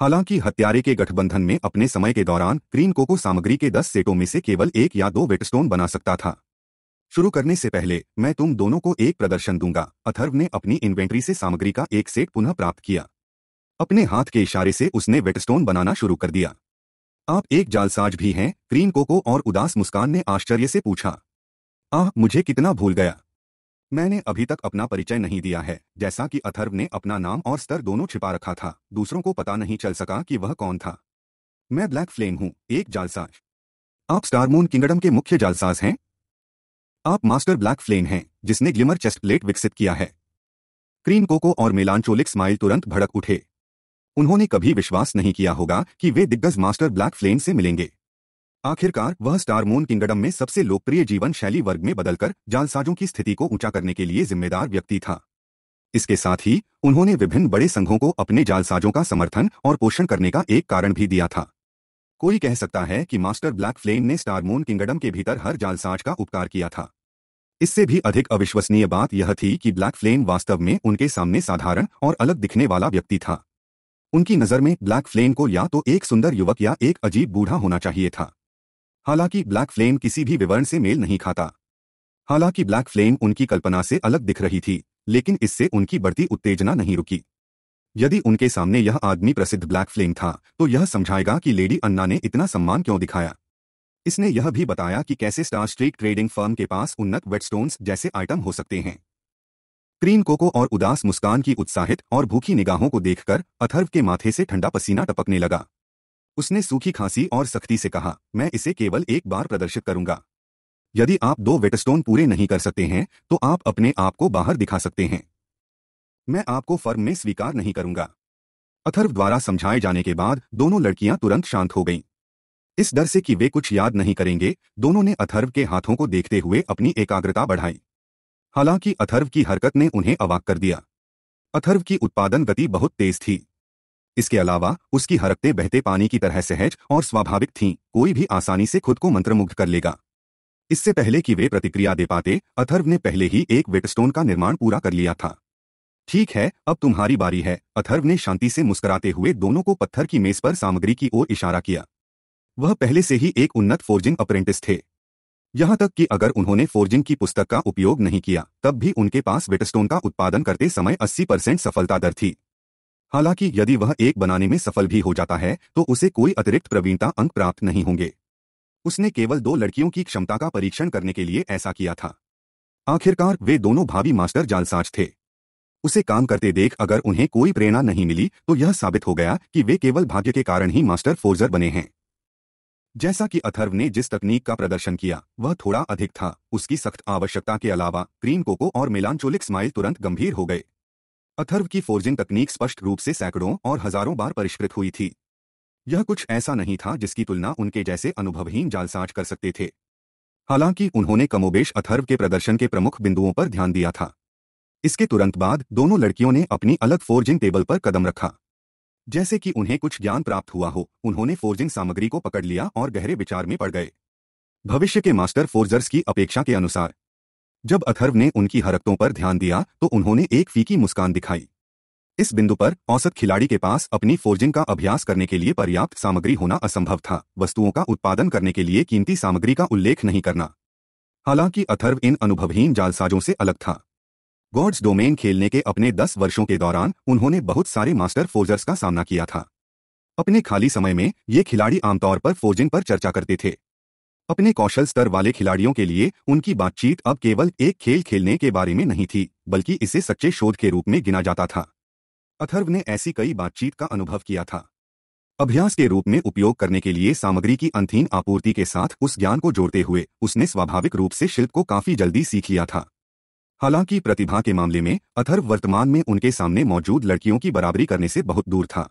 हालाँकि हत्यारे के गठबंधन में अपने समय के दौरान क्रीन कोको सामग्री के दस सेटों में से केवल एक या दो वेटस्टोन बना सकता था। शुरू करने से पहले, मैं तुम दोनों को एक प्रदर्शन दूँगा। अथर्व ने अपनी इन्वेंट्री से सामग्री का एक सेट पुनः प्राप्त किया। अपने हाथ के इशारे से उसने वेटस्टोन बनाना शुरू कर दिया। आप एक जालसाज भी हैं क्रीम कोको और उदास मुस्कान ने आश्चर्य से पूछा। आह, मुझे कितना भूल गया। मैंने अभी तक अपना परिचय नहीं दिया है, जैसा कि अथर्व ने अपना नाम और स्तर दोनों छिपा रखा था, दूसरों को पता नहीं चल सका कि वह कौन था। मैं ब्लैक फ्लेम हूँ, एक जालसाज। आप स्टारमून किंगडम के मुख्य जालसाज हैं? आप मास्टर ब्लैक फ्लेम हैं, जिसने ग्लिमर चेस्ट प्लेट विकसित किया है। क्रीम कोको और मेलांचोलिक स्माइल तुरंत भड़क उठे। उन्होंने कभी विश्वास नहीं किया होगा कि वे दिग्गज मास्टर ब्लैक फ्लेम से मिलेंगे। आखिरकार, वह स्टार मून किंगडम में सबसे लोकप्रिय जीवन शैली वर्ग में बदलकर जालसाजों की स्थिति को ऊँचा करने के लिए जिम्मेदार व्यक्ति था। इसके साथ ही, उन्होंने विभिन्न बड़े संघों को अपने जालसाजों का समर्थन और पोषण करने का एक कारण भी दिया था। कोई कह सकता है कि मास्टर ब्लैक फ्लेम ने स्टार मून किंगडम के भीतर हर जालसाज का उपकार किया था। इससे भी अधिक अविश्वसनीय बात यह थी कि ब्लैक फ्लेम वास्तव में उनके सामने साधारण और अलग दिखने वाला व्यक्ति था। उनकी नज़र में ब्लैक फ्लेम को या तो एक सुंदर युवक या एक अजीब बूढ़ा होना चाहिए था। हालाँकि ब्लैक फ्लेम किसी भी विवरण से मेल नहीं खाता। हालाँकि ब्लैक फ्लेम उनकी कल्पना से अलग दिख रही थी, लेकिन इससे उनकी बढ़ती उत्तेजना नहीं रुकी। यदि उनके सामने यह आदमी प्रसिद्ध ब्लैक फ्लेम था तो यह समझाएगा कि लेडी अन्ना ने इतना सम्मान क्यों दिखाया। इसने यह भी बताया कि कैसे स्टार स्ट्रीट ट्रेडिंग फर्म के पास उन्नत वेटस्टोन्स जैसे आइटम हो सकते हैं। क्रीन कोको और उदास मुस्कान की उत्साहित और भूखी निगाहों को देखकर अथर्व के माथे से ठंडा पसीना टपकने लगा। उसने सूखी खांसी और सख्ती से कहा, मैं इसे केवल एक बार प्रदर्शित करूँगा। यदि आप दो वेटस्टोन पूरे नहीं कर सकते हैं तो आप अपने आप को बाहर दिखा सकते हैं। मैं आपको फर्म में स्वीकार नहीं करूँगा अथर्व द्वारा समझाए जाने के बाद दोनों लड़कियाँ तुरंत शांत हो गईं। इस डर से कि वे कुछ याद नहीं करेंगे, दोनों ने अथर्व के हाथों को देखते हुए अपनी एकाग्रता बढ़ाई। हालाँकि अथर्व की हरकत ने उन्हें अवाक कर दिया। अथर्व की उत्पादन गति बहुत तेज थी। इसके अलावा, उसकी हरकतें बहते पानी की तरह सहज और स्वाभाविक थीं, कोई भी आसानी से खुद को मंत्रमुग्ध कर लेगा। इससे पहले कि वे प्रतिक्रिया दे पाते, अथर्व ने पहले ही एक वेटस्टोन का निर्माण पूरा कर लिया था। ठीक है, अब तुम्हारी बारी है, अथर्व ने शांति से मुस्कुराते हुए दोनों को पत्थर की मेज पर सामग्री की ओर इशारा किया। वह पहले से ही एक उन्नत फोर्जिंग अप्रेंटिस थे। यहाँ तक कि अगर उन्होंने फोर्जिंग की पुस्तक का उपयोग नहीं किया, तब भी उनके पास वेटस्टोन का उत्पादन करते समय 80 परसेंट सफलता दर थी। हालाँकि यदि वह एक बनाने में सफल भी हो जाता है तो उसे कोई अतिरिक्त प्रवीणता अंक प्राप्त नहीं होंगे। उसने केवल दो लड़कियों की क्षमता का परीक्षण करने के लिए ऐसा किया था। आखिरकार वे दोनों भावी मास्टर जालसाज थे। उसे काम करते देख अगर उन्हें कोई प्रेरणा नहीं मिली तो यह साबित हो गया कि वे केवल भाग्य के कारण ही मास्टर फोर्जर बने हैं। जैसा कि अथर्व ने जिस तकनीक का प्रदर्शन किया, वह थोड़ा अधिक था। उसकी सख्त आवश्यकता के अलावा, क्रीम कोको और मिलानचोलिक स्माइल तुरंत गंभीर हो गए। अथर्व की फोर्जिंग तकनीक स्पष्ट रूप से सैकड़ों और हज़ारों बार परिष्कृत हुई थी। यह कुछ ऐसा नहीं था जिसकी तुलना उनके जैसे अनुभवहीन जालसाज कर सकते थे। हालाँकि उन्होंने कमोबेश अथर्व के प्रदर्शन के प्रमुख बिंदुओं पर ध्यान दिया था। इसके तुरंत बाद दोनों लड़कियों ने अपनी अलग फोर्जिंग टेबल पर कदम रखा। जैसे कि उन्हें कुछ ज्ञान प्राप्त हुआ हो, उन्होंने फोर्जिंग सामग्री को पकड़ लिया और गहरे विचार में पड़ गए। भविष्य के मास्टर फोर्जर्स की अपेक्षा के अनुसार जब अथर्व ने उनकी हरकतों पर ध्यान दिया तो उन्होंने एक फीकी मुस्कान दिखाई। इस बिंदु पर, औसत खिलाड़ी के पास अपनी फोर्जिंग का अभ्यास करने के लिए पर्याप्त सामग्री होना असंभव था। वस्तुओं का उत्पादन करने के लिए कीमती सामग्री का उल्लेख नहीं करना। हालाँकि अथर्व इन अनुभवहीन जालसाजों से अलग था। गॉड्स डोमेन खेलने के अपने दस वर्षों के दौरान, उन्होंने बहुत सारे मास्टर फोर्जर्स का सामना किया था। अपने खाली समय में, ये खिलाड़ी आमतौर पर फोर्जिंग पर चर्चा करते थे। अपने कौशल स्तर वाले खिलाड़ियों के लिए उनकी बातचीत अब केवल एक खेल खेलने के बारे में नहीं थी, बल्कि इसे सच्चे शोध के रूप में गिना जाता था। अथर्व ने ऐसी कई बातचीत का अनुभव किया था। अभ्यास के रूप में उपयोग करने के लिए सामग्री की अंथीन आपूर्ति के साथ उस ज्ञान को जोड़ते हुए उसने स्वाभाविक रूप से शिल्प को काफ़ी जल्दी सीख लिया था। हालाँकि प्रतिभा के मामले में अथर्व वर्तमान में उनके सामने मौजूद लड़कियों की बराबरी करने से बहुत दूर था।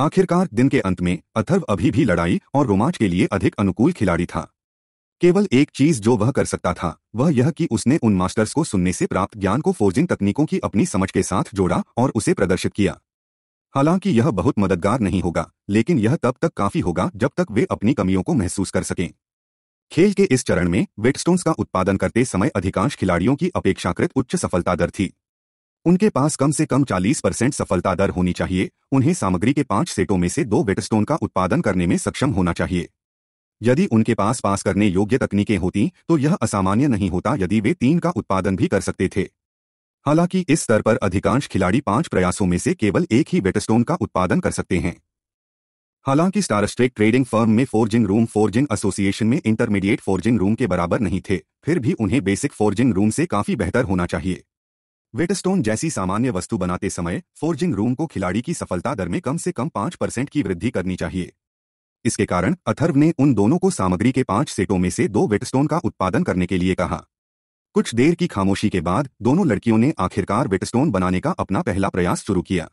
आखिरकार दिन के अंत में, अथर्व अभी भी लड़ाई और रोमांच के लिए अधिक अनुकूल खिलाड़ी था। केवल एक चीज़ जो वह कर सकता था, वह यह कि उसने उन मास्टर्स को सुनने से प्राप्त ज्ञान को फोर्जिंग तकनीकों की अपनी समझ के साथ जोड़ा और उसे प्रदर्शित किया। हालाँकि यह बहुत मददगार नहीं होगा, लेकिन यह तब तक काफ़ी होगा जब तक वे अपनी कमियों को महसूस कर सकें। खेल के इस चरण में वेटस्टोन्स का उत्पादन करते समय अधिकांश खिलाड़ियों की अपेक्षाकृत उच्च सफलता दर थी। उनके पास कम से कम 40 परसेंट सफलता दर होनी चाहिए। उन्हें सामग्री के पाँच सेटों में से दो वेटस्टोन का उत्पादन करने में सक्षम होना चाहिए। यदि उनके पास पास करने योग्य तकनीकें होती तो यह असामान्य नहीं होता यदि वे तीन का उत्पादन भी कर सकते थे। हालाँकि इस स्तर पर अधिकांश खिलाड़ी पाँच प्रयासों में से केवल एक ही वेटस्टोन का उत्पादन कर सकते हैं। हालाँकि स्टारस्ट्रेक ट्रेडिंग फर्म में फोर्जिंग रूम फोर्जिंग एसोसिएशन में इंटरमीडिएट फोर्जिंग रूम के बराबर नहीं थे, फिर भी उन्हें बेसिक फोर्जिंग रूम से काफ़ी बेहतर होना चाहिए। वेटस्टोन जैसी सामान्य वस्तु बनाते समय फोर्जिंग रूम को खिलाड़ी की सफलता दर में कम से कम पाँच परसेंट की वृद्धि करनी चाहिए। इसके कारण अथर्व ने उन दोनों को सामग्री के पाँच सेटों में से दो वेटस्टोन का उत्पादन करने के लिए कहा। कुछ देर की खामोशी के बाद दोनों लड़कियों ने आखिरकार वेटस्टोन बनाने का अपना पहला प्रयास शुरू किया।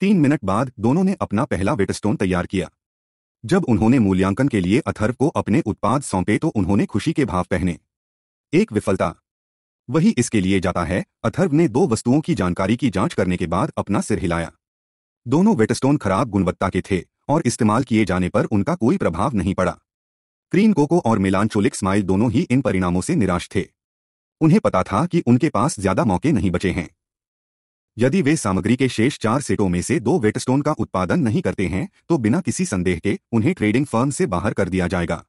तीन मिनट बाद दोनों ने अपना पहला वेटस्टोन तैयार किया। जब उन्होंने मूल्यांकन के लिए अथर्व को अपने उत्पाद सौंपे तो उन्होंने खुशी के भाव पहने। एक विफलता वही इसके लिए जाता है। अथर्व ने दो वस्तुओं की जानकारी की जाँच करने के बाद अपना सिर हिलाया। दोनों वेटस्टोन खराब गुणवत्ता के थे और इस्तेमाल किए जाने पर उनका कोई प्रभाव नहीं पड़ा। क्रीन कोको और मिलान चोलिक स्माइल दोनों ही इन परिणामों से निराश थे। उन्हें पता था कि उनके पास ज़्यादा मौके नहीं बचे हैं। यदि वे सामग्री के शेष चार सेटों में से दो वेटस्टोन का उत्पादन नहीं करते हैं तो बिना किसी संदेह के उन्हें ट्रेडिंग फर्म से बाहर कर दिया जाएगा।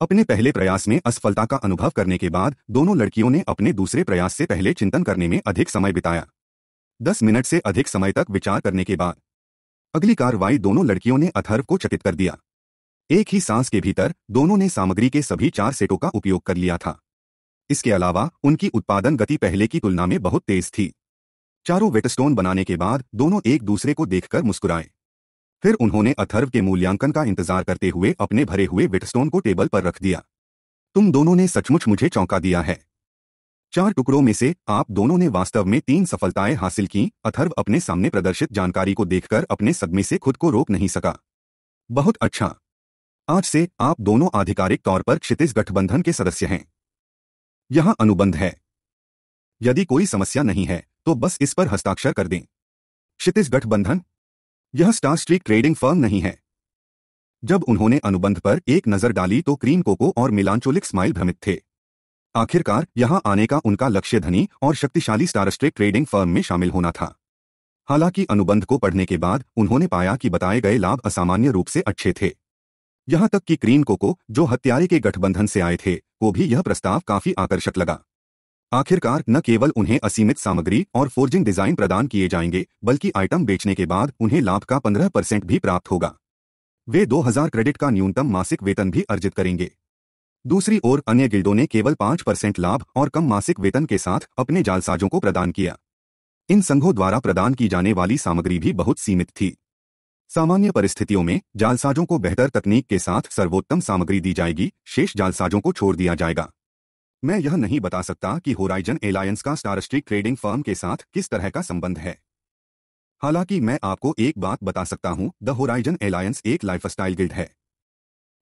अपने पहले प्रयास में असफलता का अनुभव करने के बाद, दोनों लड़कियों ने अपने दूसरे प्रयास से पहले चिंतन करने में अधिक समय बिताया। दस मिनट से अधिक समय तक विचार करने के बाद, अगली कार्रवाई दोनों लड़कियों ने अथर्व को चकित कर दिया। एक ही सांस के भीतर, दोनों ने सामग्री के सभी चार सेटों का उपयोग कर लिया था। इसके अलावा, उनकी उत्पादन गति पहले की तुलना में बहुत तेज थी। चारों वेटस्टोन बनाने के बाद, दोनों एक दूसरे को देखकर मुस्कुराए। फिर उन्होंने अथर्व के मूल्यांकन का इंतज़ार करते हुए अपने भरे हुए विटस्टोन को टेबल पर रख दिया। तुम दोनों ने सचमुच मुझे चौंका दिया है। चार टुकड़ों में से आप दोनों ने वास्तव में तीन सफलताएँ हासिल की, अथर्व अपने सामने प्रदर्शित जानकारी को देखकर अपने सदमे से खुद को रोक नहीं सका। बहुत अच्छा। आज से आप दोनों आधिकारिक तौर पर क्षितिज गठबंधन के सदस्य हैं। यहाँ अनुबंध है। यदि कोई समस्या नहीं है तो बस इस पर हस्ताक्षर कर दें। क्षितिज गठबंधन यह स्टार स्ट्रीक ट्रेडिंग फर्म नहीं है। जब उन्होंने अनुबंध पर एक नज़र डाली तो क्रीम कोको और मिलांचोलिक स्माइल भ्रमित थे। आखिरकार यहाँ आने का उनका लक्ष्य धनी और शक्तिशाली स्टार स्ट्रेक ट्रेडिंग फर्म में शामिल होना था। हालाँकि अनुबंध को पढ़ने के बाद उन्होंने पाया कि बताए गए लाभ असामान्य रूप से अच्छे थे। यहाँ तक कि क्रीम कोको, जो हत्यारे के गठबंधन से आए थे, को भी यह प्रस्ताव काफ़ी आकर्षक लगा। आखिरकार, न केवल उन्हें असीमित सामग्री और फोर्जिंग डिज़ाइन प्रदान किए जाएँगे, बल्कि आइटम बेचने के बाद उन्हें लाभ का पंद्रह परसेंट भी प्राप्त होगा। वे 2000 क्रेडिट का न्यूनतम मासिक वेतन भी अर्जित करेंगे। दूसरी ओर, अन्य गिल्डों ने केवल पाँच परसेंट लाभ और कम मासिक वेतन के साथ अपने जालसाजों को प्रदान किया। इन संघों द्वारा प्रदान की जाने वाली सामग्री भी बहुत सीमित थी। सामान्य परिस्थितियों में, जालसाजों को बेहतर तकनीक के साथ सर्वोत्तम सामग्री दी जाएगी, शेष जालसाजों को छोड़ दिया जाएगा। मैं यह नहीं बता सकता कि होराइजन एलायंस का स्टारस्ट्रीक ट्रेडिंग फर्म के साथ किस तरह का संबंध है। हालाँकि मैं आपको एक बात बता सकता हूँ द होराइजन एलायंस एक लाइफस्टाइल गिल्ड है।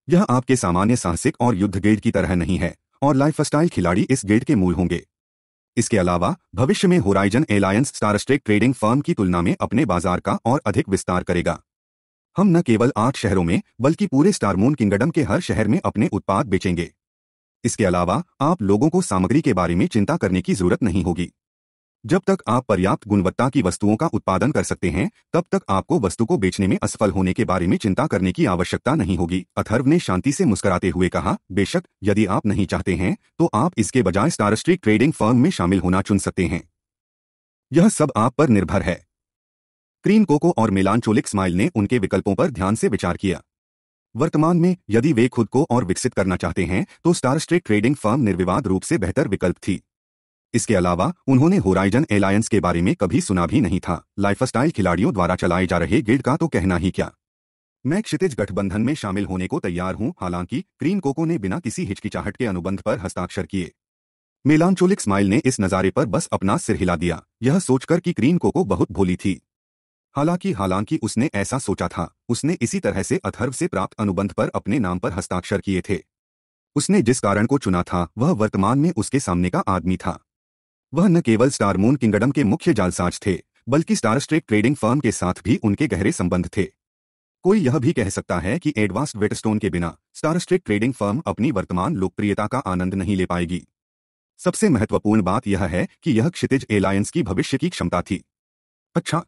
यह आपके सामान्य साहसिक और युद्ध गिल्ड की तरह नहीं है, और लाइफस्टाइल खिलाड़ी इस गिल्ड के मूल होंगे। इसके अलावा, भविष्य में horizon alliance starstreak trading firm की तुलना में अपने बाज़ार का और अधिक विस्तार करेगा। हम न केवल आठ शहरों में, बल्कि पूरे स्टारमून किंगडम के हर शहर में अपने उत्पाद बेचेंगे। इसके अलावा, आप लोगों को सामग्री के बारे में चिंता करने की ज़रूरत नहीं होगी। जब तक आप पर्याप्त गुणवत्ता की वस्तुओं का उत्पादन कर सकते हैं, तब तक आपको वस्तु को बेचने में असफल होने के बारे में चिंता करने की आवश्यकता नहीं होगी। अथर्व ने शांति से मुस्कुराते हुए कहा, बेशक, यदि आप नहीं चाहते हैं तो आप इसके बजाय स्टारस्ट्रीक ट्रेडिंग फर्म में शामिल होना चुन सकते हैं। यह सब आप पर निर्भर है। क्रीम कोको और मिलानचोलिक स्माइल ने उनके विकल्पों पर ध्यान से विचार किया। वर्तमान में, यदि वे खुद को और विकसित करना चाहते हैं तो स्टार स्ट्रेक ट्रेडिंग फर्म निर्विवाद रूप से बेहतर विकल्प थी। इसके अलावा, उन्होंने होराइजन एलायंस के बारे में कभी सुना भी नहीं था। लाइफस्टाइल खिलाड़ियों द्वारा चलाए जा रहे गिल्ड का तो कहना ही क्या? मैं क्षितिज गठबंधन में शामिल होने को तैयार हूँ, हालाँकि क्रीम कोको ने बिना किसी हिचकिचाहट के अनुबंध पर हस्ताक्षर किए। मेलांचोलिक स्माइल ने इस नजारे पर बस अपना सिर हिला दिया। यह सोचकर कि क्रीम कोको बहुत भोली थी। हालाँकि हालाँकि उसने ऐसा सोचा था। उसने इसी तरह से अथर्व से प्राप्त अनुबंध पर अपने नाम पर हस्ताक्षर किए थे। उसने जिस कारण को चुना था, वह वर्तमान में उसके सामने का आदमी था। वह न केवल स्टारमून किंगडम के मुख्य जालसाज थे, बल्कि स्टारस्ट्रेक ट्रेडिंग फर्म के साथ भी उनके गहरे संबंध थे। कोई यह भी कह सकता है कि एडवांस्ड वेटस्टोन के बिना स्टारस्ट्रेक ट्रेडिंग फर्म अपनी वर्तमान लोकप्रियता का आनंद नहीं ले पाएगी। सबसे महत्वपूर्ण बात यह है कि यह क्षितिज एलायंस की भविष्य की क्षमता थी। अच्छा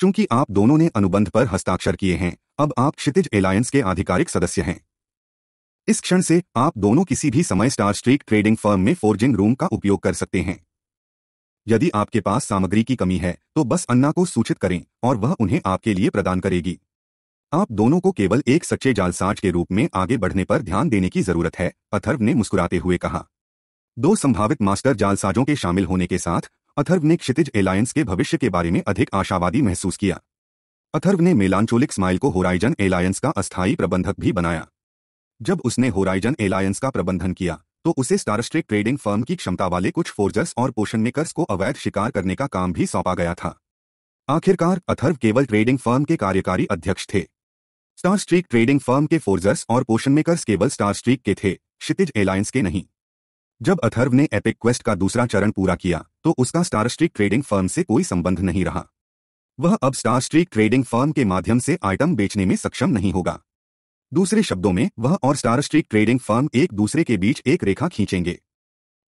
चूँकि आप दोनों ने अनुबंध पर हस्ताक्षर किए हैं, अब आप क्षितिज एलायंस के आधिकारिक सदस्य हैं। इस क्षण से आप दोनों किसी भी समय स्टार स्ट्रीक ट्रेडिंग फर्म में फोर्जिंग रूम का उपयोग कर सकते हैं। यदि आपके पास सामग्री की कमी है तो बस अन्ना को सूचित करें, और वह उन्हें आपके लिए प्रदान करेगी। आप दोनों को केवल एक सच्चे जालसाज के रूप में आगे बढ़ने पर ध्यान देने की ज़रूरत है, अथर्व ने मुस्कुराते हुए कहा। दो संभावित मास्टर जालसाजों के शामिल होने के साथ अथर्व ने क्षितिज एलायंस के भविष्य के बारे में अधिक आशावादी महसूस किया। अथर्व ने मेलांचोलिक स्माइल को होराइजन एलायंस का अस्थायी प्रबंधक भी बनाया। जब उसने होराइजन एलायंस का प्रबंधन किया तो उसे स्टारस्ट्रेक ट्रेडिंग फर्म की क्षमता वाले कुछ फोर्जर्स और पोषण मेकर्स को अवैध शिकार करने का काम भी सौंपा गया था। आखिरकार, अथर्व केवल ट्रेडिंग फर्म के कार्यकारी अध्यक्ष थे। स्टार स्ट्रीक ट्रेडिंग फर्म के फोर्जर्स और पोषण मेकर्स केवल स्टार स्ट्रीक के थे, क्षितिज एलायंस के नहीं। जब अथर्व ने एपिक क्वेस्ट का दूसरा चरण पूरा किया तो उसका स्टार स्ट्रीक ट्रेडिंग फर्म से कोई संबंध नहीं रहा। वह अब स्टार स्ट्रीक ट्रेडिंग फर्म के माध्यम से आइटम बेचने में सक्षम नहीं होगा। दूसरे शब्दों में, वह और स्टार स्ट्रीक ट्रेडिंग फर्म एक दूसरे के बीच एक रेखा खींचेंगे।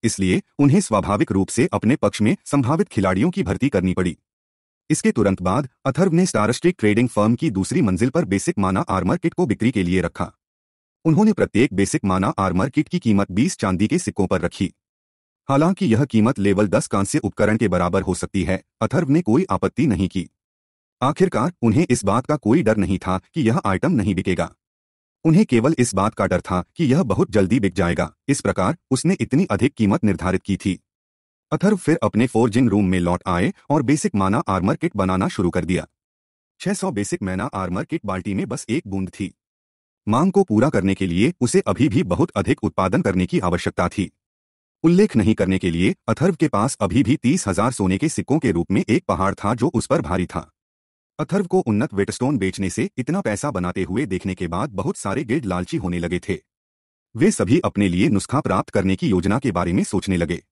इसलिए, उन्हें स्वाभाविक रूप से अपने पक्ष में संभावित खिलाड़ियों की भर्ती करनी पड़ी। इसके तुरंत बाद, अथर्व ने स्टार स्ट्रीक ट्रेडिंग फर्म की दूसरी मंजिल पर बेसिक माना आर्मर किट को बिक्री के लिए रखा। उन्होंने प्रत्येक बेसिक माना आर्मर किट की कीमत 20 चांदी के सिक्कों पर रखी। हालाँकि यह कीमत लेवल 10 कांस्य उपकरण के बराबर हो सकती है, अथर्व ने कोई आपत्ति नहीं की। आखिरकार, उन्हें इस बात का कोई डर नहीं था कि यह आइटम नहीं बिकेगा। उन्हें केवल इस बात का डर था कि यह बहुत जल्दी बिक जाएगा। इस प्रकार, उसने इतनी अधिक कीमत निर्धारित की थी। अथर्व फिर अपने फोर्जिंग रूम में लौट आए और बेसिक माना आर्मर किट बनाना शुरू कर दिया। 600 बेसिक मैना आर्मर किट बाल्टी में बस एक बूंद थी। मांग को पूरा करने के लिए उसे अभी भी बहुत अधिक उत्पादन करने की आवश्यकता थी। उल्लेख नहीं करने के लिए अथर्व के पास अभी भी तीस हज़ार सोने के सिक्कों के रूप में एक पहाड़ था जो उस पर भारी था। अथर्व को उन्नत वेटस्टोन बेचने से इतना पैसा बनाते हुए देखने के बाद बहुत सारे गिल्ड लालची होने लगे थे। वे सभी अपने लिए नुस्खा प्राप्त करने की योजना के बारे में सोचने लगे।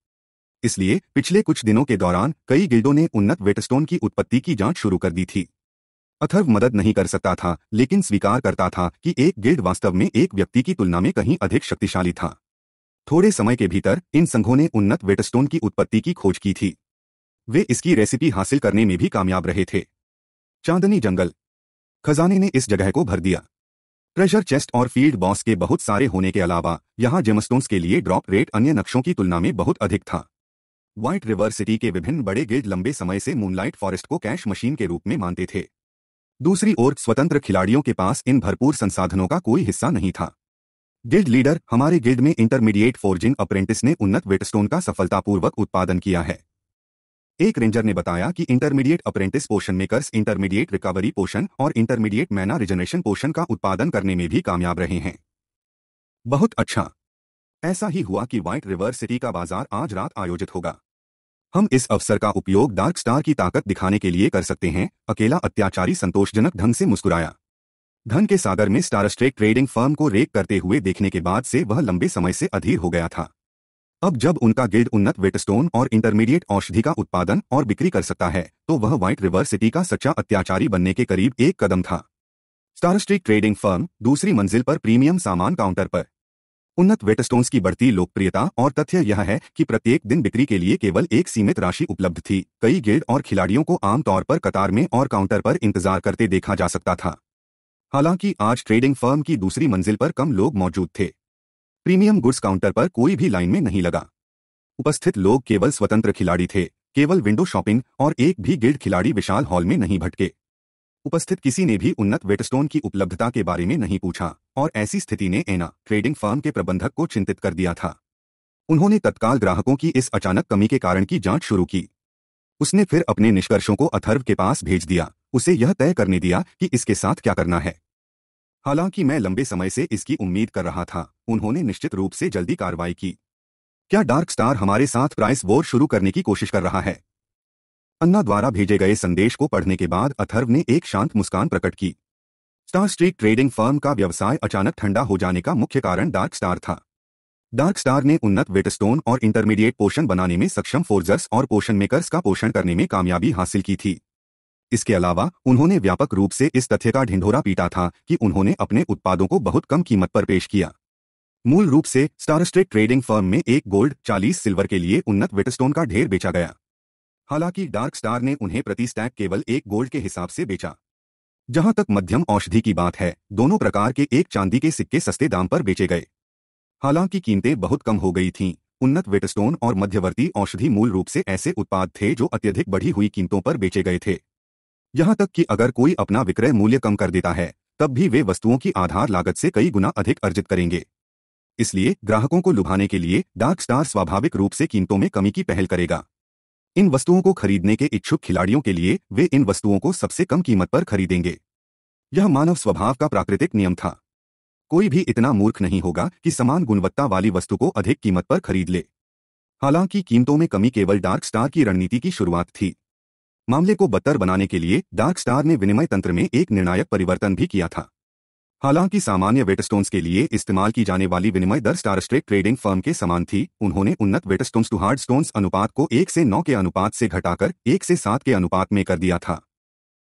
इसलिए पिछले कुछ दिनों के दौरान कई गिल्डों ने उन्नत वेटस्टोन की उत्पत्ति की जाँच शुरू कर दी थी। अथर्व मदद नहीं कर सकता था, लेकिन स्वीकार करता था कि एक गिल्ड वास्तव में एक व्यक्ति की तुलना में कहीं अधिक शक्तिशाली था। थोड़े समय के भीतर इन संघों ने उन्नत वेटस्टोन की उत्पत्ति की खोज की थी। वे इसकी रेसिपी हासिल करने में भी कामयाब रहे थे। चांदनी जंगल। खजाने ने इस जगह को भर दिया। ट्रेजर चेस्ट और फ़ील्ड बॉस के बहुत सारे होने के अलावा, यहाँ जेमस्टोन्स के लिए ड्रॉप रेट अन्य नक्शों की तुलना में बहुत अधिक था। व्हाइट रिवर सिटी के विभिन्न बड़े गिल्ड लंबे समय से मूनलाइट फॉरेस्ट को कैश मशीन के रूप में मानते थे। दूसरी ओर स्वतंत्र खिलाड़ियों के पास इन भरपूर संसाधनों का कोई हिस्सा नहीं था। गिल्ड लीडर हमारे गिल्ड में इंटरमीडिएट फोर्जिंग अप्रेंटिस ने उन्नत वेटस्टोन का सफलतापूर्वक उत्पादन किया है। एक रेंजर ने बताया कि intermediate apprentice potion makers intermediate recovery potion और इंटरमीडिएट मैना रिजनरेशन पोशन का उत्पादन करने में भी कामयाब रहे हैं। बहुत अच्छा। ऐसा ही हुआ कि व्हाइट रिवर सिटी का बाज़ार आज रात आयोजित होगा। हम इस अवसर का उपयोग डार्क स्टार की ताकत दिखाने के लिए कर सकते हैं, अकेला अत्याचारी संतोषजनक ढंग से मुस्कुराया। धन के सागर में स्टारस्ट्रेक ट्रेडिंग फर्म को रेक करते हुए देखने के बाद से वह लंबे समय से अधीर हो गया था। अब जब उनका गिल्ड उन्नत वेटस्टोन और इंटरमीडिएट औषधि का उत्पादन और बिक्री कर सकता है तो वह व्हाइट रिवर सिटी का सच्चा अत्याचारी बनने के करीब एक कदम था। स्टारस्ट्रीक ट्रेडिंग फर्म दूसरी मंजिल पर प्रीमियम सामान काउंटर पर उन्नत वेटस्टोन्स की बढ़ती लोकप्रियता और तथ्य यह है कि प्रत्येक दिन बिक्री के लिए केवल एक सीमित राशि उपलब्ध थी। कई गिल्ड और खिलाड़ियों को आमतौर पर कतार में और काउंटर पर इंतज़ार करते देखा जा सकता था। हालाँकि आज ट्रेडिंग फर्म की दूसरी मंजिल पर कम लोग मौजूद थे। प्रीमियम गुड्स काउंटर पर कोई भी लाइन में नहीं लगा। उपस्थित लोग केवल स्वतंत्र खिलाड़ी थे, केवल विंडो शॉपिंग और एक भी गिल्ड खिलाड़ी विशाल हॉल में नहीं भटके। उपस्थित किसी ने भी उन्नत वेटस्टोन की उपलब्धता के बारे में नहीं पूछा। और ऐसी स्थिति ने एना ट्रेडिंग फर्म के प्रबंधक को चिंतित कर दिया था। उन्होंने तत्काल ग्राहकों की इस अचानक कमी के कारण की जाँच शुरू की। उसने फिर अपने निष्कर्षों को अथर्व के पास भेज दिया। उसे यह तय करने दिया कि इसके साथ क्या करना है। हालाँकि मैं लंबे समय से इसकी उम्मीद कर रहा था। उन्होंने निश्चित रूप से जल्दी कार्रवाई की। क्या डार्क स्टार हमारे साथ प्राइस वोर शुरू करने की कोशिश कर रहा है? अन्ना द्वारा भेजे गए संदेश को पढ़ने के बाद अथर्व ने एक शांत मुस्कान प्रकट की। स्टार स्ट्रीट ट्रेडिंग फर्म का व्यवसाय अचानक ठंडा हो जाने का मुख्य कारण डार्क स्टार था। डार्क स्टार ने उन्नत वेटस्टोन और इंटरमीडिएट पोषण बनाने में सक्षम फोर्जर्स और पोषण मेकर्स का पोषण करने में कामयाबी हासिल की थी। इसके अलावा, उन्होंने व्यापक रूप से इस तथ्य का ढिंढोरा पीटा था कि उन्होंने अपने उत्पादों को बहुत कम कीमत पर पेश किया। मूल रूप से स्टारस्ट्रेट ट्रेडिंग फर्म में एक गोल्ड 40 सिल्वर के लिए उन्नत वेटस्टोन का ढेर बेचा गया। हालाँकि डार्क स्टार ने उन्हें प्रति स्टैक केवल एक गोल्ड के हिसाब से बेचा। जहाँ तक मध्यम औषधि की बात है, दोनों प्रकार के एक चांदी के सिक्के सस्ते दाम पर बेचे गए। हालाँकि कीमतें बहुत कम हो गई थीं। उन्नत वेटस्टोन और मध्यवर्ती औषधि मूल रूप से ऐसे उत्पाद थे जो अत्यधिक बढ़ी हुई कीमतों पर बेचे गए थे। यहाँ तक कि अगर कोई अपना विक्रय मूल्य कम कर देता है, तब भी वे वस्तुओं की आधार लागत से कई गुना अधिक अर्जित करेंगे। इसलिए ग्राहकों को लुभाने के लिए डार्क स्टार स्वाभाविक रूप से कीमतों में कमी की पहल करेगा। इन वस्तुओं को खरीदने के इच्छुक खिलाड़ियों के लिए वे इन वस्तुओं को सबसे कम कीमत पर खरीदेंगे। यह मानव स्वभाव का प्राकृतिक नियम था। कोई भी इतना मूर्ख नहीं होगा कि समान गुणवत्ता वाली वस्तु को अधिक कीमत पर खरीद ले। हालाँकि कीमतों में कमी केवल डार्क स्टार की रणनीति की शुरुआत थी। मामले को बदतर बनाने के लिए डार्क स्टार ने विनिमय तंत्र में एक निर्णायक परिवर्तन भी किया था। हालाँकि सामान्य वेटस्टोन्स के लिए इस्तेमाल की जाने वाली विनिमय दर स्टारस्ट्रेक ट्रेडिंग फर्म के समान थी। उन्होंने उन्नत वेटस्टोन्स टू हार्ड स्टोन्स अनुपात को एक से नौ के अनुपात से घटाकर एक से सात के अनुपात में कर दिया था।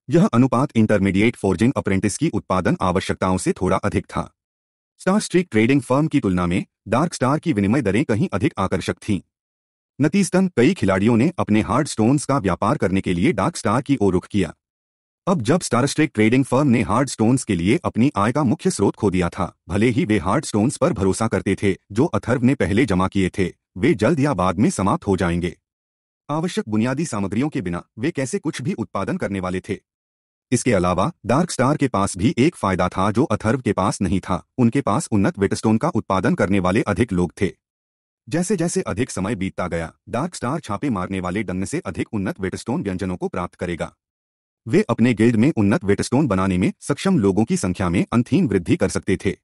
यह अनुपात इंटरमीडिएट फोर्जिंग अप्रेंटिस की उत्पादन आवश्यकताओं से थोड़ा अधिक था। स्टार स्ट्रीक ट्रेडिंग फर्म की तुलना में डार्क स्टार की विनिमय दरें कहीं अधिक आकर्षक थीं। नतीजतन कई खिलाड़ियों ने अपने हार्ड स्टोन्स का व्यापार करने के लिए डार्क स्टार की ओर रुख किया। अब जब स्टारस्ट्रेक ट्रेडिंग फर्म ने हार्ड स्टोन्स के लिए अपनी आय का मुख्य स्रोत खो दिया था, भले ही वे हार्ड स्टोन्स पर भरोसा करते थे, जो अथर्व ने पहले जमा किए थे, वे जल्द या बाद में समाप्त हो जाएँगे। आवश्यक बुनियादी सामग्रियों के बिना वे कैसे कुछ भी उत्पादन करने वाले थे? इसके अलावा डार्क स्टार के पास भी एक फ़ायदा था जो अथर्व के पास नहीं था, उनके पास उन्नत वेटस्टोन का उत्पादन करने वाले अधिक लोग थे। जैसे जैसे अधिक समय बीतता गया डार्क स्टार छापे मारने वाले डंग से अधिक उन्नत वेटस्टोन व्यंजनों को प्राप्त करेगा। वे अपने गिल्ड में उन्नत वेटस्टोन बनाने में सक्षम लोगों की संख्या में अंथीन वृद्धि कर सकते थे।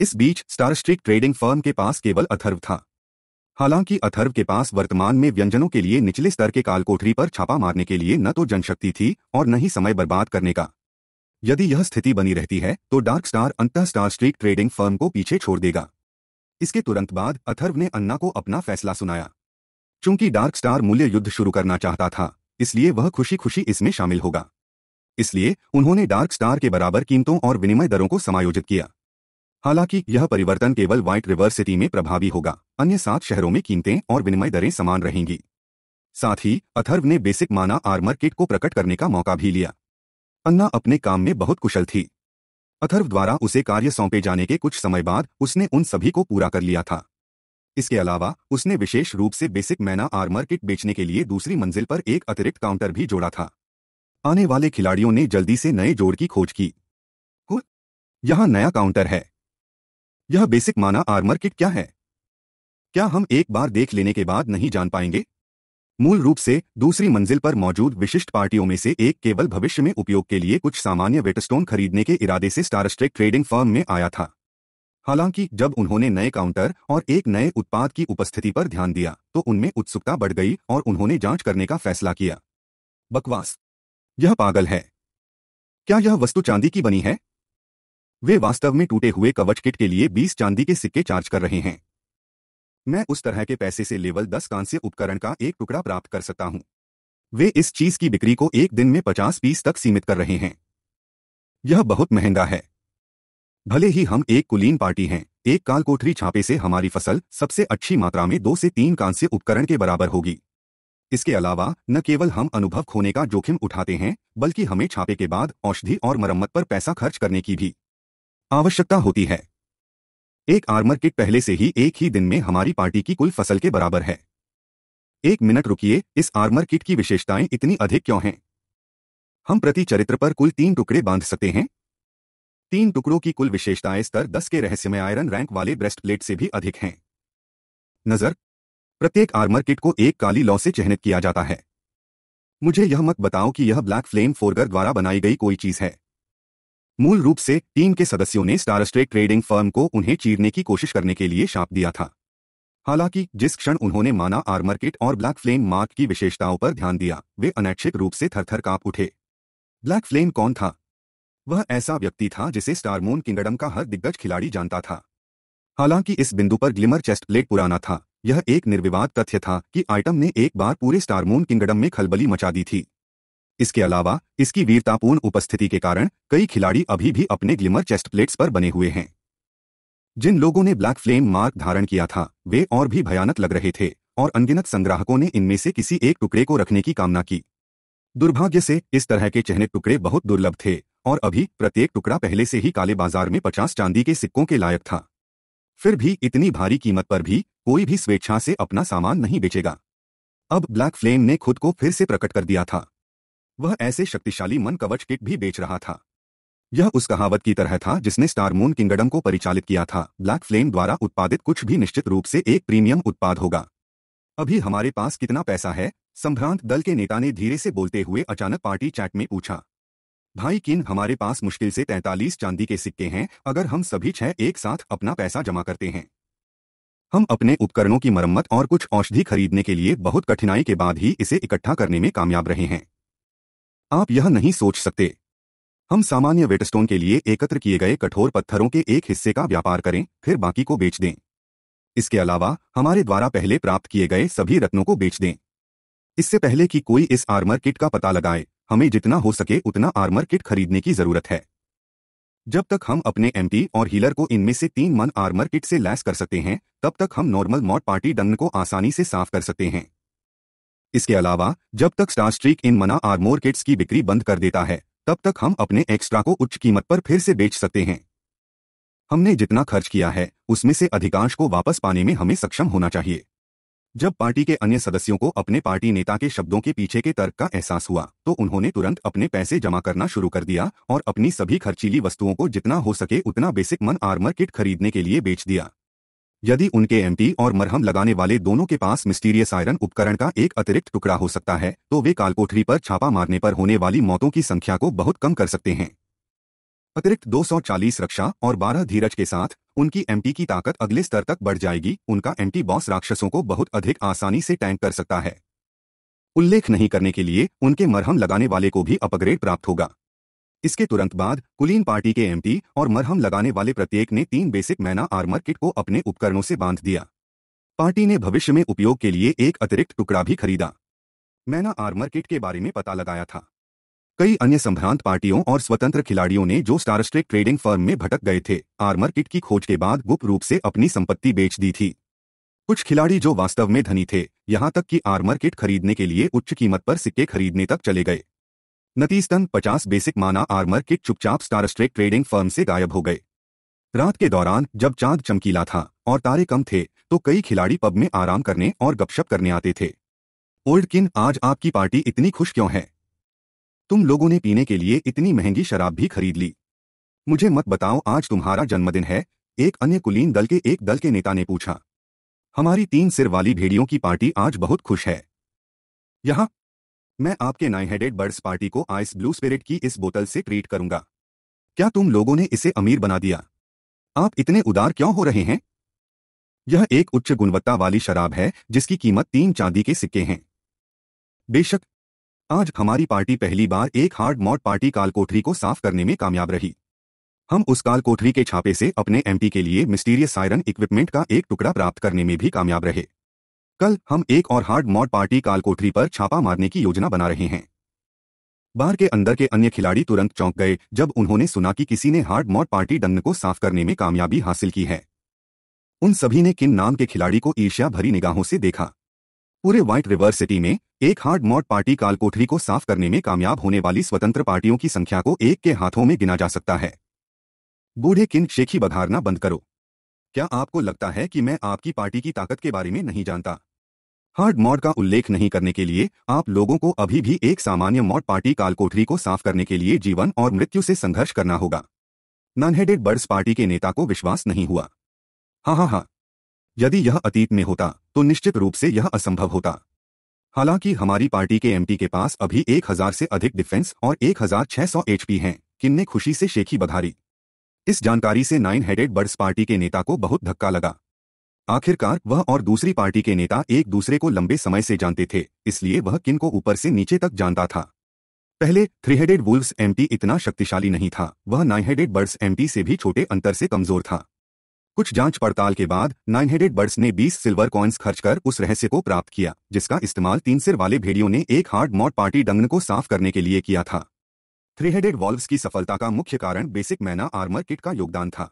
इस बीच स्टार स्ट्रीक ट्रेडिंग फर्म के पास केवल अथर्व था। हालाँकि अथर्व के पास वर्तमान में व्यंजनों के लिए निचले स्तर के कालकोठरी पर छापा मारने के लिए न तो जनशक्ति थी और न ही समय बर्बाद करने का। यदि यह स्थिति बनी रहती है तो डार्क स्टार अंतः स्टार स्ट्रीक ट्रेडिंग फर्म को पीछे छोड़ देगा। इसके तुरंत बाद अथर्व ने अन्ना को अपना फैसला सुनाया। चूँकि डार्क स्टार मूल्य युद्ध शुरू करना चाहता था इसलिए वह खुशी खुशी इसमें शामिल होगा। इसलिए उन्होंने डार्क स्टार के बराबर कीमतों और विनिमय दरों को समायोजित किया। हालाँकि यह परिवर्तन केवल व्हाइट रिवर सिटी में प्रभावी होगा, अन्य सात शहरों में कीमतें और विनिमय दरें समान रहेंगी। साथ ही, अथर्व ने बेसिक माना आर्मर किट को प्रकट करने का मौका भी लिया। अन्ना अपने काम में बहुत कुशल थी। अथर्व द्वारा उसे कार्य सौंपे जाने के कुछ समय बाद उसने उन सभी को पूरा कर लिया था। इसके अलावा, उसने विशेष रूप से बेसिक मैना आर्मर किट बेचने के लिए दूसरी मंजिल पर एक अतिरिक्त काउंटर भी जोड़ा था। आने वाले खिलाड़ियों ने जल्दी से नए जोड़ की खोज की। यहाँ नया काउंटर है। यह बेसिक माना आर्मर किट क्या है? क्या हम एक बार देख लेने के बाद नहीं जान पाएँगे? मूल रूप से, दूसरी मंजिल पर मौजूद विशिष्ट पार्टियों में से एक केवल भविष्य में उपयोग के लिए कुछ सामान्य वेटस्टोन खरीदने के इरादे से स्टारस्ट्रेक ट्रेडिंग फर्म में आया था। हालाँकि, जब उन्होंने नए काउंटर और एक नए उत्पाद की उपस्थिति पर ध्यान दिया तो उनमें उत्सुकता बढ़ गई और उन्होंने जाँच करने का फैसला किया। बकवास। यह पागल है। क्या यह वस्तु चांदी की बनी है? वे वास्तव में टूटे हुए कवच किट के लिए 20 चांदी के सिक्के चार्ज कर रहे हैं। मैं उस तरह के पैसे से लेवल 10 कांस्य उपकरण का एक टुकड़ा प्राप्त कर सकता हूँ। वे इस चीज़ की बिक्री को एक दिन में 50 पीस तक सीमित कर रहे हैं। यह बहुत महँगा है। भले ही हम एक कुलीन पार्टी हैं, एक काल कोठरी छापे से हमारी फ़सल सबसे अच्छी मात्रा में दो से तीन कांस्य उपकरण के बराबर होगी। इसके अलावा, न केवल हम अनुभव खोने का जोखिम उठाते हैं, बल्कि हमें छापे के बाद औषधि और मरम्मत पर पैसा खर्च करने की भी आवश्यकता होती है। एक आर्मर किट पहले से ही एक ही दिन में हमारी पार्टी की कुल फ़सल के बराबर है। एक मिनट रुकिए, इस आर्मर किट की विशेषताएँ इतनी अधिक क्यों हैं? हम प्रति चरित्र पर कुल तीन टुकड़े बाँध सकते हैं तीन टुकड़ों की कुल विशेषताएँ स्तर दस के रहस्यमय आयरन रैंक वाले ब्रेस्ट प्लेट से भी अधिक हैं। नज़र। प्रत्येक आर्मर किट को एक काली लॉ से चिन्हित किया जाता है। मुझे यह मत बताओ कि यह ब्लैक फ्लेम फोरगर द्वारा बनाई गई कोई चीज़ है। मूल रूप से टीम के सदस्यों ने स्टारस्ट्रेक ट्रेडिंग फर्म को उन्हें चीरने की कोशिश करने के लिए शाप दिया था। हालाँकि, जिस क्षण उन्होंने माना आर्मर किट और ब्लैक फ्लेम मार्क की विशेषताओं पर ध्यान दिया, वे अनैच्छिक रूप से थरथर काँप उठे। ब्लैक फ्लेम कौन था? वह ऐसा व्यक्ति था जिसे स्टारमून किंगडम का हर दिग्गज खिलाड़ी जानता था। हालाँकि इस बिंदु पर ग्लिमर चेस्ट प्लेट पुराना था। यह एक निर्विवाद तथ्य था कि आइटम ने एक बार पूरे स्टारमून किंगडम में खलबली मचा दी थी। इसके अलावा, इसकी वीरतापूर्ण उपस्थिति के कारण, कई खिलाड़ी अभी भी अपने ग्लिमर चेस्ट प्लेट्स पर बने हुए हैं। जिन लोगों ने ब्लैक फ्लेम मार्क धारण किया था, वे और भी भयानक लग रहे थे, और अनगिनत संग्राहकों ने इनमें से किसी एक टुकड़े को रखने की कामना की। दुर्भाग्य से, इस तरह के चहने टुकड़े बहुत दुर्लभ थे। और अभी प्रत्येक टुकड़ा पहले से ही काले बाज़ार में पचास चांदी के सिक्कों के लायक था। फिर भी इतनी भारी कीमत पर भी कोई भी स्वेच्छा से अपना सामान नहीं बेचेगा। अब ब्लैक फ्लेम ने खुद को फिर से प्रकट कर दिया था। वह ऐसे शक्तिशाली मन कवच किट भी बेच रहा था। यह उस कहावत की तरह था जिसने स्टार मून किंगडम को परिचालित किया था। ब्लैक फ्लेम द्वारा उत्पादित कुछ भी निश्चित रूप से एक प्रीमियम उत्पाद होगा। अभी हमारे पास कितना पैसा है? संभ्रांत दल के नेता ने धीरे से बोलते हुए अचानक पार्टी चैट में पूछा। भाई किन, हमारे पास मुश्किल से तैंतालीस चांदी के सिक्के हैं, अगर हम सभी छह एक साथ अपना पैसा जमा करते हैं। हम अपने उपकरणों की मरम्मत और कुछ औषधि खरीदने के लिए बहुत कठिनाई के बाद ही इसे इकट्ठा करने में कामयाब रहे हैं। आप यह नहीं सोच सकते। हम सामान्य वेटस्टोन के लिए एकत्र किए गए कठोर पत्थरों के एक हिस्से का व्यापार करें, फिर बाकी को बेच दें। इसके अलावा, हमारे द्वारा पहले प्राप्त किए गए सभी रत्नों को बेच दें। इससे पहले कि कोई इस आर्मर किट का पता लगाए हमें जितना हो सके उतना आर्मर किट खरीदने की ज़रूरत है। जब तक हम अपने एमटी और हीलर को इनमें से तीन मन आर्मर किट से लैस कर सकते हैं, तब तक हम नॉर्मल मॉड पार्टी डंग को आसानी से साफ़ कर सकते हैं। इसके अलावा, जब तक स्टार स्ट्रीक इन मना आर्मोर किट्स की बिक्री बंद कर देता है, तब तक हम अपने एक्स्ट्रा को उच्च कीमत पर फिर से बेच सकते हैं। हमने जितना खर्च किया है, उसमें से अधिकांश को वापस पाने में हमें सक्षम होना चाहिए। जब पार्टी के अन्य सदस्यों को अपने पार्टी नेता के शब्दों के पीछे के तर्क का एहसास हुआ तो उन्होंने तुरंत अपने पैसे जमा करना शुरू कर दिया और अपनी सभी खर्चीली वस्तुओं को जितना हो सके उतना बेसिक मन आर्मर किट खरीदने के लिए बेच दिया। यदि उनके एमटी और मरहम लगाने वाले दोनों के पास मिस्टीरियस आयरन उपकरण का एक अतिरिक्त टुकड़ा हो सकता है तो वे कालकोठरी पर छापा मारने पर होने वाली मौतों की संख्या को बहुत कम कर सकते हैं। अतिरिक्त 240 रक्षा और 12 धीरज के साथ, उनकी एमटी की ताकत अगले स्तर तक बढ़ जाएगी। उनका एमटी बॉस राक्षसों को बहुत अधिक आसानी से टैंक कर सकता है। उल्लेख नहीं करने के लिए उनके मरहम लगाने वाले को भी अपग्रेड प्राप्त होगा। इसके तुरंत बाद, कुलीन पार्टी के एमटी और मरहम लगाने वाले प्रत्येक ने तीन बेसिक मैना आर्मर किट को अपने उपकरणों से बाँध दिया। पार्टी ने भविष्य में उपयोग के लिए एक अतिरिक्त टुकड़ा भी खरीदा। मैना आर्मर किट के बारे में पता लगाया था। कई अन्य संभ्रांत पार्टियों और स्वतंत्र खिलाड़ियों ने जो स्टारस्ट्रेक ट्रेडिंग फर्म में भटक गए थे आर्मर किट की खोज के बाद गुप्त रूप से अपनी संपत्ति बेच दी थी। कुछ खिलाड़ी जो वास्तव में धनी थे, यहाँ तक कि आर्मर किट खरीदने के लिए उच्च कीमत पर सिक्के खरीदने तक चले गए। नतीजतन पचास बेसिक माना आर्मर किट चुपचाप स्टारस्ट्रेक ट्रेडिंग फर्म से गायब हो गए। रात के दौरान, जब चाँद चमकीला था और तारे कम थे तो कई खिलाड़ी पब में आराम करने और गपशप करने आते थे। ओल्ड किन, आज आपकी पार्टी इतनी खुश क्यों है? तुम लोगों ने पीने के लिए इतनी महँगी शराब भी खरीद ली। मुझे मत बताओ, आज तुम्हारा जन्मदिन है। एक अन्य कुलीन दल के एक दल के नेता ने पूछा। हमारी तीन सिर वाली भेड़ियों की पार्टी आज बहुत खुश है। यहाँ, मैं आपके नाइन हेडेड बर्ड्स पार्टी को आइस ब्लू स्पिरिट की इस बोतल से ट्रीट करूँगा। क्या तुम लोगों ने इसे अमीर बना दिया? आप इतने उदार क्यों हो रहे हैं? यह एक उच्च गुणवत्ता वाली शराब है, जिसकी कीमत तीन चांदी के सिक्के हैं। बेशक आज हमारी पार्टी पहली बार एक हार्ड मॉड पार्टी कालकोठरी को साफ़ करने में कामयाब रही। हम उस काल कोठरी के छापे से अपने एमपी के लिए मिस्टीरियस आयरन इक्विपमेंट का एक टुकड़ा प्राप्त करने में भी कामयाब रहे। कल हम एक और हार्ड मॉड पार्टी काल कोठरी पर छापा मारने की योजना बना रहे हैं। बार के अंदर के अन्य खिलाड़ी तुरंत चौंक गए, जब उन्होंने सुना कि किसी ने हार्ड मॉड पार्टी डंग को साफ़ करने में कामयाबी हासिल की है। उन सभी ने किन नाम के खिलाड़ी को ईर्ष्या भरी निगाहों से देखा। पूरे व्हाइट रिवर सिटी में, एक हार्ड मॉड पार्टी कालकोठरी को साफ़ करने में कामयाब होने वाली स्वतंत्र पार्टियों की संख्या को एक के हाथों में गिना जा सकता है। बूढ़े किन शेखी बघारना बंद करो। क्या आपको लगता है कि मैं आपकी पार्टी की ताकत के बारे में नहीं जानता? हार्ड मॉड का उल्लेख नहीं करने के लिए, आप लोगों को अभी भी एक सामान्य मॉड पार्टी काल कोठरी को साफ़ करने के लिए जीवन और मृत्यु से संघर्ष करना होगा। नॉनहेडेड बर्ड्स पार्टी के नेता को विश्वास नहीं हुआ। हाँ हाँ हाँ। यदि यह अतीत में होता तो निश्चित रूप से यह असंभव होता। हालाँकि हमारी पार्टी के एमपी के पास अभी एक हज़ार से अधिक डिफेंस और एक हज़ार छह सौ एचपी हैं किन ने खुशी से शेखी बधारी। इस जानकारी से नाइन हेडेड बर्ड्स पार्टी के नेता को बहुत धक्का लगा। आखिरकार, वह और दूसरी पार्टी के नेता एक दूसरे को लंबे समय से जानते थे, इसलिए वह किन को ऊपर से नीचे तक जानता था। पहले थ्री हेडेड वुल्व्स एमपी इतना शक्तिशाली नहीं था, वह नाइन हेडेड बर्ड्स एमपी से भी छोटे अंतर से कमज़ोर था। कुछ जाँच पड़ताल के बाद नाइन हेडेड बर्ड्स ने 20 सिल्वर कॉइन्स खर्च कर उस रहस्य को प्राप्त किया, जिसका इस्तेमाल तीन सिर वाले भेड़ियों ने एक हार्ड मॉड पार्टी डंगन को साफ़ करने के लिए किया था। थ्री हेडेड वॉल्व्स की सफलता का मुख्य कारण बेसिक मैना आर्मर किट का योगदान था।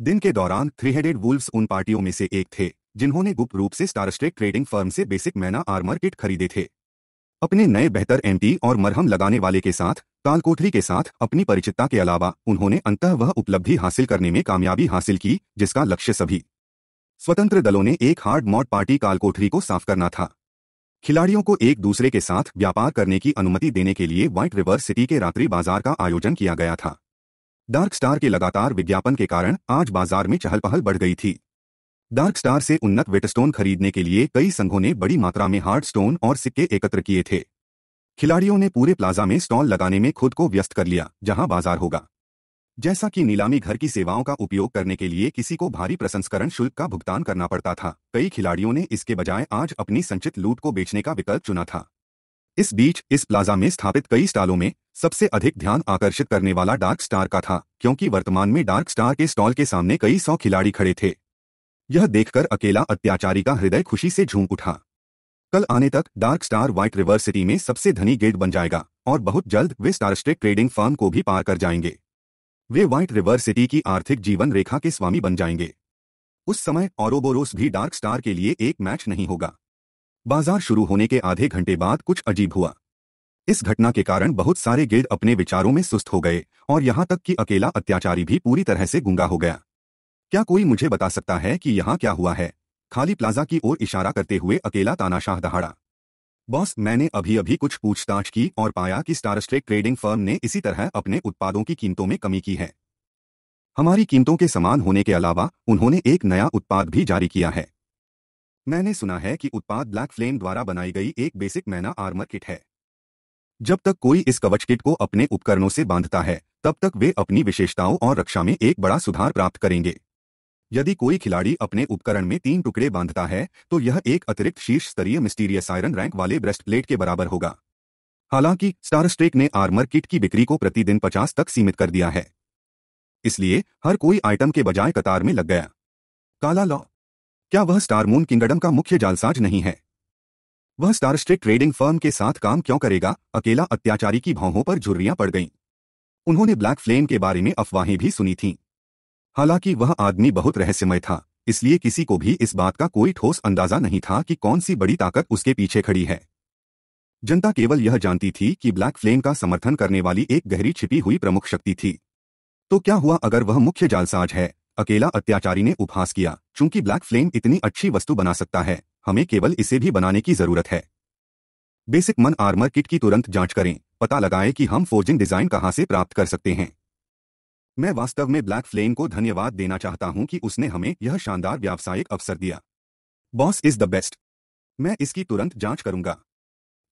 दिन के दौरान थ्री हेडेड वुल्व्स उन पार्टियों में से एक थे, जिन्होंने गुप्त रूप से स्टारस्ट्रेक ट्रेडिंग फर्म से बेसिक मैना आर्मर किट खरीदे थे। अपने नए बेहतर एंटी और मरहम लगाने वाले के साथ कालकोठरी के साथ अपनी परिचितता के अलावा उन्होंने अंतः वह उपलब्धि हासिल करने में कामयाबी हासिल की, जिसका लक्ष्य सभी स्वतंत्र दलों ने एक हार्ड मॉड पार्टी कालकोठरी को साफ़ करना था। खिलाड़ियों को एक दूसरे के साथ व्यापार करने की अनुमति देने के लिए व्हाइट रिवर सिटी के रात्रि बाज़ार का आयोजन किया गया था। डार्क स्टार के लगातार विज्ञापन के कारण आज बाज़ार में चहल पहल बढ़ गई थी। डार्क स्टार से उन्नत वेटस्टोन खरीदने के लिए कई संघों ने बड़ी मात्रा में हार्ड स्टोन और सिक्के एकत्र किए थे। खिलाड़ियों ने पूरे प्लाजा में स्टॉल लगाने में खुद को व्यस्त कर लिया, जहाँ बाज़ार होगा। जैसा कि नीलामी घर की सेवाओं का उपयोग करने के लिए किसी को भारी प्रसंस्करण शुल्क का भुगतान करना पड़ता था। कई खिलाड़ियों ने इसके बजाय आज अपनी संचित लूट को बेचने का विकल्प चुना था। इस बीच, इस प्लाजा में स्थापित कई स्टॉलों में सबसे अधिक ध्यान आकर्षित करने वाला डार्क स्टार का था, क्योंकि वर्तमान में डार्क स्टार के स्टॉल के सामने कई सौ खिलाड़ी खड़े थे। यह देखकर अकेला अत्याचारी का हृदय खुशी से झूम उठा। कल आने तक dark star white river city में सबसे धनी गेट बन जाएगा और बहुत जल्द वे स्टारस्टेक ट्रेडिंग फर्म को भी पार कर जाएँगे। वे व्हाइट रिवर सिटी की आर्थिक जीवन रेखा के स्वामी बन जाएँगे। उस समय औरोबोरोस भी डार्क स्टार के लिए एक मैच नहीं होगा। बाज़ार शुरू होने के आधे घंटे बाद कुछ अजीब हुआ। इस घटना के कारण बहुत सारे गिल्ड अपने विचारों में सुस्त हो गए और यहाँ तक कि अकेला अत्याचारी भी पूरी तरह से गुंगा हो गया। क्या कोई मुझे बता सकता है कि यहाँ क्या हुआ है? खाली प्लाजा की ओर इशारा करते हुए अकेला तानाशाह दहाड़ा। बॉस, मैंने अभी अभी कुछ पूछताछ की और पाया कि स्टारस्ट्रेक ट्रेडिंग फर्म ने इसी तरह अपने उत्पादों की कीमतों में कमी की है। हमारी कीमतों के समान होने के अलावा उन्होंने एक नया उत्पाद भी जारी किया है। मैंने सुना है कि उत्पाद ब्लैक फ्लेम द्वारा बनाई गई एक बेसिक मैना आर्मर किट है। जब तक कोई इस कवच किट को अपने उपकरणों से बांधता है, तब तक वे अपनी विशेषताओं और रक्षा में एक बड़ा सुधार प्राप्त करेंगे। यदि कोई खिलाड़ी अपने उपकरण में तीन टुकड़े बांधता है तो यह एक अतिरिक्त शीर्ष स्तरीय मिस्टीरियस आयरन रैंक वाले ब्रेस्ट प्लेट के बराबर होगा। हालाँकि, स्टारस्ट्रेक ने आर्मर किट की बिक्री को प्रतिदिन पचास तक सीमित कर दिया है। इसलिए, हर कोई आइटम के बजाय कतार में लग गया। काला लॉ। क्या वह स्टारमून किंगडम का मुख्य जालसाज नहीं है? वह स्टारस्ट्रेक ट्रेडिंग फर्म के साथ काम क्यों करेगा? अकेला अत्याचारी की भावों पर झुर्रियाँ पड़ गईं। उन्होंने ब्लैक फ्लेम के बारे में अफवाहें भी सुनी थीं। हालाँकि वह आदमी बहुत रहस्यमय था, इसलिए किसी को भी इस बात का कोई ठोस अंदाज़ा नहीं था कि कौन सी बड़ी ताकत उसके पीछे खड़ी है। जनता केवल यह जानती थी कि ब्लैक फ्लेम का समर्थन करने वाली एक गहरी छिपी हुई प्रमुख शक्ति थी। तो क्या हुआ अगर वह मुख्य जालसाज है? अकेला अत्याचारी ने उपहास किया, चूँकि ब्लैक फ्लेम इतनी अच्छी वस्तु बना सकता है, हमें केवल इसे भी बनाने की ज़रूरत है। बेसिक मन आर्मर किट की तुरंत जाँच करें, पता लगाएँ कि हम फोर्जिंग डिज़ाइन कहाँ से प्राप्त कर सकते हैं। मैं वास्तव में ब्लैक फ्लेम को धन्यवाद देना चाहता हूँ कि उसने हमें यह शानदार व्यावसायिक अवसर दिया। Boss is the best. मैं इसकी तुरंत जाँच करूँगा।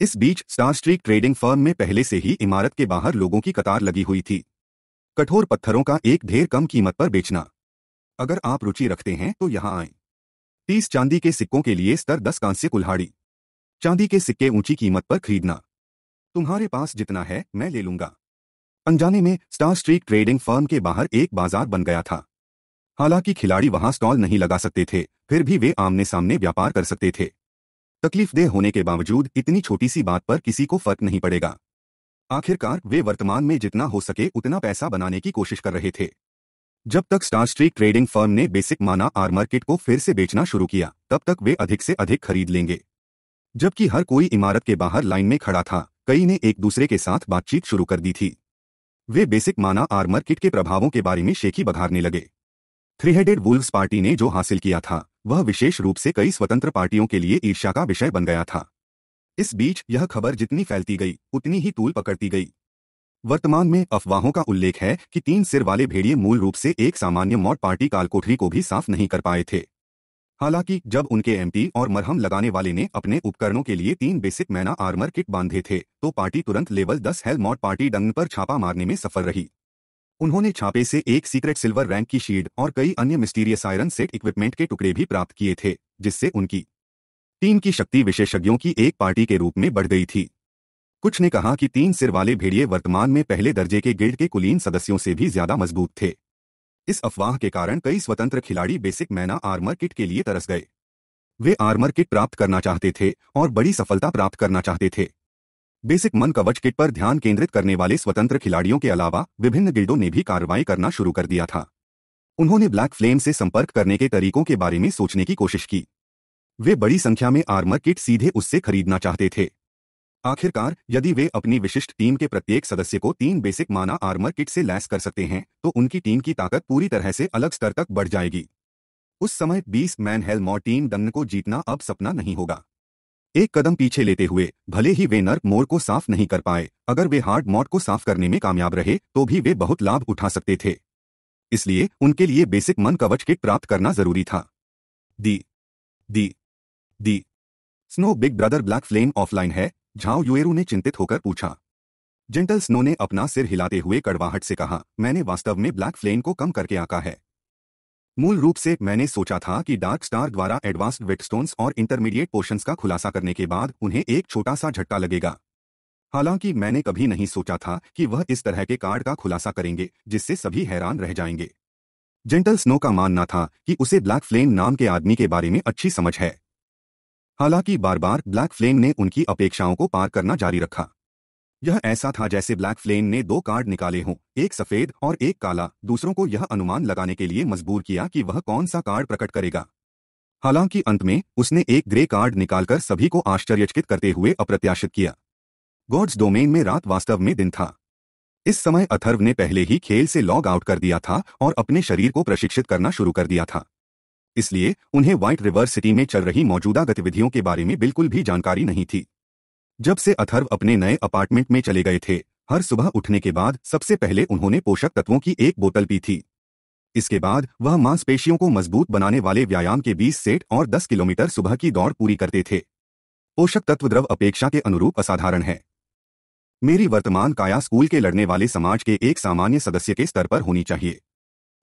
इस बीच स्टार स्ट्रीट ट्रेडिंग फर्म में पहले से ही इमारत के बाहर लोगों की कतार लगी हुई थी। कठोर पत्थरों का एक ढेर कम कीमत पर बेचना। अगर आप रुचि रखते हैं तो यहाँ आए। तीस चांदी के सिक्कों के लिए स्तर दस कांस्य कुल्हाड़ी। चांदी के सिक्के ऊँची कीमत पर खरीदना। तुम्हारे पास जितना है, मैं ले लूँगा। अनजाने में स्टार स्ट्रीट ट्रेडिंग फर्म के बाहर एक बाज़ार बन गया था। हालाँकि खिलाड़ी वहाँ स्टॉल नहीं लगा सकते थे, फिर भी वे आमने सामने व्यापार कर सकते थे। तकलीफदेह होने के बावजूद इतनी छोटी सी बात पर किसी को फ़र्क नहीं पड़ेगा। आखिरकार वे वर्तमान में जितना हो सके उतना पैसा बनाने की कोशिश कर रहे थे। जब तक स्टार स्ट्रीट ट्रेडिंग फर्म ने बेसिक माना आर्मर किट को फिर से बेचना शुरू किया, तब तक वे अधिक से अधिक खरीद लेंगे। जबकि हर कोई इमारत के बाहर लाइन में खड़ा था, कई ने एक दूसरे के साथ बातचीत शुरू कर दी थी। वे बेसिक माना आर्मर किट के प्रभावों के बारे में शेखी बघारने लगे। थ्री हेडेड वुल्व्स पार्टी ने जो हासिल किया था, वह विशेष रूप से कई स्वतंत्र पार्टियों के लिए ईर्ष्या का विषय बन गया था। इस बीच यह खबर जितनी फैलती गई, उतनी ही तूल पकड़ती गई। वर्तमान में अफवाहों का उल्लेख है कि तीन सिर वाले भेड़िए मूल रूप से एक सामान्य मॉड पार्टी कालकोठरी को भी साफ़ नहीं कर पाए थे। हालाँकि, जब उनके एमपी और मरहम लगाने वाले ने अपने उपकरणों के लिए तीन बेसिक मैना आर्मर किट बांधे थे तो पार्टी तुरंत level 10 hell mode party dung पर छापा मारने में सफल रही। उन्होंने छापे से एक सीक्रेट सिल्वर रैंक की शील्ड और कई अन्य मिस्टीरियस आयरन सेट इक्विपमेंट के टुकड़े भी प्राप्त किए थे, जिससे उनकी टीम की शक्ति विशेषज्ञों की एक पार्टी के रूप में बढ़ गई थी। कुछ ने कहा कि तीन सिर वाले भेड़िए वर्तमान में पहले दर्जे के गिल्ड के कुलीन सदस्यों से भी ज़्यादा मज़बूत थे। इस अफवाह के कारण कई स्वतंत्र खिलाड़ी बेसिक मैना आर्मर किट के लिए तरस गए। वे आर्मर किट प्राप्त करना चाहते थे और बड़ी सफलता प्राप्त करना चाहते थे। बेसिक मन कवच किट पर ध्यान केंद्रित करने वाले स्वतंत्र खिलाड़ियों के अलावा विभिन्न गिल्डों ने भी कार्रवाई करना शुरू कर दिया था। उन्होंने ब्लैक फ्लेम से संपर्क करने के तरीकों के बारे में सोचने की कोशिश की। वे बड़ी संख्या में आर्मर किट सीधे उससे खरीदना चाहते थे। आखिरकार, यदि वे अपनी विशिष्ट टीम के प्रत्येक सदस्य को तीन बेसिक माना आर्मर किट से लैस कर सकते हैं तो उनकी टीम की ताकत पूरी तरह से अलग स्तर तक बढ़ जाएगी। उस समय 20 मैन हेल मॉर टीम डंग को जीतना अब सपना नहीं होगा। एक कदम पीछे लेते हुए, भले ही वे नर्क मोर को साफ़ नहीं कर पाए, अगर वे हार्ड मॉड को साफ़ करने में कामयाब रहे तो भी वे बहुत लाभ उठा सकते थे। इसलिए, उनके लिए बेसिक मन कवच किट प्राप्त करना ज़रूरी था। दी दी दी। Snow big brother black flame offline है झाओ युएरू ने चिंतित होकर पूछा। जेंटल स्नो ने अपना सिर हिलाते हुए कड़वाहट से कहा, मैंने वास्तव में ब्लैक फ्लेम को कम करके आका है। मूल रूप से मैंने सोचा था कि डार्क स्टार द्वारा एडवांस्ड वेटस्टोन्स और इंटरमीडिएट पोर्शंस का खुलासा करने के बाद उन्हें एक छोटा सा झटका लगेगा। हालाँकि मैंने कभी नहीं सोचा था कि वह इस तरह के कार्ड का खुलासा करेंगे, जिससे सभी हैरान रह जाएँगे। जेंटल स्नो का मानना था कि उसे ब्लैक फ्लेम नाम के आदमी के बारे में अच्छी समझ है। हालाँकि बार बार ब्लैक फ्लेम ने उनकी अपेक्षाओं को पार करना जारी रखा। यह ऐसा था जैसे ब्लैक फ्लेम ने दो कार्ड निकाले हों, एक सफ़ेद और एक काला। दूसरों को यह अनुमान लगाने के लिए मजबूर किया कि वह कौन सा कार्ड प्रकट करेगा। हालाँकि अंत में, उसने एक ग्रे कार्ड निकालकर सभी को आश्चर्यचकित करते हुए अप्रत्याशित किया। गॉड्स डोमेन में रात वास्तव में दिन था। इस समय अथर्व ने पहले ही खेल से लॉग आउट कर दिया था और अपने शरीर को प्रशिक्षित करना शुरू कर दिया था। इसलिए उन्हें व्हाइट रिवर सिटी में चल रही मौजूदा गतिविधियों के बारे में बिल्कुल भी जानकारी नहीं थी। जब से अथर्व अपने नए अपार्टमेंट में चले गए थे, हर सुबह उठने के बाद सबसे पहले उन्होंने पोषक तत्वों की एक बोतल पी थी। इसके बाद वह मांसपेशियों को मज़बूत बनाने वाले व्यायाम के 20 सेट और 10 किलोमीटर सुबह की दौड़ पूरी करते थे। पोषक तत्व द्रव अपेक्षा के अनुरूप असाधारण है। मेरी वर्तमान काया स्कूल के लड़ने वाले समाज के एक सामान्य सदस्य के स्तर पर होनी चाहिए।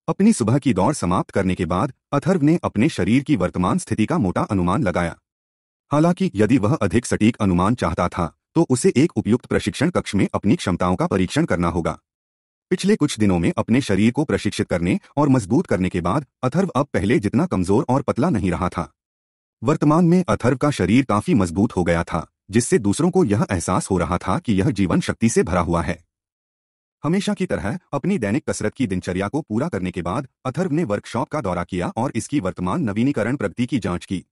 अपनी सुबह की दौड़ समाप्त करने के बाद, अथर्व ने अपने शरीर की वर्तमान स्थिति का मोटा अनुमान लगाया। हालाँकि, यदि वह अधिक सटीक अनुमान चाहता था तो उसे एक उपयुक्त प्रशिक्षण कक्ष में अपनी क्षमताओं का परीक्षण करना होगा। पिछले कुछ दिनों में अपने शरीर को प्रशिक्षित करने और मज़बूत करने के बाद, अथर्व अब पहले जितना कमज़ोर और पतला नहीं रहा था। वर्तमान में अथर्व का शरीर काफ़ी मज़बूत हो गया था, जिससे दूसरों को यह एहसास हो रहा था कि यह जीवन शक्ति से भरा हुआ है। हमेशा की तरह, अपनी दैनिक कसरत की दिनचर्या को पूरा करने के बाद, अथर्व ने वर्कशॉप का दौरा किया और इसकी वर्तमान नवीनीकरण प्रगति की जाँच की।